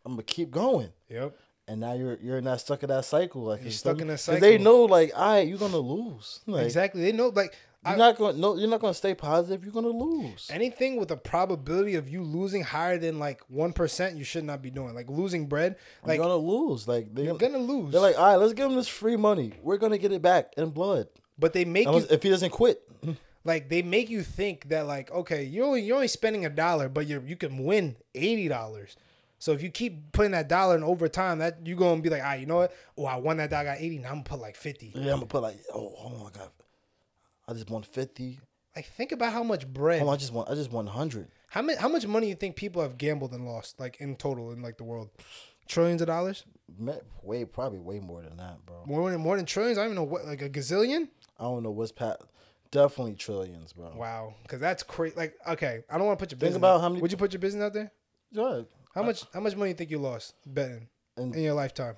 I'm gonna keep going. Yep. And now you're you're not stuck in that cycle, like You're stuck in that Because they know, like, all right, you're gonna lose. Like, exactly. They know like You're I- not gonna no, you're not gonna stay positive. You're gonna lose. anything with a probability of you losing higher than like one percent, you should not be doing. Like losing bread. Like you're gonna lose. Like they're, you're gonna lose. They're like, all right, let's give him this free money. We're gonna get it back in blood, but they make Unless, you if he doesn't quit. like they make you think that like okay, you're only you're only spending a dollar, but you you can win eighty dollars. So if you keep putting that dollar in over time, that you're gonna be like, ah, you know what? Oh, I won that dollar, I got eighty. Now I'm gonna put like fifty. Yeah, I'm gonna put like, oh, hold on, I got, I just won fifty. Like think about how much bread, on, I just won, I just won hundred. how much how much money you think people have gambled and lost, like in total in like the world, trillions of dollars, Way probably way more than that, bro. more than more than trillions. I don't even know what like a gazillion. I don't know what's pat. Definitely trillions, bro. Wow, because that's crazy. Like okay, I don't want to put your Think business. about out- how many- Would you put your business out there? Good. How much how much money do you think you lost betting And- in your lifetime?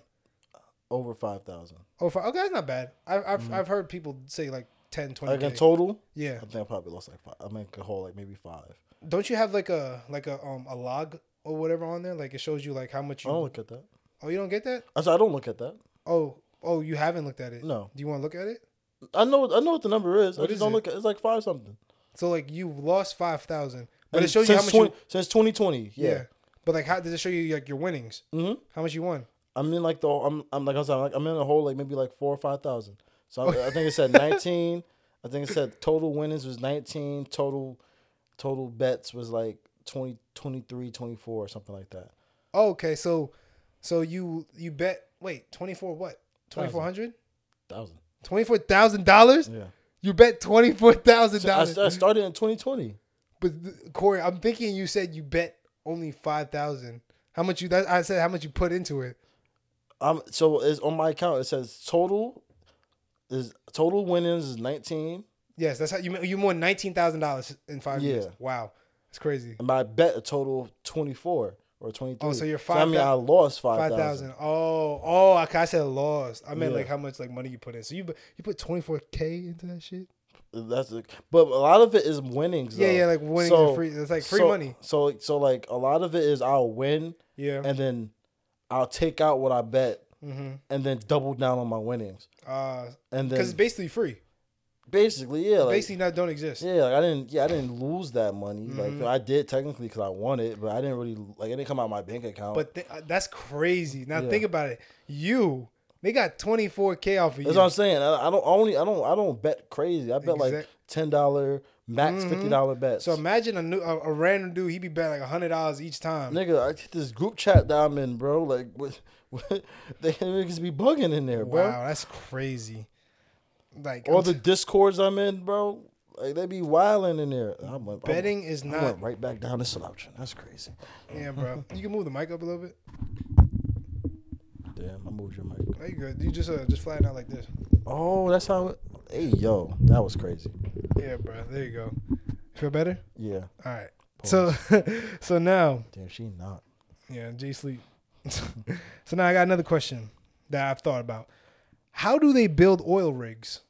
Over five thousand. Oh, okay, that's not bad. I, I've I've heard people say like 10, 20 Mm-hmm. Like in total, Yeah. I think I probably lost like five. I mean, a whole like maybe five. Don't you have like a like a um a log or whatever on there? Like it shows you like how much you. I don't look at that. Oh, you don't get that? I said I don't look at that. Oh, oh, you haven't looked at it. No. Do you want to look at it? I know I know what the number is. What I just is don't it? look at. It's like five something. So like you've lost five thousand, But And it shows you how much 20, you, since 2020. yeah. Yeah. But like, how does it show you like your winnings? hmm How much you won? I'm in like the I'm I'm like I was like I'm in a hole like maybe like four or five thousand. So I, I think it said 19. I think it said total winnings was 19. Total total bets was like 20, 23, 24 or something like that. Oh, okay, so so you you bet wait twenty four what twenty four hundred Thousand. twenty four thousand dollars. Yeah. You bet twenty four thousand So I, dollars. I started in 2020. But Korey, I'm thinking you said you bet only five thousand. How much you? That, I said how much you put into it. Um, so it's on my account. It says total is total winnings is 19, Yes, that's how you you won nineteen thousand dollars in five years. Yeah. Wow, that's crazy. and my bet a total 24 or 23. Oh, so you're five. I mean, I lost five thousand. Oh, oh, okay. I said lost. I meant Yeah. like how much like money you put in. So you you put twenty four k into that shit. That's but a lot of it is winnings. Yeah, though. yeah, like winning So- free. It's like free so, money. So so like a lot of it is I'll win Yeah. and then I'll take out what I bet Mm-hmm. and then double down on my winnings. Uh, And then because it's basically free. basically, yeah, like, basically, not don't exist. yeah, like I didn't, yeah, I didn't lose that money. Mhm. Like I did technically because I won it, but I didn't really like it didn't come out of my bank account. But th- uh, that's crazy. Now Yeah. think about it. You they got twenty four k off of you. that's what I'm saying. I, I don't only I don't I don't bet crazy. I bet like ten dollar max Mhm. fifty dollar bets. so imagine a new a, a random dude. He'd be betting like hundred dollars each time. Nigga, I get this group chat that I'm in, bro. Like, what, what, they niggas be bugging in there, bro. Wow, that's crazy. Like All I'm the t- discords I'm in, bro. Like they be wilding in there. I went, betting is I not. right back down to slouching. That's crazy. Yeah, bro. You can move the mic up a little bit. Damn, I moved your mic. There you go. You just uh, just flatten out like this. Oh, that's how. It, hey, yo, that was crazy. Yeah, bro. There you go. Feel better? Yeah. All right. So so now Damn, she not. Yeah, G sleep. so now I got another question that I've thought about. How do they build oil rigs?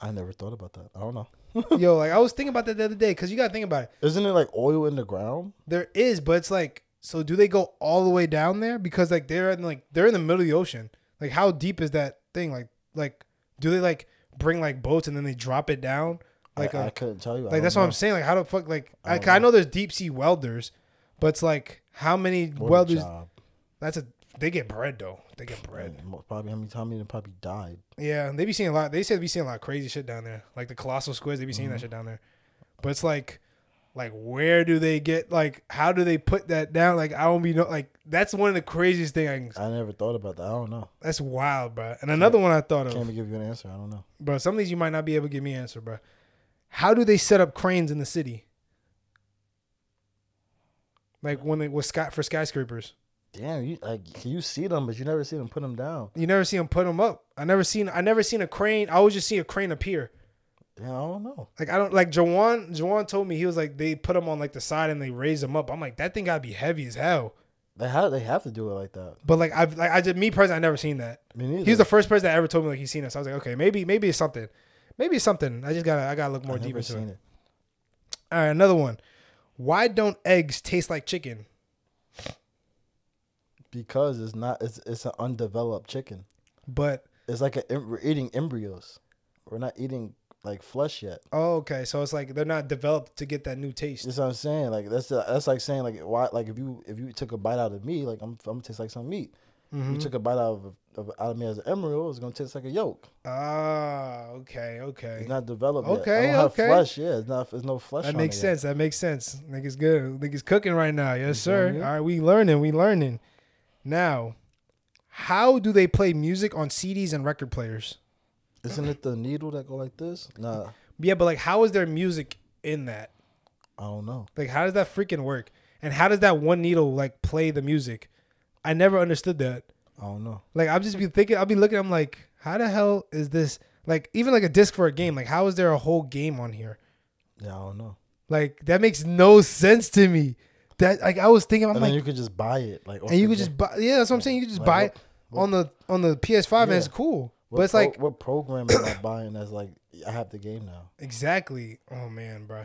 I never thought about that. I don't know. Yo, like I was thinking about that the other day because you got to think about it. Isn't it like oil in the ground? There is, but it's like, so do they go all the way down there? Because like they're in like they're in the middle of the ocean. Like how deep is that thing? Like like do they like bring like boats and then they drop it down? Like I, a, I couldn't tell you. Like that's don't what I'm saying. Like how the fuck like I I, I know. know there's deep sea welders, but it's like how many What a welders? job. That's a they get bread though. They get bread. Probably how many times they probably died. Yeah, they be seeing a lot. They said they be seeing a lot of crazy shit down there, like the colossal squids. They be seeing that mm-hmm. shit down there, but it's like, like where do they get? Like how do they put that down? Like I don't be know. Like that's one of the craziest things I can, I never thought about that. I don't know. that's wild, bro. And another one I thought Can't of, even give you an answer. I don't know. bro. Some of these you might not be able to give me an answer, bro. How do they set up cranes in the city? Like when they was sky for skyscrapers, Damn, you like you see them, but you never see them put them down. you never see them put them up. I never seen. I never seen a crane. I always just see a crane appear. Damn, I don't know. Like I don't like Jawan. Jawan told me he was like they put them on like the side and they raise them up. I'm like that thing gotta be heavy as hell. They have they have to do it like that. But like I've like I just me personally I never seen that. Me neither. He was the first person that ever told me like he's seen it. So I was like okay maybe maybe it's something, maybe it's something. I just gotta I gotta look more I've deep into it. it. All right, another one. Why don't eggs taste like chicken? because it's not. It's it's an undeveloped chicken. But It's like a, we're eating embryos. We're not eating like flesh yet. oh okay, so it's like they're not developed to get that new taste. That's what I'm saying. Like that's the, that's like saying like why like if you if you took a bite out of me like I'm I'm gonna taste like some meat. If Mhm. you took a bite out of, of out of me as an embryo, it's gonna taste like a yolk. Ah, okay, okay. It's not developed yet. Okay, I don't have okay. flesh. Yeah, it's not. There's no flesh. That on makes it yet. sense. That makes sense. Niggas good. Niggas cooking right now. Yes, You sir. All right, we learning. We learning. Now, how do they play music on CDs and record players? Isn't it the needle that go like this? Nah, Yeah, but like, how is there music in that? I don't know. Like, how does that freaking work? And how does that one needle like play the music? I never understood that. I don't know. Like, I'll just be thinking. I'll be looking. I'm like, how the hell is this? Like, even like a disc for a game. Like, how is there a whole game on here? Yeah, I don't know. Like, that makes no sense to me. That like I was thinking. I'm and like, you could just buy it, like, and you could just buy. Yeah, that's what I'm saying. You could just Like, buy what- it on the on the PS5 and it's cool. What but it's pro- like what program am I buying? That's like I have the game now. exactly. Oh man, bro.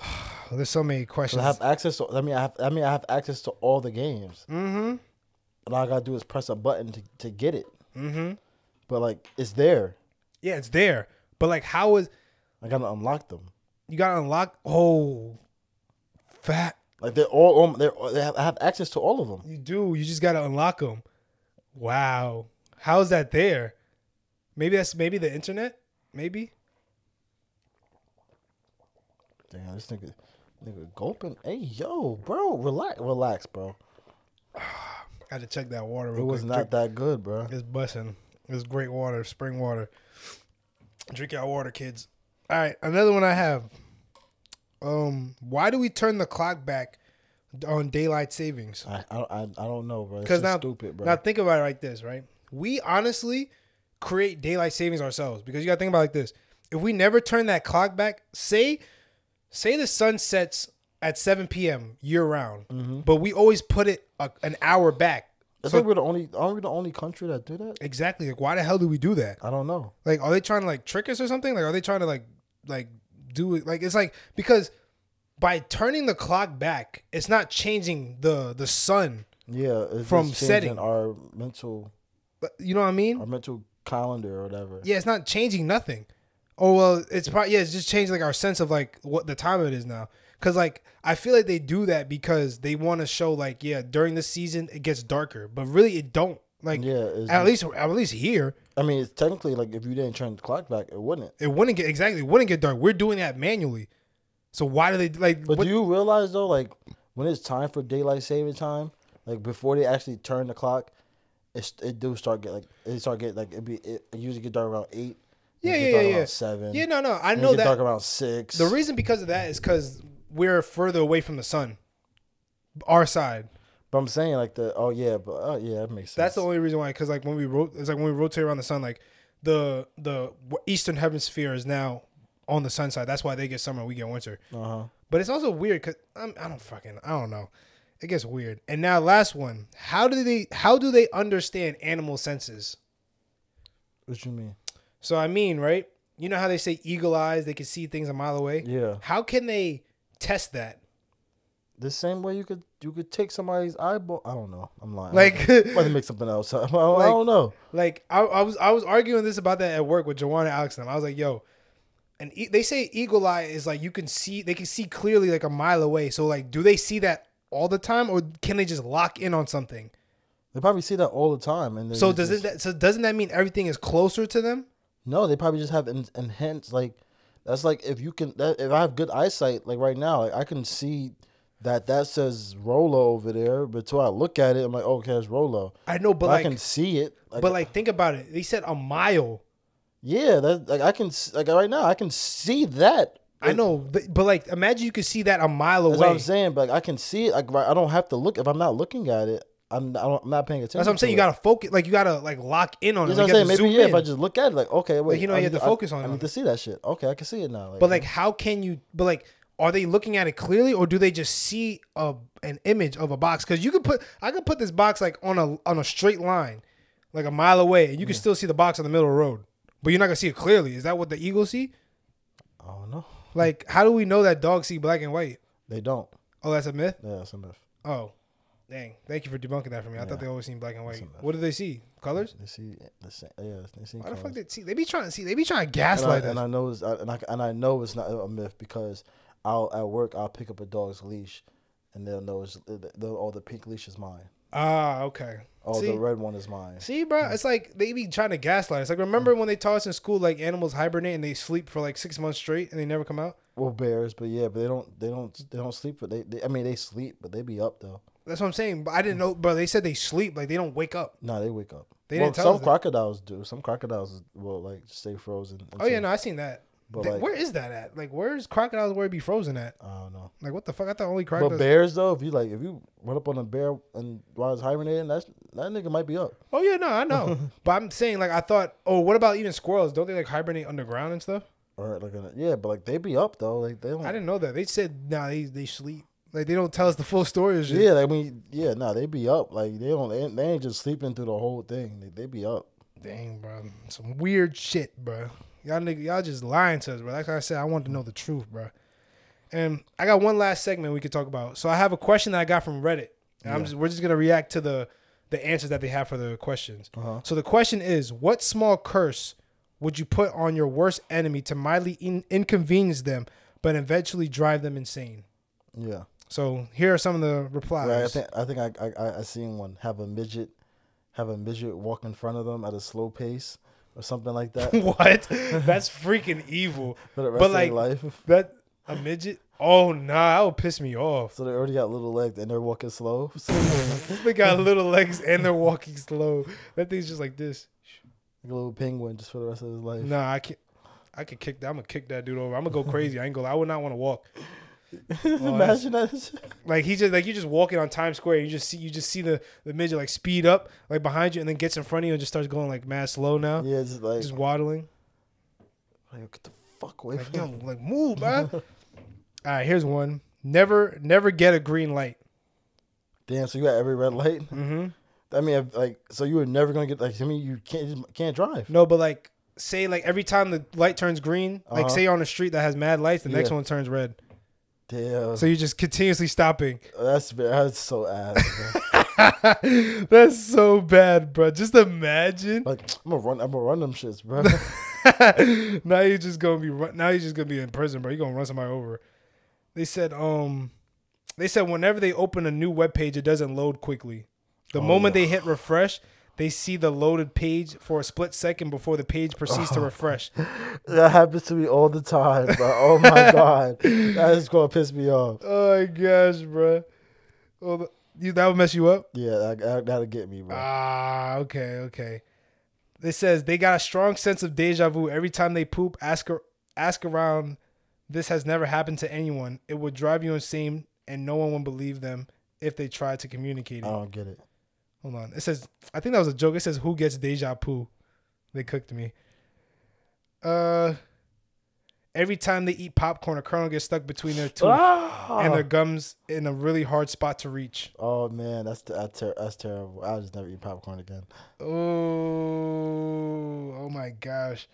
There's so many questions. I have access to. I mean, I have. I mean, I have access to all the games. mm-hmm. And all I gotta do is press a button to, to get it. Mm-hmm. But like, it's there. Yeah, it's there. But like, how is I gotta unlock them. you gotta unlock? Oh, Fat. Like they're all on. They're they have, have access to all of them. You do. You just gotta unlock them. Wow. How's that there? Maybe that's maybe the internet. Maybe. Damn, this nigga, nigga gulping. Hey, yo, bro, relax, relax, bro. Got to check that water. It was quick. not Drink- that good, bro. It's busting. It's great water, spring water. Drink your water, kids. All right, another one I have. Um, why do we turn the clock back on daylight savings? I I I, don't know, bro. It's Because now, stupid, bro. now think about it like this, right? We honestly create daylight savings ourselves because you got to think about it like this. If we never turn that clock back, say, say the sun sets at 7 p.m. year round, Mm-hmm. but we always put it a, an hour back. I So think we're the only. Aren't we the only country that do that? exactly, like why the hell do we do that? I don't know. Like, are they trying to like trick us or something? Like, are they trying to like like do it? Like, it's like because by turning the clock back, it's not changing the the sun. Yeah, From setting. our mental You know what I mean? our mental calendar or whatever. Yeah, it's not changing nothing. Oh well, it's probably yeah, it's just changing like our sense of like what the time it is now. Cause like I feel like they do that because they want to show like yeah during the season it gets darker, but really it don't. Like Yeah, at least at least here I mean, it's technically like if you didn't turn the clock back, it wouldn't. it wouldn't get exactly it wouldn't get dark. We're doing that manually. So why do they like? But what- do you realize though, like when it's time for daylight saving time, like before they actually turn the clock, it's it do start get like it start get like it be it, usually get dark around eight. Yeah, it yeah, yeah, yeah. Seven. yeah, no, no, I it know get dark that. around six. The reason because of that is because we're further away from the sun. Our side. but I'm saying like the oh yeah, but oh yeah, that makes sense. That's the only reason why. Because like when we wrote, it's like when we rotate around the sun, like the the eastern hemisphere is now on the sun side. That's why they get summer, we get winter. Uh huh. But it's also weird because I'm I don't fucking I don't know. It gets weird. And now last one. How do they how do they understand animal senses? What you mean? So I mean, right? You know how they say eagle eyes, they can see things a mile away. Yeah, How can they test that? the same way you could you could take somebody's eyeball. I don't know. I'm lying. Like- I'm about to make something else. I don't, I don't know. Like I, I was I was arguing this about that at work with Joanna and Alex and them. I was like, yo, and e- they say eagle eye is like you can see they can see clearly like a mile away. So like, do they see that all the time, or can they just lock in on something? They probably see that all the time. And So does just- it that, so doesn't that mean everything is closer to them? No, they probably just have en- enhanced like that's like if you can that, if I have good eyesight like right now like I can see that that says Rolo over there, but till I look at it, I'm like, oh, okay, it's Rolo. I know, but But like, I can see it. Like, but like, think about it. They said a mile. yeah, that like I can like right now I can see that. I know, but, but like, imagine you could see that a mile That's away. what I'm saying. But like, I can see it. Like I don't have to look if I'm not looking at it. I'm I don't, I'm not paying attention. That's what I'm saying. You it. gotta focus. Like you gotta like lock in on it. You what I'm saying? Maybe yeah. If I just look at it, like okay, wait, you know, I you have to I- focus on I, it. need to see that shit. Okay, I can see it now. Like, But like, how can you? But like, are they looking at it clearly, or do they just see a an image of a box? Because you could put, I could put this box like on a on a straight line, like a mile away, and you can still see the box in the middle of the road, but you're not gonna see it clearly. Is that what the eagles see? I don't know. Like, how do we know that dogs see black and white? They don't. Oh, that's a myth. Yeah, that's a myth. Oh, dang! Thank you for debunking that for me. I thought they always seen black and white. What do they see? Colors? They see the same. Yeah, they see. Why the fuck colors. they see? They be trying to see. They be trying to and gaslight I, us. and I know it's and I, and I know it's not a myth because I'll at work I'll pick up a dog's leash, and they'll know it's they'll, oh the pink leash is mine. Ah, okay. Oh, see, the red one is mine. See, bro, it's like they be trying to gaslight us. Like, remember when they taught us in school, like animals hibernate and they sleep for like six months straight and they never come out. Well, bears, but yeah, but they don't they don't they don't sleep. But they, they I mean they sleep, but they be up though. That's what I'm saying. But I didn't know, bro. They said they sleep, like they don't wake up. Nah, they wake up. They well, didn't tell some us that. crocodiles do. Some crocodiles will like stay frozen. Oh yeah, no, I seen that. But, like- where is that at? Like, where's crocodiles where it be frozen at? I don't know. Like, what the fuck? I thought only crocodiles. But bears though, if you like, if you run up on a bear and while it's hibernating, that's that nigga might be up. oh yeah, no, I know. but I'm saying, like, I thought. Oh, what about even squirrels? Don't they like hibernate underground and stuff? Or like, a, yeah, but like they be up though. Like they don't. I didn't know that. They said nah, they they sleep. Like they don't tell us the full story. Yeah, I mean, yeah, no, they be up. Like they don't, they ain't, they ain't just sleeping through the whole thing. They, they be up. Dang, bro. Some weird shit, bro. Y'all nigga, y'all just lying to us, bro. Like I said, I wanted to know the truth, bro. And I got one last segment we could talk about. So I have a question that I got from Reddit. And I'm just we're just gonna react to the the answers that they have for the questions. Uh-huh. So the question is, what small curse would you put on your worst enemy to mildly in- inconvenience them, but eventually drive them insane? Yeah, So here are some of the replies. Right, I think I think I I- I seen one have a midget have a midget walk in front of them at a slow pace or something like that what? That's freaking evil. for the rest But, of like- life. That a midget? Oh nah, that would piss me off. So they already got little legs and they're walking slow. So they got little legs and they're walking slow. That thing's just like this. like a little penguin just for the rest of his life. Nah, I can't. I could kick that. I'm gonna kick that dude over. I'm gonna go crazy. I ain't gonna. I would not want to walk. Imagine that. Like he just like you just walking on Times Square. You just see you just see the the midget like speed up like behind you and then gets in front of you and just starts going like mad slow now, Yeah, just like, just waddling. like get the fuck away Like from yo, like move, man. All right, here's one. Never never get a green light. Damn, so you got every red light. Mm-hmm. I mean, like, so you were never gonna get like. I mean, you can't just can't drive. No, but like say like every time the light turns green, like Uh-huh. say you're on a street that has mad lights, the next one turns red. Damn, So you're just continuously stopping. that's that's so ass. bro. That's so bad, bro. Just imagine. like, I'm gonna run. I'm gonna run them shits, bro. now you're just gonna be run- now you're just gonna be in prison, bro. You're gonna run somebody over. They said um they said whenever they open a new web page, it doesn't load quickly. The Oh, moment they hit refresh, they see the loaded page for a split second before the page proceeds to refresh. that happens to me all the time, bro. Oh my god, that is gonna piss me off. Oh my gosh, bro. Oh, the- you, that would mess you up. Yeah, that, that, that'll get me, bro. Ah, okay, okay. It says they got a strong sense of deja vu every time they poop. Ask ask around. This has never happened to anyone. It would drive you insane, and no one would believe them if they tried to communicate I don't get it. Hold on. It says I think that was a joke. It says who gets deja vu. They cooked me. Uh, every time they eat popcorn, a kernel gets stuck between their tooth Ah! and their gums in a really hard spot to reach. Oh man, that's that's, ter- that's terrible. I'll just never eat popcorn again. Oh, oh my gosh.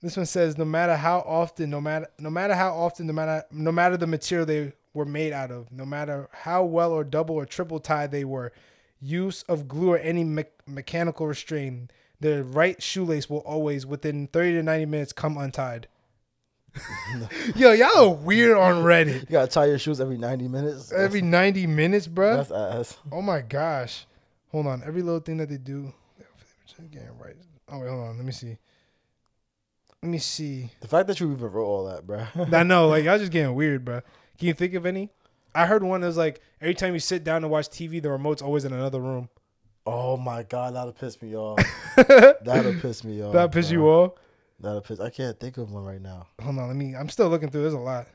This one says no matter how often, no matter no matter how often, no matter no matter the material they were made out of, no matter how well or double or triple tied they were, use of glue or any me- mechanical restraint, the right shoelace will always within 30 to 90 minutes come untied. Yo, y'all are weird on Reddit. You gotta tie your shoes every ninety minutes. That's- Every 90 minutes, bruh. that's ass. Oh my gosh. Hold on. Every little thing that they do. Getting right. Oh wait, hold on. Let me see. Let me see. The fact that you even wrote all that, bro. I know, like y'all just getting weird, bro. Can you think of any? I heard one that was like every time you sit down to watch TV, the remote's always in another room. oh my god, that'll piss me off. that'll piss me off. that piss bro. you off? That'll piss. I can't think of one right now. Hold on, let me. I'm still looking through. There's a lot.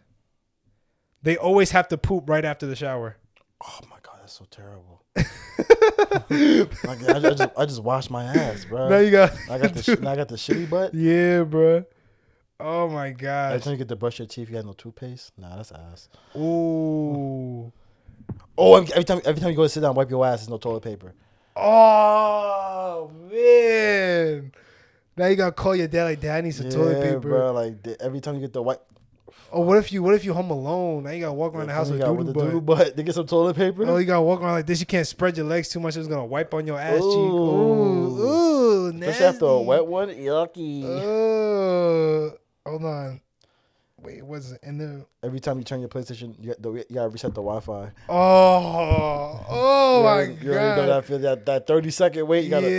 They always have to poop right after the shower. Oh my god, that's so terrible. like, I, I just I just washed my ass, bro. Now you got. I got the now I got the shitty butt. yeah, bro. Oh my god! Every time you get to brush your teeth, you got no toothpaste. Nah, that's ass. Ooh. Oh, every every time every time you go to sit down, wipe your ass. There's no toilet paper. Oh man. Now you gotta call your dad like dad needs some toilet Yeah, paper. bro. Like the, every time you get the white, Oh, what if you what if you home alone? Now you gotta walk around the house you with got doodle the butt. doodle butt. They get some toilet paper. Oh, you gotta walk around like this. You can't spread your legs too much. It's gonna wipe on your ass cheek. Ooh. Ooh, ooh, nasty. Especially after a wet one. Yucky. Oh, hold on. Wait, what's it in there? every time you turn your PlayStation, you, got the, you gotta reset the Wi-Fi. Oh, oh you my already, you already know god. that, feel that that thirty second wait. You gotta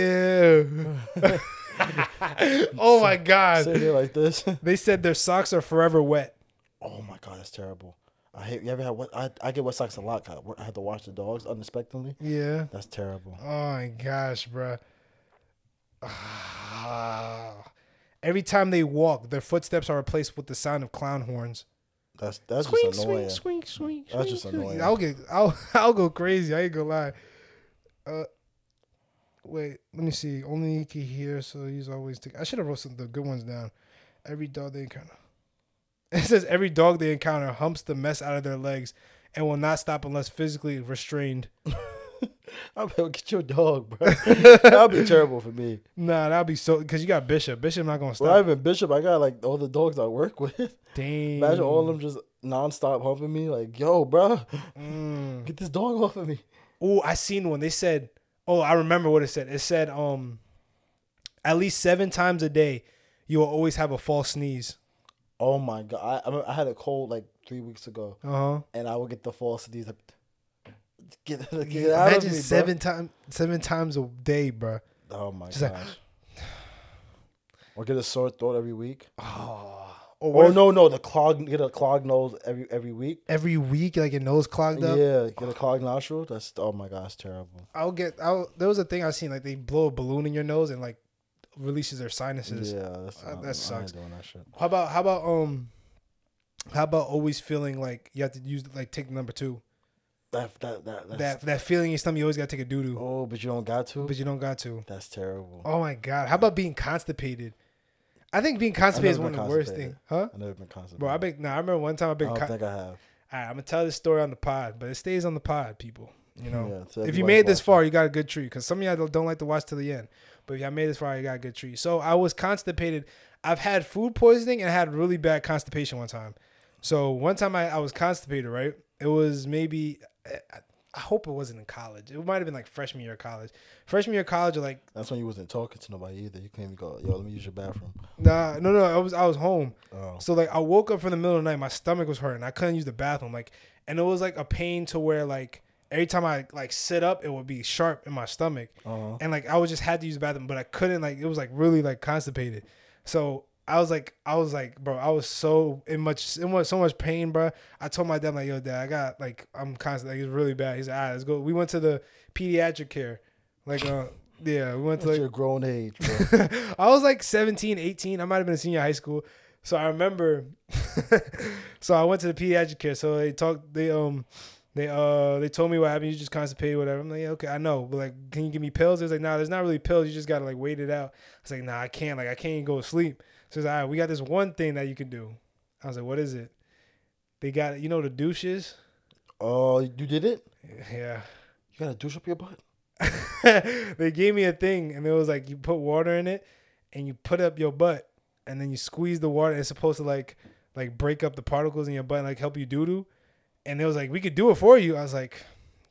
yeah. oh my god. sit there like this. They said their socks are forever wet. oh my god, that's terrible. I hate. You ever had what? I, I get wet socks a lot. 'cause I had to wash the dogs unexpectedly. Yeah. That's terrible. Oh my gosh, bruh. Ah. Every time they walk, their footsteps are replaced with the sound of clown horns. That's that's Swing, just annoying. swing, swing, swing. That's just annoying. I'll get, I'll, I'll go crazy. I ain't gonna lie. Uh, wait, let me see. Only he can hear, so he's always. Take, I should have wrote some of the good ones down. Every dog they encounter. It says every dog they encounter humps the mess out of their legs and will not stop unless physically restrained. I'll be, get your dog, bro. That'll be terrible for me. Nah, that'll be so because you got Bishop. Bishop I'm not gonna Well, I stop. even Bishop. I got like all the dogs I work with. Dang. Imagine all of them just nonstop humping me. Like, yo, bro, Mm. get this dog off of me. Oh, I seen one. They said, "Oh, I remember what it said. It said, um, at least seven times a day, you will always have a false sneeze." Oh my god, I, I, I had a cold like three weeks ago, Uh huh. and I would get the falsities. Like, get, get out Imagine of me, seven times seven times a day, bro. Oh my Just like- gosh. or get a sore throat every week. Oh, Or or no, no, the clog get a clogged nose every every week. every week, like your nose clogged up. Yeah, get a clogged nostril. That's oh my gosh, terrible. I'll get. I'll. There was a thing I seen like they blow a balloon in your nose and like releases their sinuses. Yeah, that's, Uh, I- that sucks. doing that shit. How about how about um, how about always feeling like you have to use like take number two. That that that That that feeling in your stomach, you always gotta take a doo doo, Oh, but you don't got to. but you don't got to. That's terrible. Oh my god! How about being constipated? I think being constipated is one of the worst things, huh? I never been constipated. Bro, I been. Nah, I remember one time I I been. don't Con- think I have. All right, I'm gonna tell this story on the pod, but it stays on the pod, people. You know, Yeah, if you made this watching. far, you got a good treat. Because some of y'all don't- don't like to watch to the end, but if y'all made this far, you got a good treat. So I was constipated. I've had food poisoning and I had really bad constipation one time. So one time I, I was constipated, right? It was maybe. I, hope it wasn't in college. It might have been like freshman year of college. Freshman year of college, like That's when you wasn't talking to nobody either. You couldn't even go, yo, let me use your bathroom. nah, no, no. I was I was home. Oh. So like I woke up from the middle of the night, my stomach was hurting. I couldn't use the bathroom. Like and it was like a pain to where like every time I like sit up, it would be sharp in my stomach. Uh-huh. And like I would just had to use the bathroom, but I couldn't like it was like really like constipated. So I was like I was like, bro, I was so in much in so much pain, bro. I told my dad, like, yo, dad, I got like I'm constantly, like it's really bad. He's like, all right, let's go. We went to the pediatric care. Like uh yeah, we went to like your grown age, bro. I was like 17, 18. I might have been a senior high school. So I remember so I went to the pediatric care. So they talked they um they uh they told me what happened, you just constipated, whatever. I'm like, yeah, okay, I know. But like, can you give me pills? They was like, nah, there's not really pills, you just gotta like wait it out. I was like, nah, I can't, like I can't even go to sleep. So like, all right, we got this one thing that you can do. I was like, what is it? They got you know the douches? Oh, you did it? Yeah. You gotta douche up your butt? they gave me a thing and it was like you put water in it and you put up your butt and then you squeeze the water. It's supposed to like like break up the particles in your butt and like help you doo doo. And it was like we could do it for you. I was like,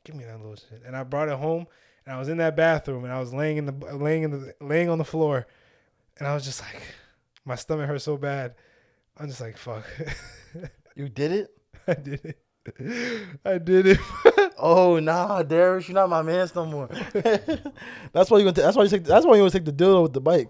give me that little shit. And I brought it home and I was in that bathroom and I was laying in the laying in the laying on the floor and I was just like, my stomach hurt so bad. I'm just like, fuck. You did it? I did it. I did it. Oh nah, Darris, you're not my man no more. that's why you gonna. T- that's why you take. That's why you gonna take the dildo with the bike.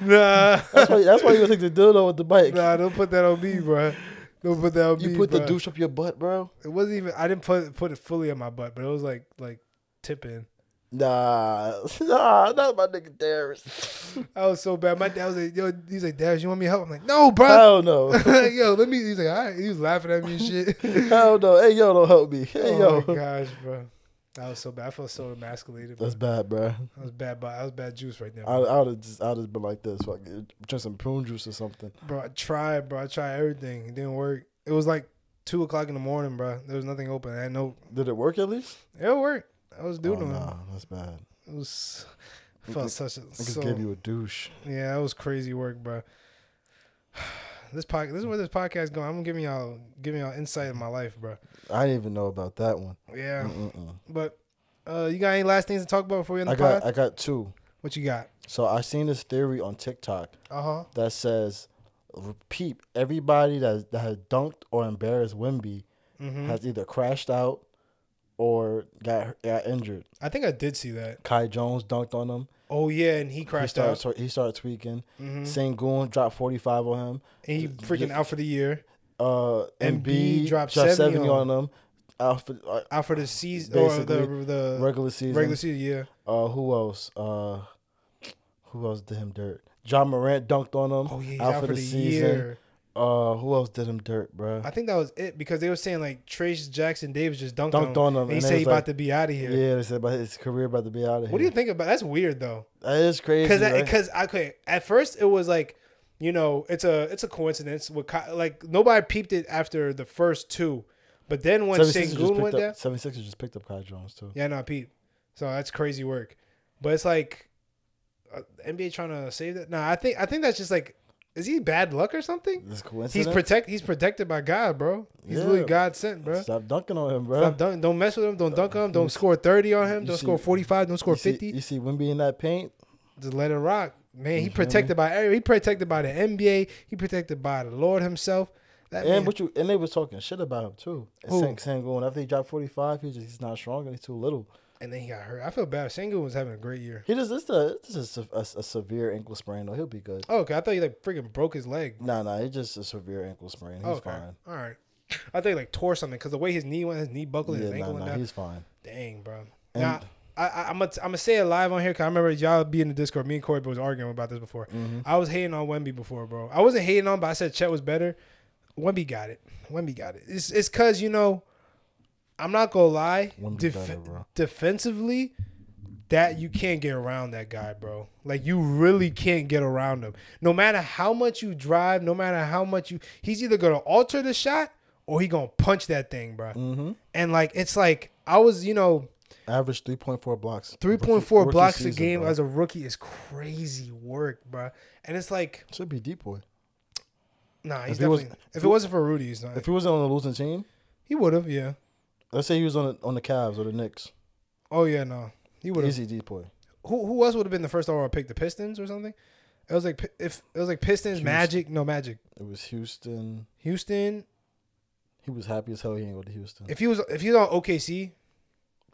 nah. That's why. That's why you gonna take the dildo with the bike. Nah, don't put that on me, bro. Don't put that on me. you put the douche up your butt, bro. It wasn't even. I didn't put put it fully on my butt, but it was like like tipping. Nah, nah, not my nigga Darris. I was so bad. My dad was like, "Yo," he's like, "Dad, you want me to help?" I'm like, "No, bro." Hell no. yo, let me. He's like, "All right." He was laughing at me and shit. Hell no. Hey yo, don't help me. Hey oh yo. my gosh, bro. That was so bad. I felt so emasculated. Bro. That's bad, bro. That was bad. But that was bad juice right there, I. I would have just, I would have been like this, fuck, drink some prune juice or something. bro. I tried, bro. I tried everything. It didn't work. It was like two o'clock in the morning, bro. There was nothing open. I had no. Did it work at least? It worked. I was doing oh, nah, that's bad. It was felt such a I just so, gave you a douche. yeah, that was crazy work, bro. This podcast, this is where this podcast going. I'm gonna giving y'all giving y'all insight in my life, bro. I didn't even know about that one. Yeah, Mm-mm-mm. but uh, you got any last things to talk about before we end the I got pod? I got two. what you got? So I seen this theory on TikTok Uh huh. that says, repeat everybody that that has dunked or embarrassed Wemby hmm has either crashed out or got got injured. I think I did see that. Kai Jones dunked on him. Oh yeah, and he crashed he out. started, He started tweaking. hmm Sengun dropped forty five on him. And he Just- freaking out for the year. Uh, Embiid dropped dropped, 70 70, on on him. Out for, uh, Out for the season or the the regular season. regular season. Yeah. Uh, who else? Uh, who else did him dirt? Ja Morant dunked on him. Oh yeah, out, out, for, the, season. year. Uh, who else did him dirt, bro? I think that was it because they were saying like Trayce Jackson-Davis just dunked, Dunked on him. And he and said he was about like- to be out of here. Yeah, they said about his career about to be out of here. What do you think about? That's weird though. That is crazy. Because right? because okay, at first it was like, you know, it's a it's a coincidence. With like nobody peeped it after the first two, but then when 76ers Sengun went up, down, 76ers just picked up Kai Jones too. yeah, no, peep. So that's crazy work. But it's like, uh, NBA trying to save that. Nah, I think I think that's just like, is he bad luck or something? This He's coincidence. protect. He's protected by God, bro. He's Yeah. really God sent, bro. Stop dunking on him, bro. Stop dunk, don't mess with him. Don't dunk on him. Don't score thirty on him. You Don't see- score forty five. Don't score you see, fifty. you see Wemby in that paint. Just let it rock. Man, he You feel me? protected by every- he protected by the NBA. He protected by the Lord himself. That And man, what you and they was talking shit about him too. Who? Saying, saying going after he dropped forty five, he's just, he's not strong and he's too little. And then he got hurt. I feel bad. Sengun was having a great year. He just it's a this is a, a, a severe ankle sprain though. He'll be good. Oh, okay. I thought he like freaking broke his leg. Nah, nah, it's just a severe ankle sprain. He's okay. fine. All right. I think like tore something because the way his knee went, his knee buckled, Yeah, his nah, ankle went nah, down. he's fine. Dang, bro. And- Now, I, I, I'm gonna I'm gonna say it live on here because I remember y'all be in the Discord. Me and Korey was arguing about this before. Mm-hmm. I was hating on Wemby before, bro. I wasn't hating on, but I said Chet was better. Wemby got it. Wemby got it. It's it's cause you know, I'm not gonna lie. Def- better, defensively, that you can't get around that guy, bro. Like you really can't get around him. No matter how much you drive, no matter how much you, he's either gonna alter the shot or he gonna punch that thing, bro. Mm-hmm. And like it's like I was, you know, Average three point four blocks. three point four blocks a game bro. as a rookie is crazy work, bro. And it's like, should be DPOY. nah, he's If he was- definitely. if it wasn't for Rudy, he's not. If he wasn't on the losing team, he would have, yeah. Let's say he was on the, on the Cavs or the Knicks, Oh yeah, no, he would have. easy DPOY. Who who else would have been the first overall pick? The Pistons or something? It was like if it was like Pistons, Houston. Magic, no Magic, It was Houston. Houston. He was happy as hell he ain't go to Houston. If he was if he was on OKC,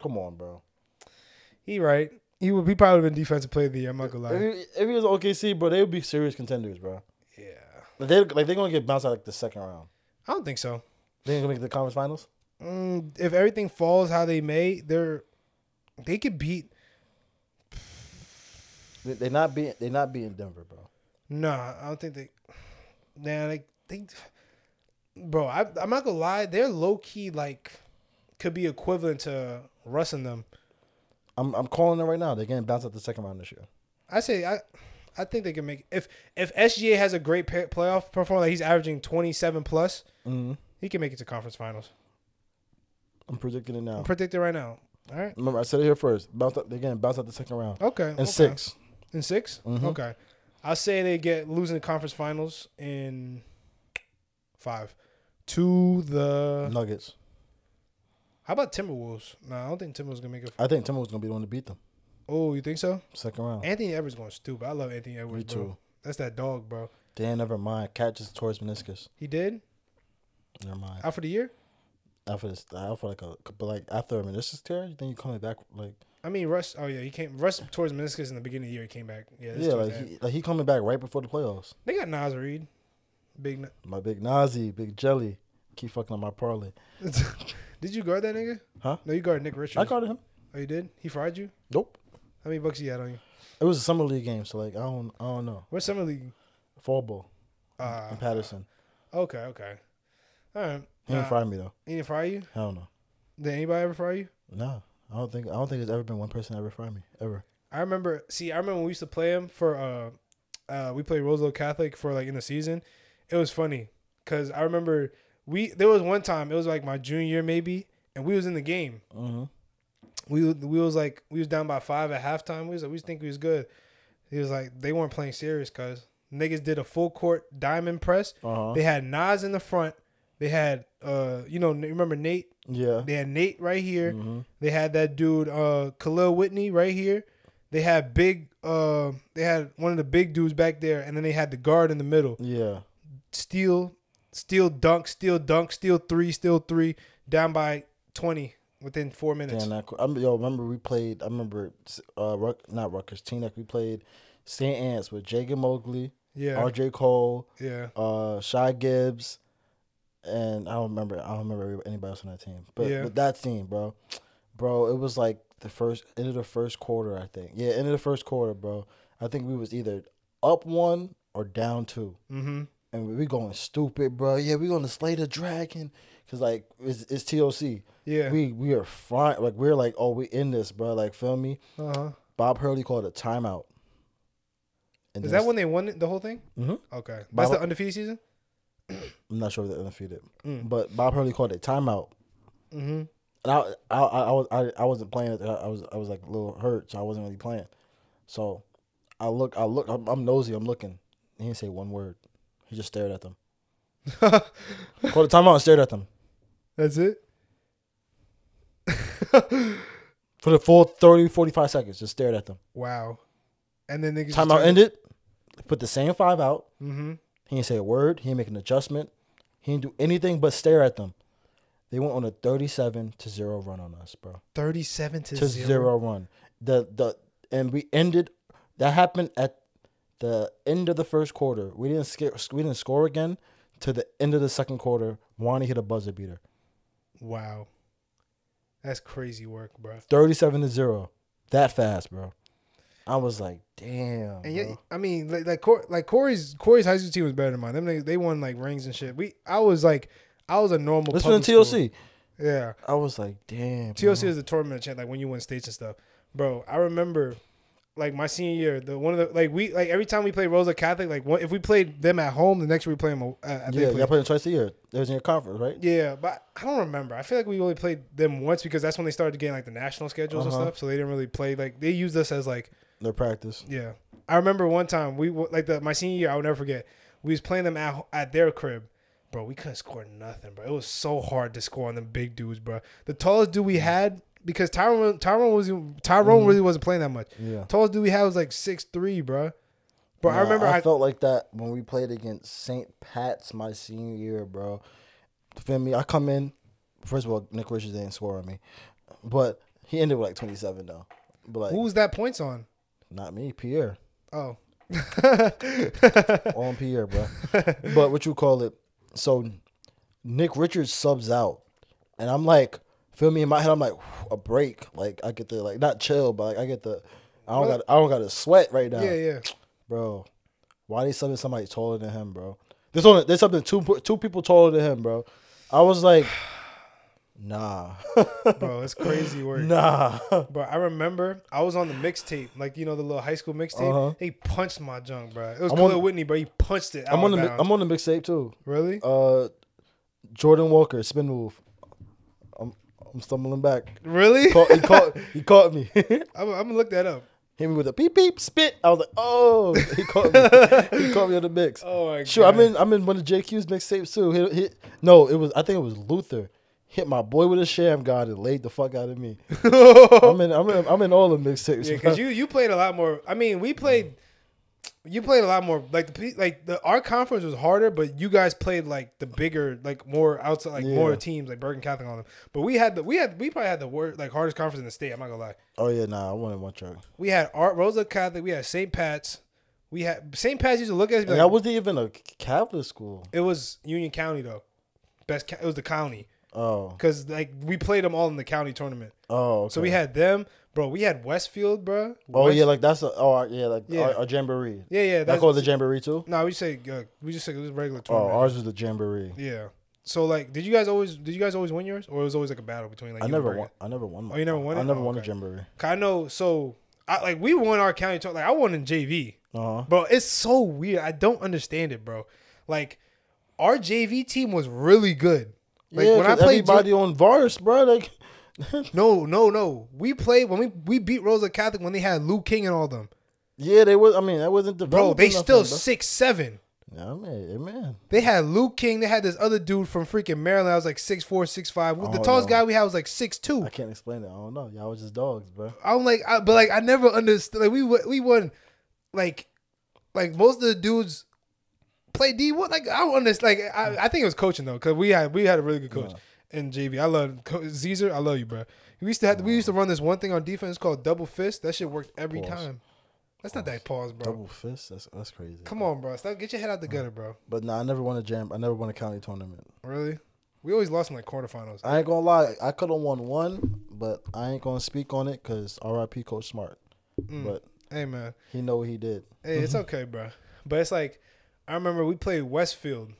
Come on, bro. he right. He would. He probably been defensive player of the year. I'm not gonna lie. If he, if he was OKC, bro, they would be serious contenders, bro. Yeah, Like they like they're gonna get bounced out like the second round. I don't think so. They ain't gonna make the conference finals. Mm, if everything falls how they may, they're they could beat. They're not be They're not being Denver, bro. Nah, I don't think they. Nah, like they, bro. I, I'm not gonna lie. They're low key like could be equivalent to Russ and them. I'm I'm calling it right now. They're getting bounced out the second round this year. I say I. I think they can make if if SGA has a great pa- playoff performance, like he's averaging 27 plus, Mm-hmm. he can make it to conference finals. I'm predicting it now. I'm predicting it right now. All right. Remember, I said it here first. Bounced out, they're getting bounced out the second round. Okay. And okay. six. In 6 Mhm. Okay. I'll say they get losing the conference finals in five to the. Nuggets. How about Timberwolves? No, I don't think Timberwolves gonna make it. I think Timberwolves gonna be the one to beat them. Oh, you think so? Second round. Anthony Edwards going stupid. I love Anthony Edwards, Me bro. too. That's that dog, bro. Dan, never mind. KAT just tore his meniscus. He did Never mind. out for the year. After this, after like a, but like after a meniscus tear, you think you coming back like I mean, Russ. Oh yeah, he came. Russ towards meniscus in the beginning of the year. He came back. Yeah, yeah, like he, like he coming back right before the playoffs. they got Naz Reid. Big. My big Nazi, big Jelly, keep fucking on my parlay. did you guard that nigga? Huh? No, you guarded Nick Richards. I guarded him. Oh, you did? He fried you? Nope. How many bucks he had on you? It was a summer league game, so like I don't, I don't know. Where's summer league? Fall ball Uh, in Patterson. Okay, okay. All right. He didn't Nah, fry me though. He didn't fry you? Hell no. Did anybody ever fry you? No, I don't think I don't think there's ever been one person ever fry me ever. I remember. See, I remember when we used to play him for. uh uh We played Roselle Catholic for like in the season. It was funny because I remember we there was one time it was like my junior year maybe, and we was in the game. Mm-hmm. We we was like we was down by five at halftime. We was like we think we was good. He was like they weren't playing serious cause niggas did a full court diamond press. Uh huh. They had Naz in the front. They had uh you know remember Nate. Yeah. They had Nate right here. Mm-hmm. They had that dude uh Khalil Whitney right here. They had big uh they had one of the big dudes back there and then they had the guard in the middle. Yeah. Steal, steal dunk, steal dunk, steal three, steal three, down by 20 within 4 minutes. Damn, that cool. I yo, remember we played. I remember uh, Ruck, not Rutgers, Teaneck. We played St. Ants with Jacob Mowgli, Yeah. R.J. Cole, yeah. uh, Shy Gibbs, and I don't remember. I don't remember anybody else on that team. But Yeah. with that team, bro, bro, it was like the first end of the first quarter. I think. Yeah, end of the first quarter, bro. I think we was either up one or down two. Mhm. And we going stupid, bro. Yeah, we gonna slay the dragon, cause like it's, it's TOC. Yeah. We we are fine. Like we're like, oh, we in this, bro. Like, feel me? uh-huh. Bob Hurley called a timeout. And Is that when they won the whole thing? Mhm. Okay. Bob- That's the undefeated season? I'm not sure if they're undefeated, Mm. but Bob Hurley called it timeout. Mhm. And I I I, I was I, I wasn't playing. I I was I was like a little hurt, so I wasn't really playing. So I look I look I'm, I'm nosy. I'm looking. He didn't say one word. He just stared at them. Called the timeout and stared at them That's it? for the full 30, 45 seconds. Just stared at them. Wow. And then niggas just Timeout turned- ended. put the same five out. Mm-hmm. He didn't say a word. He didn't make an adjustment. He didn't do anything but stare at them. They went on a thirty-seven to zero run on us, bro. Thirty-seven to, To zero. zero run. The the and we ended. That happened at the end of the first quarter. We didn't scare, we didn't score again to the end of the second quarter. Wani hit a buzzer beater. Wow, that's crazy work, bro. Thirty-seven to zero. That fast, bro. I was like, damn. And yeah. I mean, like like, Cor- like Korey's Korey's high school team was better than mine. Them they, they won like rings and shit. We I was like I was a normal. This was in public school. TOC. Yeah, I was like, damn. TOC bro. is the tournament champ, like when you win states and stuff, bro. I remember, like my senior year, the one of the like we like every time we played Roselle Catholic, like one, if we played them at home, the next year we play them. At Yeah, y'all played them twice a year. It was in your conference, right? Yeah, but I don't remember. I feel like we only played them once because that's when they started getting like the national schedules Uh-huh. and stuff. So they didn't really play like they used us as like Their practice. yeah. I remember one time we like the my senior year. I will never forget. We was playing them at at their crib, bro. We couldn't score nothing, bro. It was so hard to score on them big dudes, bro. The tallest dude we had because Tyrone Tyrone was Tyrone Mhm. really wasn't playing that much. Yeah. Tallest dude we had was like six three, bro. Bro, I remember I, I, felt like that when we played against St. Pat's my senior year, bro. Feel me? I come in. First of all, Nick Richards didn't score on me, but he ended with like twenty seven though. But like, who was that points on? Not me, Pierre. Oh, on Pierre, bro. but what you call it? So Nick Richards subs out, and I'm like, feel me in my head. I'm like, a break. Like I get the like not chill, but like I get the. I don't got. I don't got to sweat right now. yeah, yeah. bro. Why they subbing somebody taller than him, bro? There's only there's something two two people taller than him, bro. I was like, nah, Bro, it's crazy work. nah. Bro, I remember I was on the mixtape, like you know the little high school mixtape. Uh-huh. He punched my junk, bro. It was Kahlil Whitney, bro. He punched it. I'm on the mi-. I'm on the mixtape too. really. Uh, Jordan Walker spin move. I'm I'm stumbling back. Really? He caught, he caught he caught me. I'm, I'm gonna look that up. Hit me with a beep beep spit. I was like, oh, he caught me. he caught me on the mix. Oh my Sure, god. I'm in. I'm in one of JQ's mixtapes too. Hit, hit, no, it was. I think it was Luther. Hit my boy with a Shammgod and laid the fuck out of me. I'm in. I'm in. I'm in all the mixtapes. Yeah, because you you played a lot more. I mean, we played. You played a lot more. Like the like the our conference was harder, but you guys played like the bigger, like more outside, like more teams, like Bergen Catholic on them. But we had the we had we probably had the worst, like hardest conference in the state. I'm not gonna lie. Oh yeah, nah. I wanted one track. We had Art Roselle Catholic. We had St. Pat's. We had St. Pat's used to look at us. and be like, that wasn't even a Catholic school. It was Union County though. Best. ca- It was the county Oh. because like we played them all in the county tournament. Oh. So we had them, bro. We had Westfield, bro. Oh West- yeah, like that's a. Oh yeah, like Yeah. Our jamboree. yeah, yeah. That That's called the jamboree too. No, we just say uh, we just say it was a regular Oh, tournament. ours was the jamboree. Yeah. So like, did you guys always did you guys always win yours, or it was always like a battle between like I you never won. I never won. Oh, you never won I never Oh, won a jamboree. 'Cause I know. So I like we won our county tournament. Like I won in JV, Uh huh. bro. It's so weird. I don't understand it, bro. Like our JV team was really good. Like yeah, when I played J- everybody on Vars, bro. Like, No, no, no. We played when we we beat Roselle Catholic when they had Lou King and all them. yeah, they was. I mean, that wasn't the Bro, they enough still them, six seven. bro. Yeah, man, man. They had Luke King. They had this other dude from freaking Maryland. I was like six four, six five. The Oh, tallest no. guy we had was like six two. I can't explain it. I don't know. Y'all was just dogs, bro. I'm like, I, but like I never understood. Like we we won, like, like most of the dudes play D one. Like I don't understand. Like I, I think it was coaching though, because we had we had a really good coach in JV. I love Caesar. I love you, bro. We used to have we used to run this one thing on defense called double fist. That shit worked every Pause. time. That's not that pause, bro. Double fist. That's that's crazy. Come on, bro. Stop. Get your head out the gutter, bro. But nah, I never won a jam. I never won a county tournament. Really? We always lost in like quarterfinals. I ain't gonna lie. I could have won one, but I ain't gonna speak on it because R.I.P. Coach Smart. Mm. But Hey, man. he know what he did. Hey, it's okay, bro. But it's like I remember we played Westfield,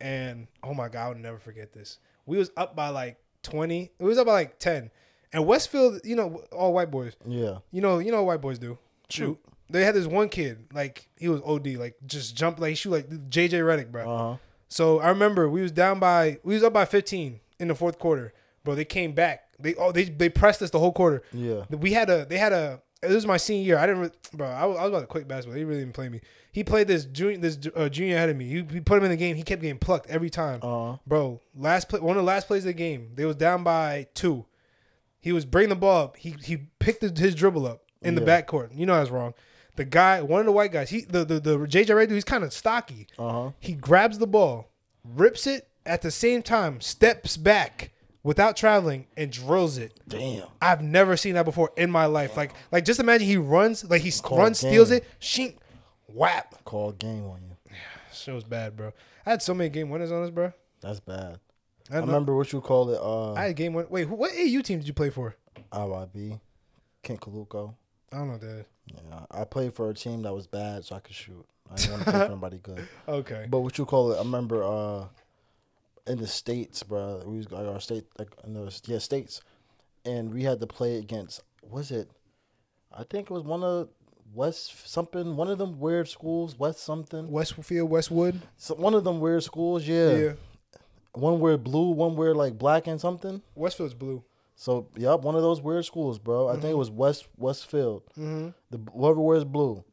and oh my god, I'll never forget this. We was up by like twenty. It was up by like ten, and Westfield, you know, all white boys. Yeah. You know, you know what white boys do. Shoot. They had this one kid, like he was OD, like just jump, like shoot like JJ Redick, bro. Uh huh. So I remember we was down by we was up by 15 in the fourth quarter. Bro, they came back. They oh they they pressed us the whole quarter. Yeah. We had a they had a it was my senior year. I didn't re- bro. I was, I was about to quit basketball. He really didn't play me. He played this junior this uh, junior ahead of me. He, put him in the game. He kept getting plucked every time. Uh huh. Bro, last play one of the last plays of the game. They was down by two. He was bringing the ball up. He he picked his, his dribble up in the backcourt. You know I was wrong. The guy, one of the white guys, he the the, the JJ Redick, he's kind of stocky. Uh huh. He grabs the ball, rips it at the same time, steps back without traveling, and drills it. Damn. I've never seen that before in my life. Like, like just imagine he runs, like he Called runs, steals it, shink, whap. Call game on you. Shit was bad, bro. I had so many game winners on this, bro. That's bad. I, I remember what you call it. Uh, I had game one. Wait, what AU team did you play for? IYB, Kent Kaluko. I don't know that. Yeah, I played for a team that was bad, so I could shoot. I didn't want to play for nobody good. Okay. But what you call it? I remember uh, in the states, bro. We was like our state, like in the yeah states, and we had to play against. Was it? I think it was one of West something. One of them weird schools, West something. Westfield, Westwood. So one of them weird schools, yeah. Yeah. One wear blue, one wear like black and something. Westfield's blue. So yep, one of those weird schools, bro. I think it was West Westfield. Mm-hmm. The whoever wears blue.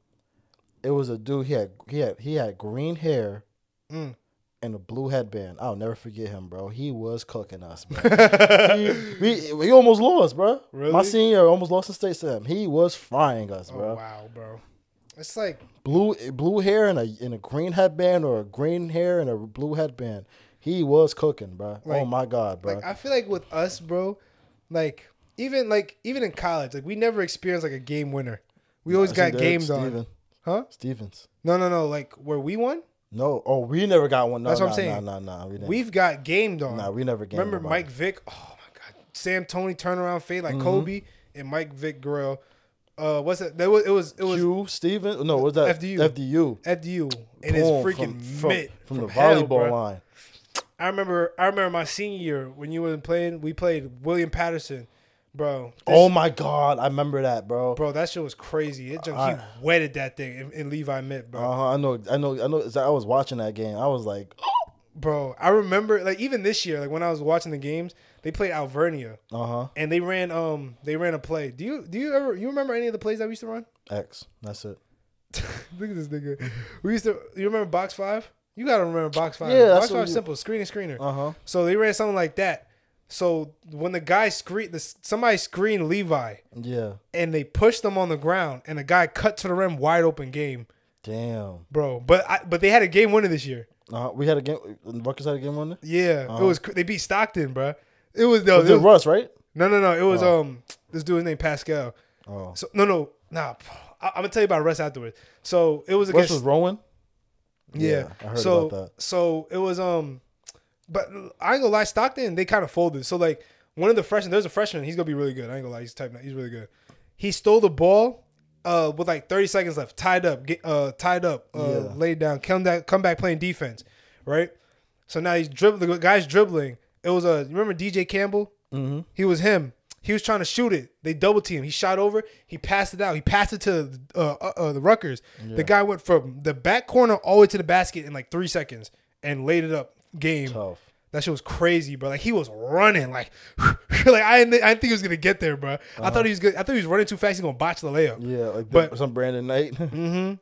It was a dude. He had he had he had green hair Mm. And a blue headband. I'll never forget him, bro. He was cooking us, bro. he, we, we almost lost, bro. Really? My senior almost lost the state to him. He was frying us, Oh bro. wow, bro. It's like Blue blue hair and a and a green headband or a green hair and a blue headband. He was cooking, bro. oh my god, bro. like I feel like with us, bro, like even like even in college, like we never experienced like a game winner. We always got games gamed on. Huh? Stevens. No, no, no. Like where we won, No, oh, we never got one. No, That's what I'm saying. Nah, nah, nah. We didn't. we've got gamed on. nah, we never gamed Remember nobody. Mike Vick? Oh my god, Sam Tony turnaround fade Mm-hmm. like Kobe and Mike Vick grill. Uh, what's that? There was it was it was Q Steven? No, what's that? FDU. FDU. FDU in his freaking from, mitt from, from the hell, volleyball bruh. line. I remember I remember my senior year when you were playing. We played William Paterson, bro. Oh my god, I remember that, bro. bro, that shit was crazy. It just, I- he wetted that thing in, in Levi Mitt, bro. Uh huh. I know. I know. I know. I was watching that game. I was like, Bro, I remember like even this year, like when I was watching the games, they played Alvernia uh huh. and they ran um they ran a play. Do you do you ever you remember any of the plays that we used to run? X. That's it. Look at this nigga. We used to. You remember box five? You gotta remember box five. Yeah, box that's what five you- simple screening screener. Uh huh. So they ran something like that. So when the guy screen, the, somebody screened Levi Yeah. and they pushed them on the ground, and the guy cut to the rim, wide open game, Damn. bro. But I, but they had a game winner this year. Uh, we had a game. Rutgers had a game winner. Yeah, Uh-huh. it was they beat Stockton, bro. It was no, Was it it was- Russ, right? no, no, no. It was Oh. um this dude's named Pascal. Oh. So no, no, nah. I, I'm gonna tell you about Russ afterwards. So it was Russ against was Rowan. Yeah. I heard so, about that. So it was um but I ain't gonna lie, Stockton, they kind of folded. So like one of the freshmen, there's a freshman, he's gonna be really good. I ain't gonna lie, he's type he's really good. He stole the ball uh with like 30 seconds left, tied up, get, uh tied up, uh Yeah. laid down, come back come back playing defense, right? So now he's dribbling the guy's dribbling. It was a you remember DJ Campbell? Mm-hmm. He was him. He was trying to shoot it. They double team. He shot over. He passed it out. He passed it to uh, uh, uh, the Ruckers. The guy went from the back corner all the way to the basket in like three seconds and laid it up. Game. Tough. That shit was crazy, bro. Like he was running, like, like I didn't, I didn't think he was gonna get there, bro. I thought he was good. I thought he was running too fast. He's gonna botch the layup. Uh-huh. Yeah, like But- the, some Brandon Knight. mm-hmm.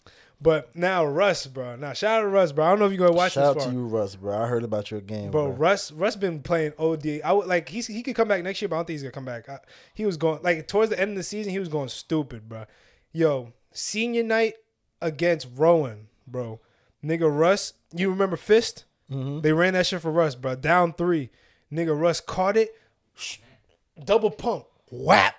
But now Russ, bro. Now shout out to Russ, bro. I don't know if you're gonna watch Shout out this to you, Russ, bro. I heard about your game, Bro, bro. Russ Russ been playing OD. I would like he's he could come back next year, but I don't think he's gonna come back. I, he was going like towards the end of the season, he was going stupid, bro. Yo, senior night against Rowan, bro. Nigga Russ, you remember Fist? Mm-hmm. They ran that shit for Russ, bro. Down three. Nigga Russ caught it, double pump, whap.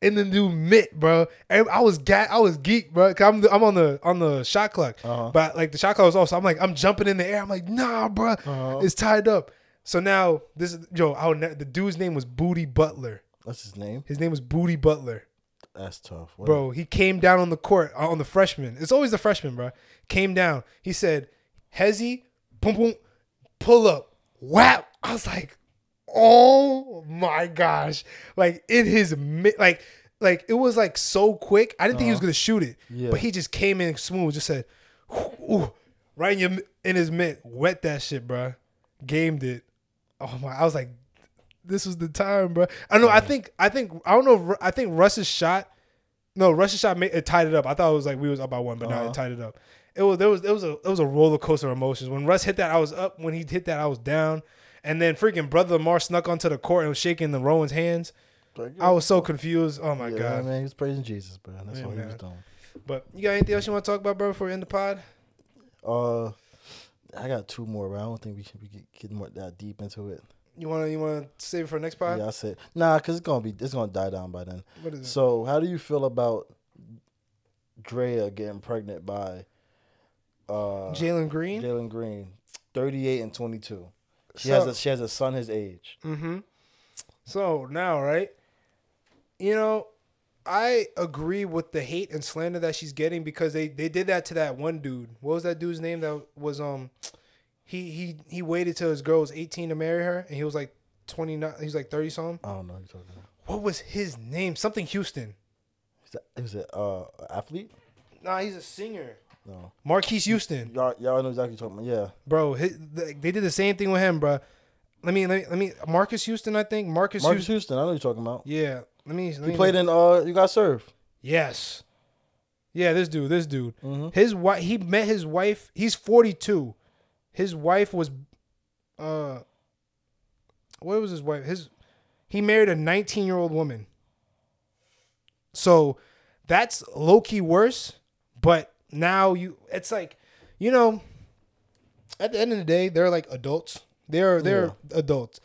In the new mitt, bro. And I was ga- I was geek, bro. Cause I'm I'm on the on the shot clock, Uh-huh. but like the shot clock was off, so I'm like I'm jumping in the air. I'm like, nah, bro, Uh-huh. it's tied up. So now this is yo. I ne- the dude's name was Booty Butler. What's his name? His name was Booty Butler, That's tough, What- bro. He came down on the court uh, on the freshman. It's always the freshman, bro. Came down. He said, "Hezzy, boom, boom, pull up, whap." I was like, "Oh my gosh!" Like in his mid, like, like it was like so quick. I didn't think he was gonna shoot it, Yeah. but he just came in smooth. Just said, "Ooh," right in your in his mid, wet that shit, bro. Gamed it. Oh my! I was like, this was the time, bro. I know. I think. I think. I don't know. if I think Russ's shot. No, Russ's shot made, it tied it up. I thought it was like we was up by one, but no, Uh-huh. it tied it up. It was there was it was a it was a roller coaster of emotions. When Russ hit that, I was up. When he hit that, I was down. And then freaking brother Lamar snuck onto the court and was shaking the Rowan's hands. I was so confused. Oh my yeah, god. man, he was praising Jesus, bro. That's Yeah, all he was doing. But you got anything else you want to talk about, bro, before we end the pod? Uh, I got two more, but I don't think we can we can get more that deep into it. You want to you want to save it for next pod? Yeah, I said nah, cause it's gonna be it's gonna die down by then. What is it? So, how do you feel about Draya getting pregnant by uh Jalen Green. Jalen Green, thirty eight and twenty two? She So- has a she has a son his age. Mm-hmm. So now, right? You know, I agree with the hate and slander that she's getting because they they did that to that one dude. What was that dude's name? That was um, he he he waited till his girl was eighteen to marry her, and he was like twenty nine. He was like thirty something. I don't know what you're talking about. What was his name? Something Houston. Is that is it uh athlete? Nah, he's a singer. No, Marques Houston, y'all y'all know exactly what you're talking about. Yeah, bro. His, they did the same thing with him, bro. Let me let me let me. Marcus Houston, I think. Marcus, Marcus Houston. Houston. I know what you're talking about. Yeah. Let me. Let He me played in uh you got serve. Yes. Yeah, this dude, this dude. Mhm. His wife he met his wife. He's 42. His wife was uh what was his wife? His he married a 19-year-old woman. So that's low key worse, but now you it's like, you know, at the end of the day, they're like adults. They're they're adults.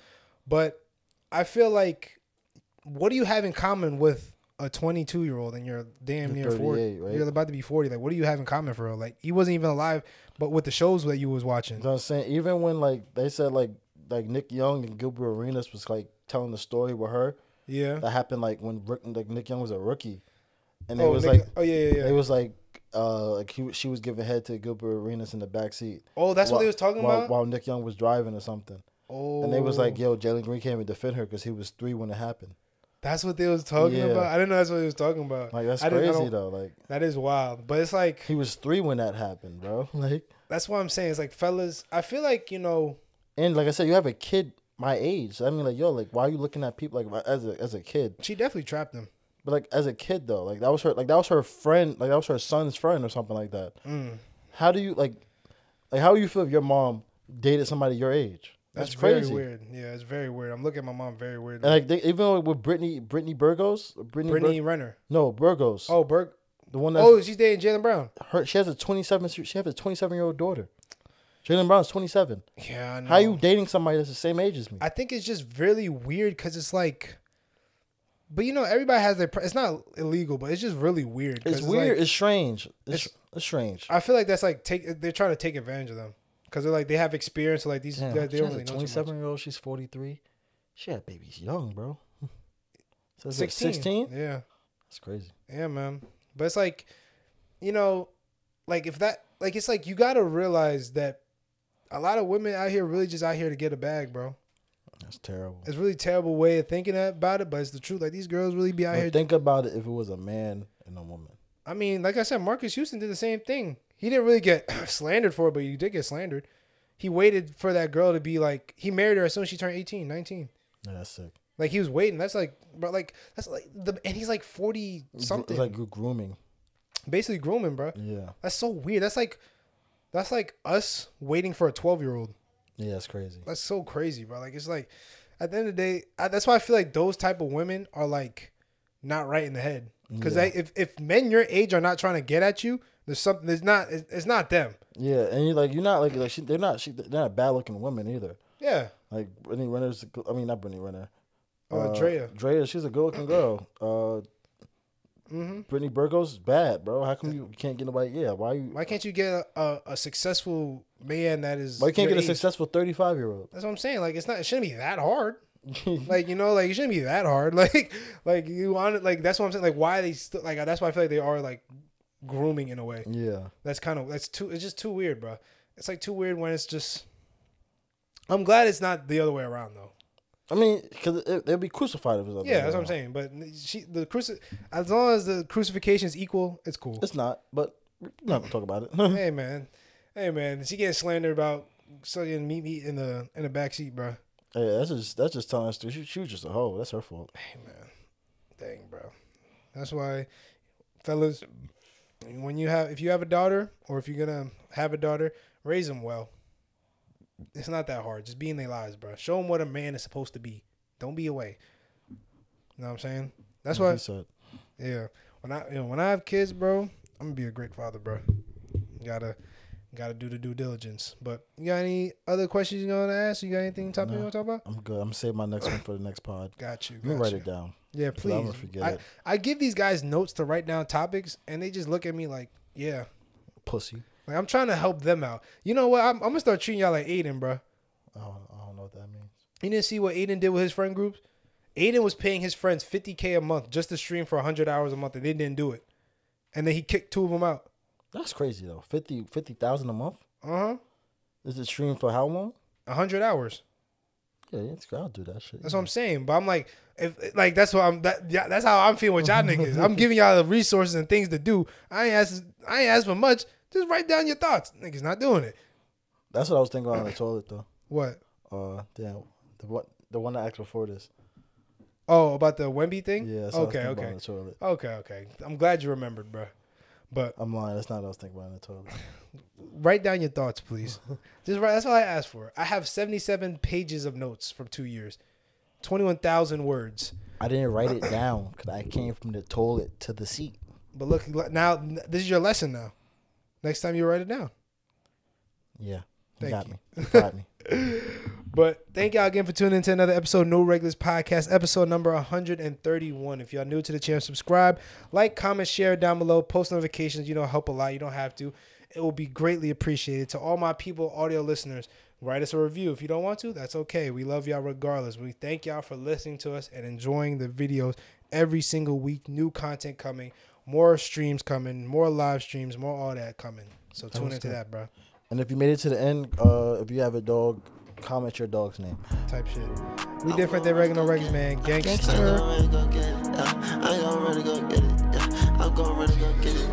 But I feel like what do you have in common with a 22 year old and you're damn You're near 40 right? you're about to be 40 like what do you have in common for real like he wasn't even alive but with the shows that you was watching You know what I'm saying? Even when like they said like like Nick Young and Gilbert Arenas was like telling the story with her yeah that happened like when like Nick Young was a rookie, and it oh was Nick- like oh yeah yeah yeah it was like uh like he she was giving head to Gilbert Arenas in the back seat. oh that's what they was talking while, about while Nick Young was driving or something, oh and they was like, "Yo, Jalen Green can't even defend her because he was three when it happened." that's what they was talking Yeah. about I didn't know that's what they was talking about Like that's I crazy though. Like that is wild but it's like he was three when that happened, bro. Like that's what I'm saying it's like fellas I feel like you know and like I said, you have a kid my age. I mean, like yo, like why are you looking at people like as a as a kid? she definitely trapped him But like as a kid though, like that was her like that was her friend, like that was her son's friend or something like that. Mm. How do you like like how do you feel if your mom dated somebody your age? that's, That's, very crazy. weird yeah it's very weird I'm looking at my mom very weird And like they, even with Brittany Brittany Burgos, Brittany, Brittany Bur- Renner no Burgos, oh Berg the one that oh she's dating Jaylen Brown her she has a twenty seven she has a twenty seven year old daughter. Jaylen Brown's twenty seven. yeah I know. How you dating somebody that's the same age as me? I think it's just really weird because it's like, but you know, everybody has their. pr- It's not illegal, but it's just really weird. it's weird. like- it's strange. It's, it's- it's strange. I feel like that's like take. They're trying to take advantage of them because they're like they have experience. So like these Damn, they she don't really a know too twenty much. seven year old. She's forty three. She had babies young, bro. So it's like Sixteen. sixteen. Yeah, That's crazy. yeah, man. But it's like, you know, like if that, like it's like you gotta realize that a lot of women out here really just out here to get a bag, bro. That's terrible. It's really terrible way of thinking about it, but it's the truth. Like these girls really be out But here. think about it if it was a man and a woman. I mean, like I said, Marcus Houston did the same thing. He didn't really get slandered for it, but you did get slandered. He waited for that girl to be like, he married her as soon as she turned 18, 19. Yeah, that's sick. Like he was waiting. That's like, bro, like that's like the and he's like 40 It's something. like gr- grooming. basically grooming, bro. Yeah. That's so weird. That's like, that's like us waiting for a 12 year old. Yeah, that's crazy. That's so crazy, bro. Like it's like, at the end of the day, I, that's why I feel like those type of women are like not right in the head. Because Yeah. if if men your age are not trying to get at you, there's something. There's not. It's, it's not them. Yeah, and you're like you're not like like she, they're not she, they're not a bad looking women either. Yeah. Like Brittany Renner's, I mean not Brittany Renner. Uh, Draya. Draya, she's a good looking girl. Uh, hmm Brittany Burgos bad, bro. How come you can't get nobody? Yeah, why you? Why can't you get a, a, a successful man that is? Why you can't get a successful thirty five year old? That's what I'm saying. Like it's not. It shouldn't be that hard. like you know, like it shouldn't be that hard. Like like you want it. Like that's what I'm saying. Like why they still like that's why I feel like they are like grooming in a way. Yeah, That's kind of that's too. It's just too weird, bro. It's like too weird when it's just. I'm glad it's not the other way around though. I mean, because it, they'll be crucified if it was. Yeah, that's what I'm saying. But she, the cruci, as long as the crucifixion is equal, it's cool. It's not, but we're not gonna talk about it. hey man, hey man, she getting slandered about studying meat meat in the in the back seat, bro. Hey, that's just that's just telling us she, she was just a hoe. That's her fault. Hey man, dang, bro. That's why, fellas, when you have if you have a daughter or if you're gonna have a daughter, raise them well. It's not that hard. Just be in their lives, bro. Show them what a man is supposed to be. Don't be away. You know what I'm saying? That's why. said. Yeah. When I you know, when I have kids, bro, I'm gonna be a great father, bro. You Gotta gotta do the due diligence. But you got any other questions you gonna ask? You got anything topic you wanna talk about? I'm good. I'm save my next one for the next pod. Got you. Got write you. it down. Yeah, 'cause I'm gonna please. forget I, it. I give these guys notes to write down topics, and they just look at me like, yeah. Pussy. Like I'm trying to help them out. You know what? I'm, I'm gonna start treating y'all like Adin, bro. I don't, I don't know what that means. You didn't see what Adin did with his friend groups? Adin was paying his friends 50k a month just to stream for 100 hours a month, and they didn't do it. And then he kicked two of them out. That's crazy though. 50 50,000 a month. Uh huh. Is it streamed for how long? 100 hours. Yeah, it's good. I'll do that shit. That's what I'm saying. But I'm like, if like that's what I'm. That, yeah, that's how I'm feeling with y'all niggas. I'm giving y'all the resources and things to do. I ain't ask. I ain't ask for much. Just write down your thoughts. Niggas not doing it. That's what I was thinking on the toilet though. What? Uh, damn, the one the one I asked before this. Oh, about the Wemby thing. Yeah. That's what Okay. I was Okay. about on the toilet. Okay. Okay. I'm glad you remembered, bro. But I'm lying. That's not what I was thinking about on the toilet. write down your thoughts, please. Just write. That's all I asked for. I have 77 pages of notes from two years, 21,000 words. I didn't write it down because I came from the toilet to the seat. But look, now this is your lesson. Now, next time you write it down. Yeah. Thank You got you. me. You got me. But thank y'all again for tuning into another episode, No Regulars Podcast, episode number 131. If y'all new to the channel, subscribe, like, comment, share down below, post notifications. You know, help a lot. You don't have to. It will be greatly appreciated. To all my people, audio listeners, write us a review. If you don't want to, that's okay. We love y'all regardless. We thank y'all for listening to us and enjoying the videos every single week. New content coming, more streams coming, more live streams, more all that coming. So tune into that, bro. And if you made it to the end, uh, if you have a dog, comment your dog's name. Type shit. We different than regular regs, man. I Gangster. gonna really go get it. Yeah. I ain't gonna really go get it. Yeah. I'm gonna really go get it.